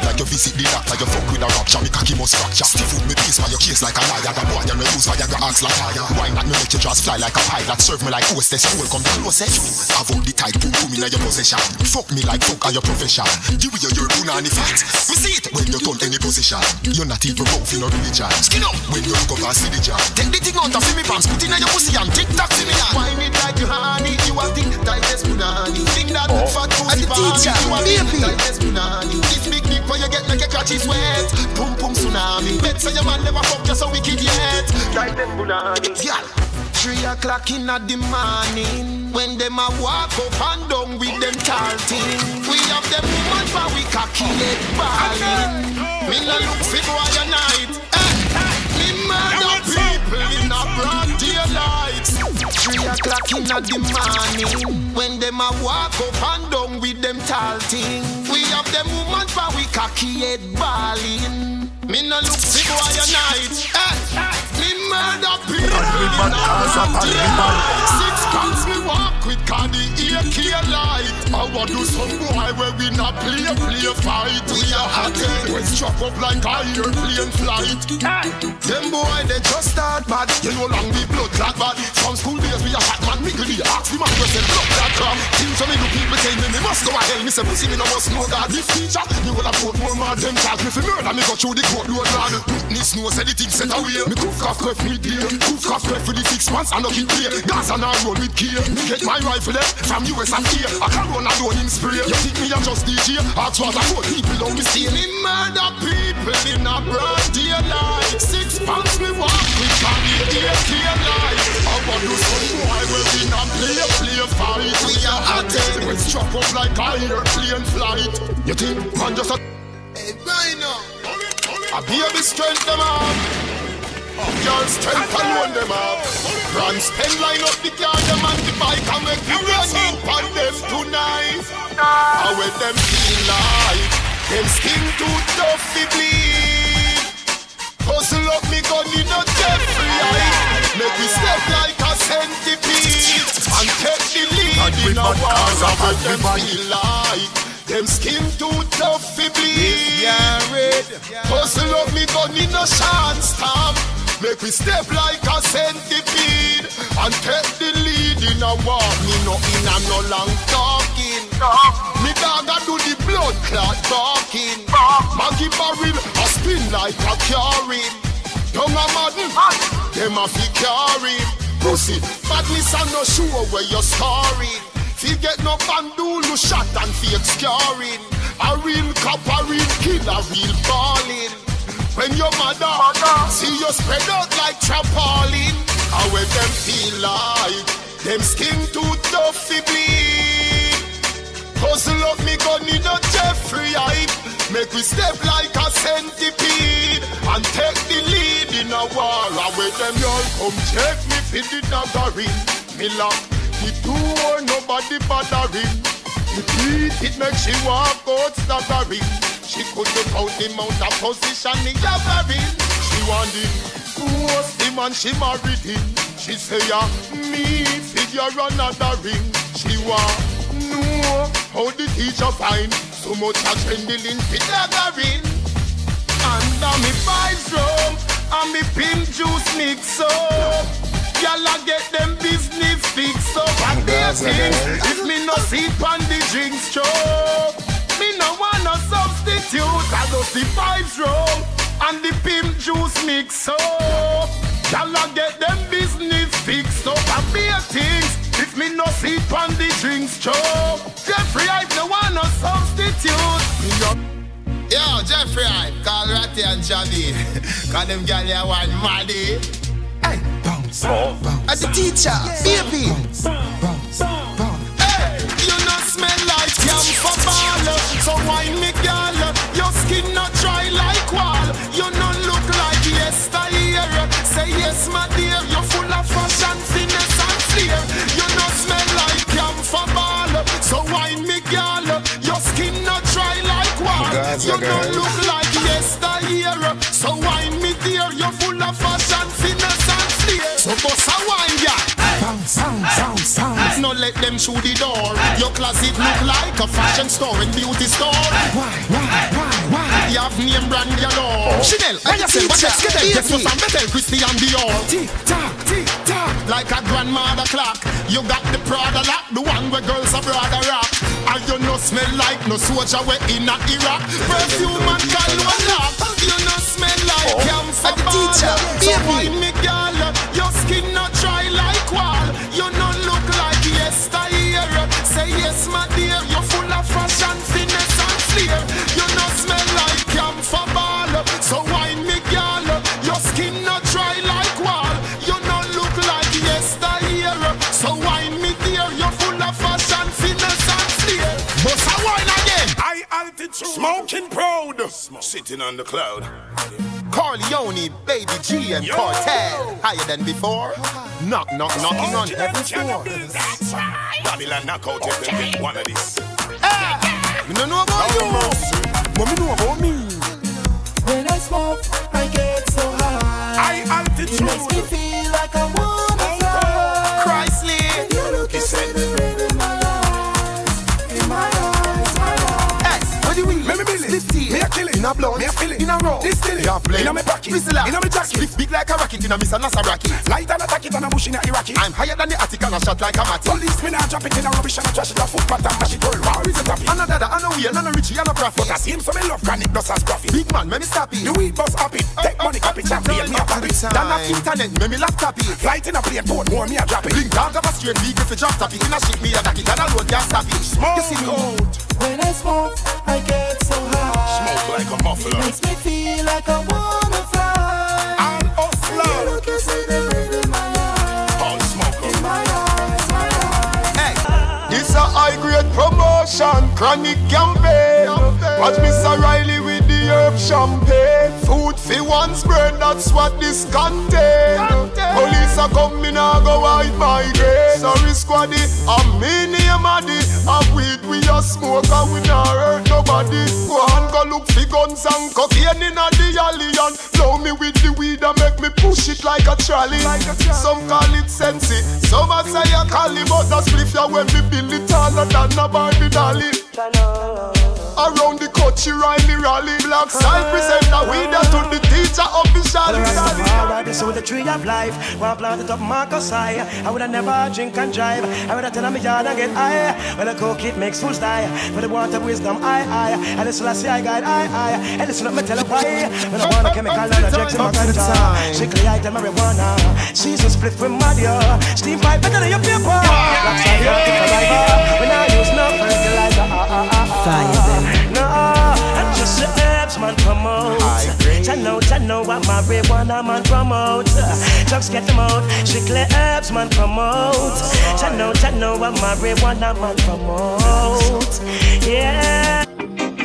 like you the. You fuck with a rupture. Me cocky must fracture. Me piece your case like a liar. That boy you like fire. Me make you just fly like a pilot? Serve me like hostess. Welcome to closest. Have all the tight boom boom in your possession. Fuck me like fuck are your profession. You with your your punani fat. Me see it when you turn any position. You're not even rough in no religion. Skin up when you look up and see the jam. Take the thing out of me pants, put in your pussy and tick tock for me. Wine it like you honey. You are the tightest punani. Fling that fat pussy party. teacher, You are the tightest punani. This big dick when you get like a catchy sweat. Boom boom tsunami. Bet so your man never fuck you so wicked yet. Tightest punani. Girl, Three o'clock in the morning When them a walk up and down with them tall thing We have them woman but we cocky head balling Me no look for boy o'clock in the morning. When them a walk up and down with them tall thing. We have them woman but we cocky head balling Me no look for boy a night. Eh. Murder people Six pants me walk with Cardi AK light I want do some boy where we not play play fight We are hot when struck up like a airplane flight Them boy they just start bad You know long the blood clot bad From school days we a hot man Mickle the ask the man where say blood that crap Things so me do people tell me me must go a hell Me say pussy me no must know God This teacher me will have put more mad them charge me for murder Me go through the court road lad Witness know say the thing set away Me cook off dear Cook off clef for the six months and no keep play Gas and I roll with gear. Get my rifle there from US and here. I can run alone in spray You think me a just DJ Ask what I put people on me see Me. Murder people in a broad daylight. Six pounds me walk with Cardi AK light. I want to some boy where we not play play fight. We are hot drop off like a airplane flight. You think man just a Hey, Bino I be a strength them up Girl strength alone them up. Run spend line up the car them and the bike And make you run in on them tonight. How when them feel like? Them skin too tough to bleed. Hustle up me gun in a Jeffrey eye Make me step like a centipede. And take the lead in a war And when them feel like? Them skin too tough to bleed. Yeah, red. Hustle up me gun in a shot stop. Make we step like a centipede and take the lead in a war. Me no in a no long talking. Me dog a do the blood clot barking. Maggie barrel a spin like a carrying. Young a madden, them a fi carry. Pussy, badness and no sure where you're scarring. Fi get no bandulu shot and fake scarring. A real cop, a real killer, real ballin'. When your mother, see you spread out like trampoline. How will them feel like them skin too tough to bleed. Hustle up me gun in a Jeffrey hype. Make we step like a centipede and take the lead in a war. And when them y'all come check me for the daggering, me lock the door, nobody bothering. The beat it makes she walk out staggering. She could look out the mount of position me gathering. She wanted it, who was the man she married him? She say yeah, me figure another ring. She want know how the teacher find so much a trending fit gathering. And now me Vybz Rum and me pimp juice mix up. Y'all get them business fixed up and their things. If me no see on the drinks choke, me no want no substitute. I just the Vybz Rum and the pimp juice mix up. Y'all get them business fixed up and their things. If me no see on the drinks choke, Jeffrey I no want no substitute. Me no Yo, Jeffrey, call Ratty and Johnny. Call them gal here one maddy. Hey, bounce, bounce. At the teacher, baby. Hey, yam for ball. So wine me gal, your skin not dry like wall. You not look like yesteryear. Say yes, my dear, you're full of fashion, finesse and flair. You not smell like yam for ball. So wine me gal, your skin not dry like wall. You girl. don't look like yesteryear. So wine let them shoot the door. Your closet look like a fashion store and beauty store. Why, why, why, why? You have name brand galore. Oh. Chanel, I just said, what else get them? Guess what's on Betel, Christian Dior. Tick tock, tick tock. Like a grandmother clock. You got the Prada lock, the one where girls are brother rock. And you no smell like no soldier we in a Iraq. Perfume and cologne lock. You no smell like oh. camphor At the teacher, So wine me girl, your skin not dry like wall. Yes, my dear, you're full of fashion, finesse and flair. You no smell like camphor ball. So Smoking proud. Sitting on the cloud. Corleone, Baby G and Kartel. Higher than before. Knock, knock, knocking on heaven's door. Babylon knockout if them get one of these. this. Me no know about you, but me know about me. When I smoke, I get so high. High altitude. It makes me feel like I wanna In a blood. Me a fill it. In a row. Distill it. You have blade. In a me pocket. Whistle In a me jacket. Big, big like a rocket in a Miss Nasa rocket. Light and attack it and a bush in a Iraqi. I'm higher than the attic and a shot like a matty. Police me now drop it in a rubbish and a trash it a footpath and mash it all. War is a topic. And a dada, and a wheel, and a richie, and a But I profit. see him so me love chronic dust as profit. Big man, me me stop it. The weed bus up it. Oh, Take oh, money, copy, oh, champion, me a pop it. Dan a internet, me me laptop it. Flight in a plane, Portmore, me a drop it. Bring dog of a straight vehicle for drop top it. In a ship, me a duck it, and a load gas stop it. Smoke You see me? out. When I smoke, I get so high. Smoke like a It muffler. makes me feel like I wanna fly. And You hustler. look and see the red in my eyes, All smoker. my eyes, my eyes. Hey, this a high grade promotion, chronic campaign. Watch Mr. Riley with the herb champagne. Food for one's brain, that's what this contain. Police are coming, I go hide my grave. Sorry, squaddy, I'm me name Addy. I'm weed, we a smoke and we not hurt nobody. Go on, go look for guns and cocaine in a the alley and blow me with the weed and make me push it like a trolley. Some call it sensey, some a say a cali, but that's spliff ya when me build it taller than a Barbie dolly. Around the country, Riley rally. Black side present the weed to the teacher officially Alright, this is the tree of life. One planted up Marcus high I woulda never drink and drive. I woulda tell me yard and get high. When the coke it makes fools die. For the water wisdom I I. And this last I guide I I And listen up me tell her why. When I want a chemical and a drugs in my ganja Strictly I tell marijuana. Season split with Madia Steam pipe better than your paper. Black side rock in the When I use no fertilizer. Ah, ah, ah, Fire them no, I just the herbs man promote. I know, I know what marijuana man promote. Drugs get them out, strictly herbs man promote. I know, I know what marijuana man promote. Yeah.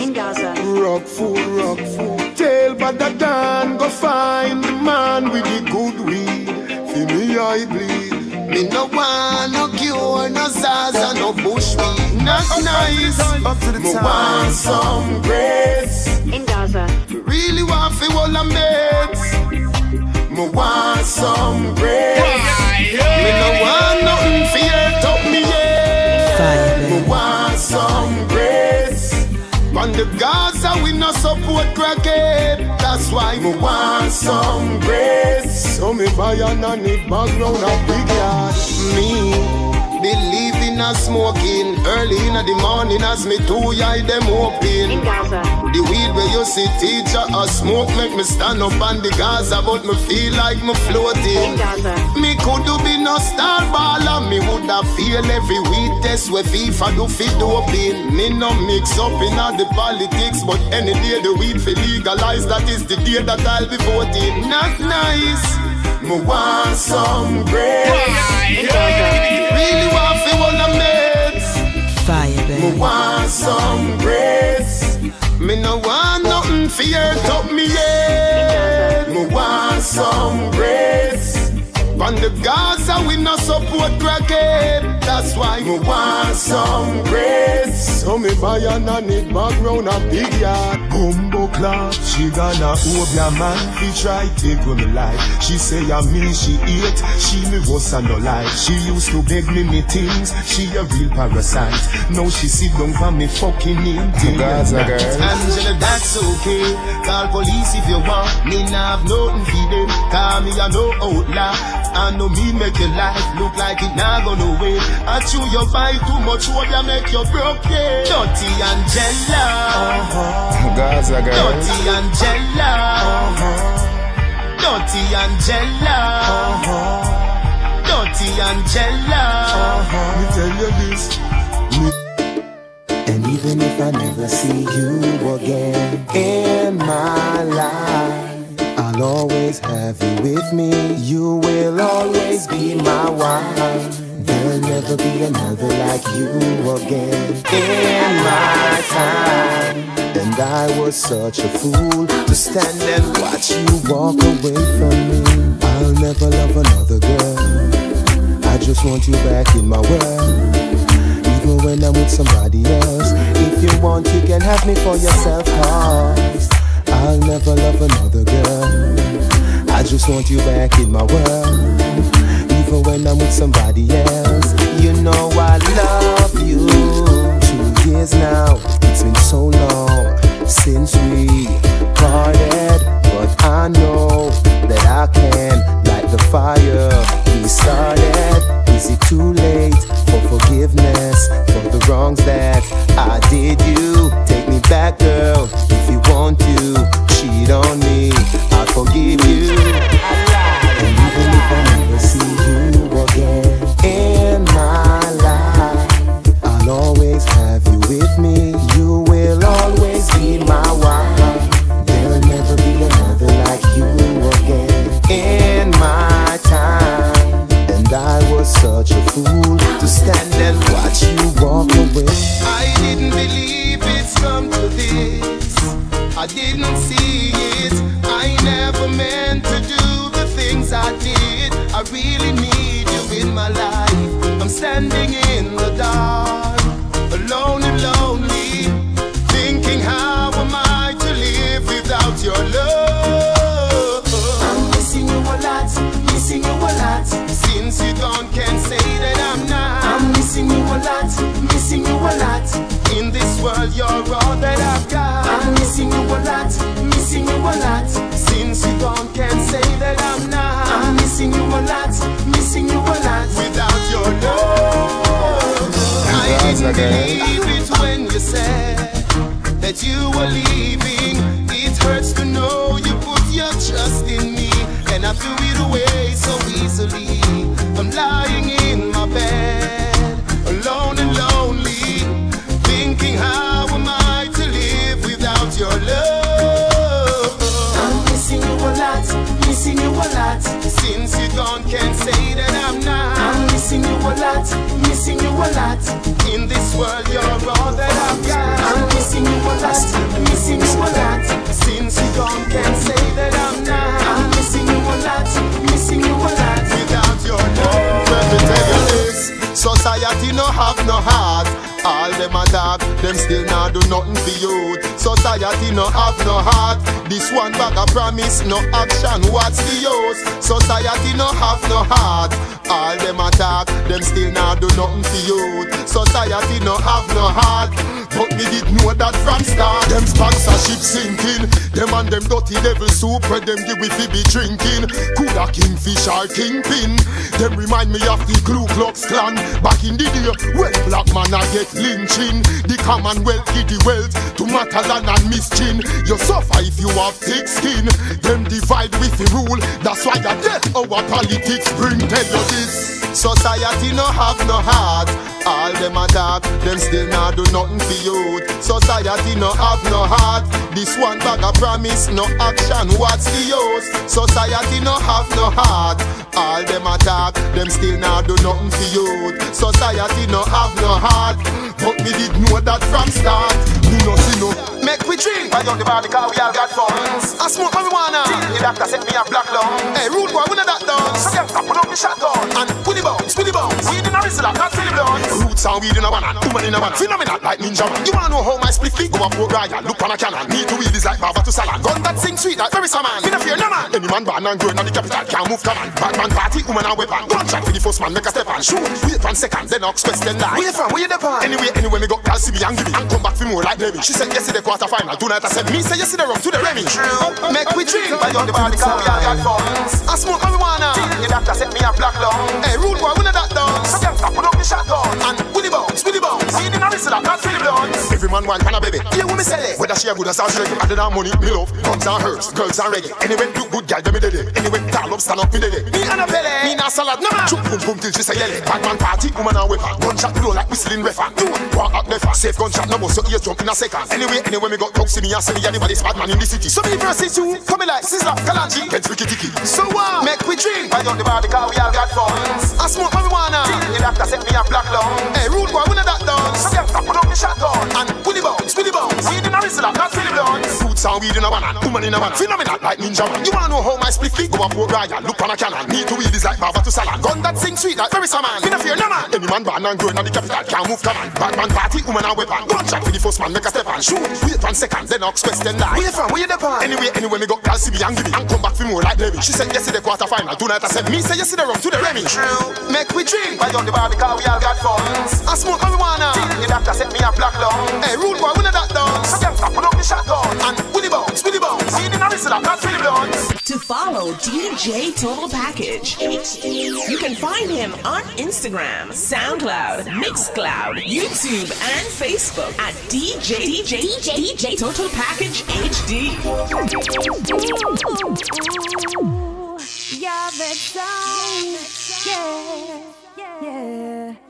In Gaza. Rock fool, rock fool. Tell but the Dan go find the man with the good weed. Feel me I bleed. Me no want no cure, no Zaza, no bushmeat, not nice. Up to the Me time. want some grace. In Gaza. Me really want fi all the mates. Me want some grace. Me no want nothing fear top me yeah. Me want some grace. On the Gaza we no support crackhead. That's why me want some grace. So me buy a nanny background a big yard. Me believe in a smoking early in the morning as me two eye them open. In Gaza. The weed where you see teacher a smoke make me stand up on the Gaza, but me feel like me floating. In Gaza. Me could do be no star baller, me woulda feel every weed test where FIFA do fit doping. Me no mix up in all the politics, but any day the weed fi legalize, that is the day that I'll be voting. Not nice. Me want some grace. Really want fi all the mates. Fire, Me want some grace. Me no want nothing fear top me yet. Me want some grace. On the Gaza we no support crackhead. That's why me want some grace. So me buy a nanny background a big yard. Bumbo clap, she gonna hope ya man fi try take with me life. She say a me she eat, she me was a no lie. She used to beg me me things, she a real parasite. Now she sit down for me fucking in Gaza girl. Angela, that's okay. Call police if you want. Me nah have nothing for them. Call me a no outlaw. I know me make your life look like it nah go nowhere. I chew your buy too much what ya make you broke yeah. Dirty Angela. Gaza girl. Dirty Angela. Uh-huh. Dirty Angela. Uh-huh. Dirty Angela. Uh-huh. Me tell you this. And even if I never see you again in my life, I'll always have you with me. You will always be my wife. There'll never be another like you again in my time. And I was such a fool to stand and watch you walk away from me. I'll never love another girl. I just want you back in my world even when I'm with somebody else. If you want, you can have me for yourself, cause I'll never love another girl. I just want you back in my world. Even when I'm with somebody else, you know I love you. Two years now, it's been so long since we parted, but I know that I can light the fire we started. Is it too late for forgiveness for the wrongs that I did you? Take me back, girl, if you want to. Cheat on me, I forgive you. And even if I never see I didn't see it. I never meant to do the things I did. I really need you in my life. I'm standing in the dark, alone and lonely, thinking how am I to live without your love? I'm missing you a lot, missing you a lot. Since you gone, can't say that I'm not. I'm missing you a lot, missing you a lot. In this world, you're all that I've got. A lot. Since you gone, can't say that I'm not. I'm missing you a lot, missing you a lot. Without your love, I didn't believe it when you said world, you're all that I've got. I'm missing you a lot, missing you a lot. Since you gone, can't say that I'm not. I'm missing you a lot, missing you a lot. Without your love, Let me tell you this Society no have no heart All them attack Them still not do nothing for youth Society no have no heart This one bag of promise No action What's the use Society no have no heart All them attack Them still not do nothing for youth. Society no have no heart But me did know that from start. Them sponsorship sinking. Them and them dirty devil soup Where them give we be drinking. Coulda kingfish or kingpin. Them remind me of the Ku Klux Klan. Back in the day when black man a get lynching. The commonwealth give the wealth to Matalon and Miss Chin You suffer if you have thick skin. Them divide with the rule. That's why you death our politics bring. Tell you this. Society no have no heart all them attack, them still not do nothing for youth. Society no have no heart. This one bag of promise, no action. What's the use? Society no have no heart. All them attack, them still not do nothing for youth. Society no have no heart. But me did know that from start. Me no see no. Make we drink. Buy on the bar because we all got funds. I smoke marijuana. The doctor set me a black lung. Hey, rude boy, we know that done. So get up, pull up the shotgun. And put the bounce, put the bounce. Weed in a whistle, not Philip Downs. Roots and weed in a banana, woman in a banana. Phenomenal like Ninjaman. You wanna know how my split feet go up for Ryan? Look on a cannon. Me to weed is like Baba to Salon. Gun that sing sweet like very man. In a fear, no man. Any man born and grown in the capital can't move command. Bad man party, woman and weapon. One shot for the first man, make a step on. Shoot, wait one second, then ox question lie. Where from? Where you depend? Anyway, anyway, me got call see me and give me and come back for more like Demi. She said yesterday quarter final, tonight I said me say yesterday rum to the Remy. Make we drink. Buy on the bar because we all got funds. I smoke marijuana. The doctor set me a black lung. Hey, rude boy, we know that done. So gangsta, pull up the shotgun. And with the bounce, with the bounce. Weed in a whistle, not Philip Downs. Every man want pan a baby. Hear what me say? Whether she a good or sound reggae. Other than money, me love guns and herbs, girls and reggae. Anyway, look good girl, them me dead. Anyway, tall up, stand up, me dead. Me and a belly. Me not salad, no man. Choop boom boom till she say yelly. Bad man party, woman and weapon. Gunshot blow like whistling weapon. Do walk out left. Safe gunshot, no more so ears jump in a second. Anyway, anyway, me got talk see me and say me anybody bad man in the city. So me versus you, coming like Sizzla, Kalonji, get tricky ticky. So what? Make we drink. Buy on the bar because we all got funds. I smoke marijuana. The doctor set me a black lung. Hey, rude boy, we know that done. So gangsta, pull up the shotgun. And the bounce, the bounce. Weed in a whistle, not Philip Downs. Roots and weed in a banana, woman in a van. Phenomenal like Ninjaman. You wanna know how my split feet go up for Ryan? Look on a cannon. Me to weed is like Baba to Salon. Gun that sing sweet like very man. In a fear, no man. Any man born and grown in the capital can't move command. Bad man party, woman and weapon. Gunshot for the first man, make a step on. Shoot, wait one second, then ox question lie. Where you from? Where you depend? Anyway, anyway, me got call see me and give me and come back for more like Demi. She said yesterday quarter final, tonight I said me say yesterday rum to the Remy. True. Make we drink. Buy on the bar because we all got funds. I smoke marijuana. The doctor set me a black lung. Hey, rude boy, we know that done. So gangsta, pull up the shotgun. And with the bounce, with the bounce. Weed in a whistle, not Philip Downs. To follow DJ Total Package, you can find him on Instagram, SoundCloud, Mixcloud, YouTube, and Facebook at DJ DJ DJ DJ Total Package HD. Yeah, that song. Yeah, yeah.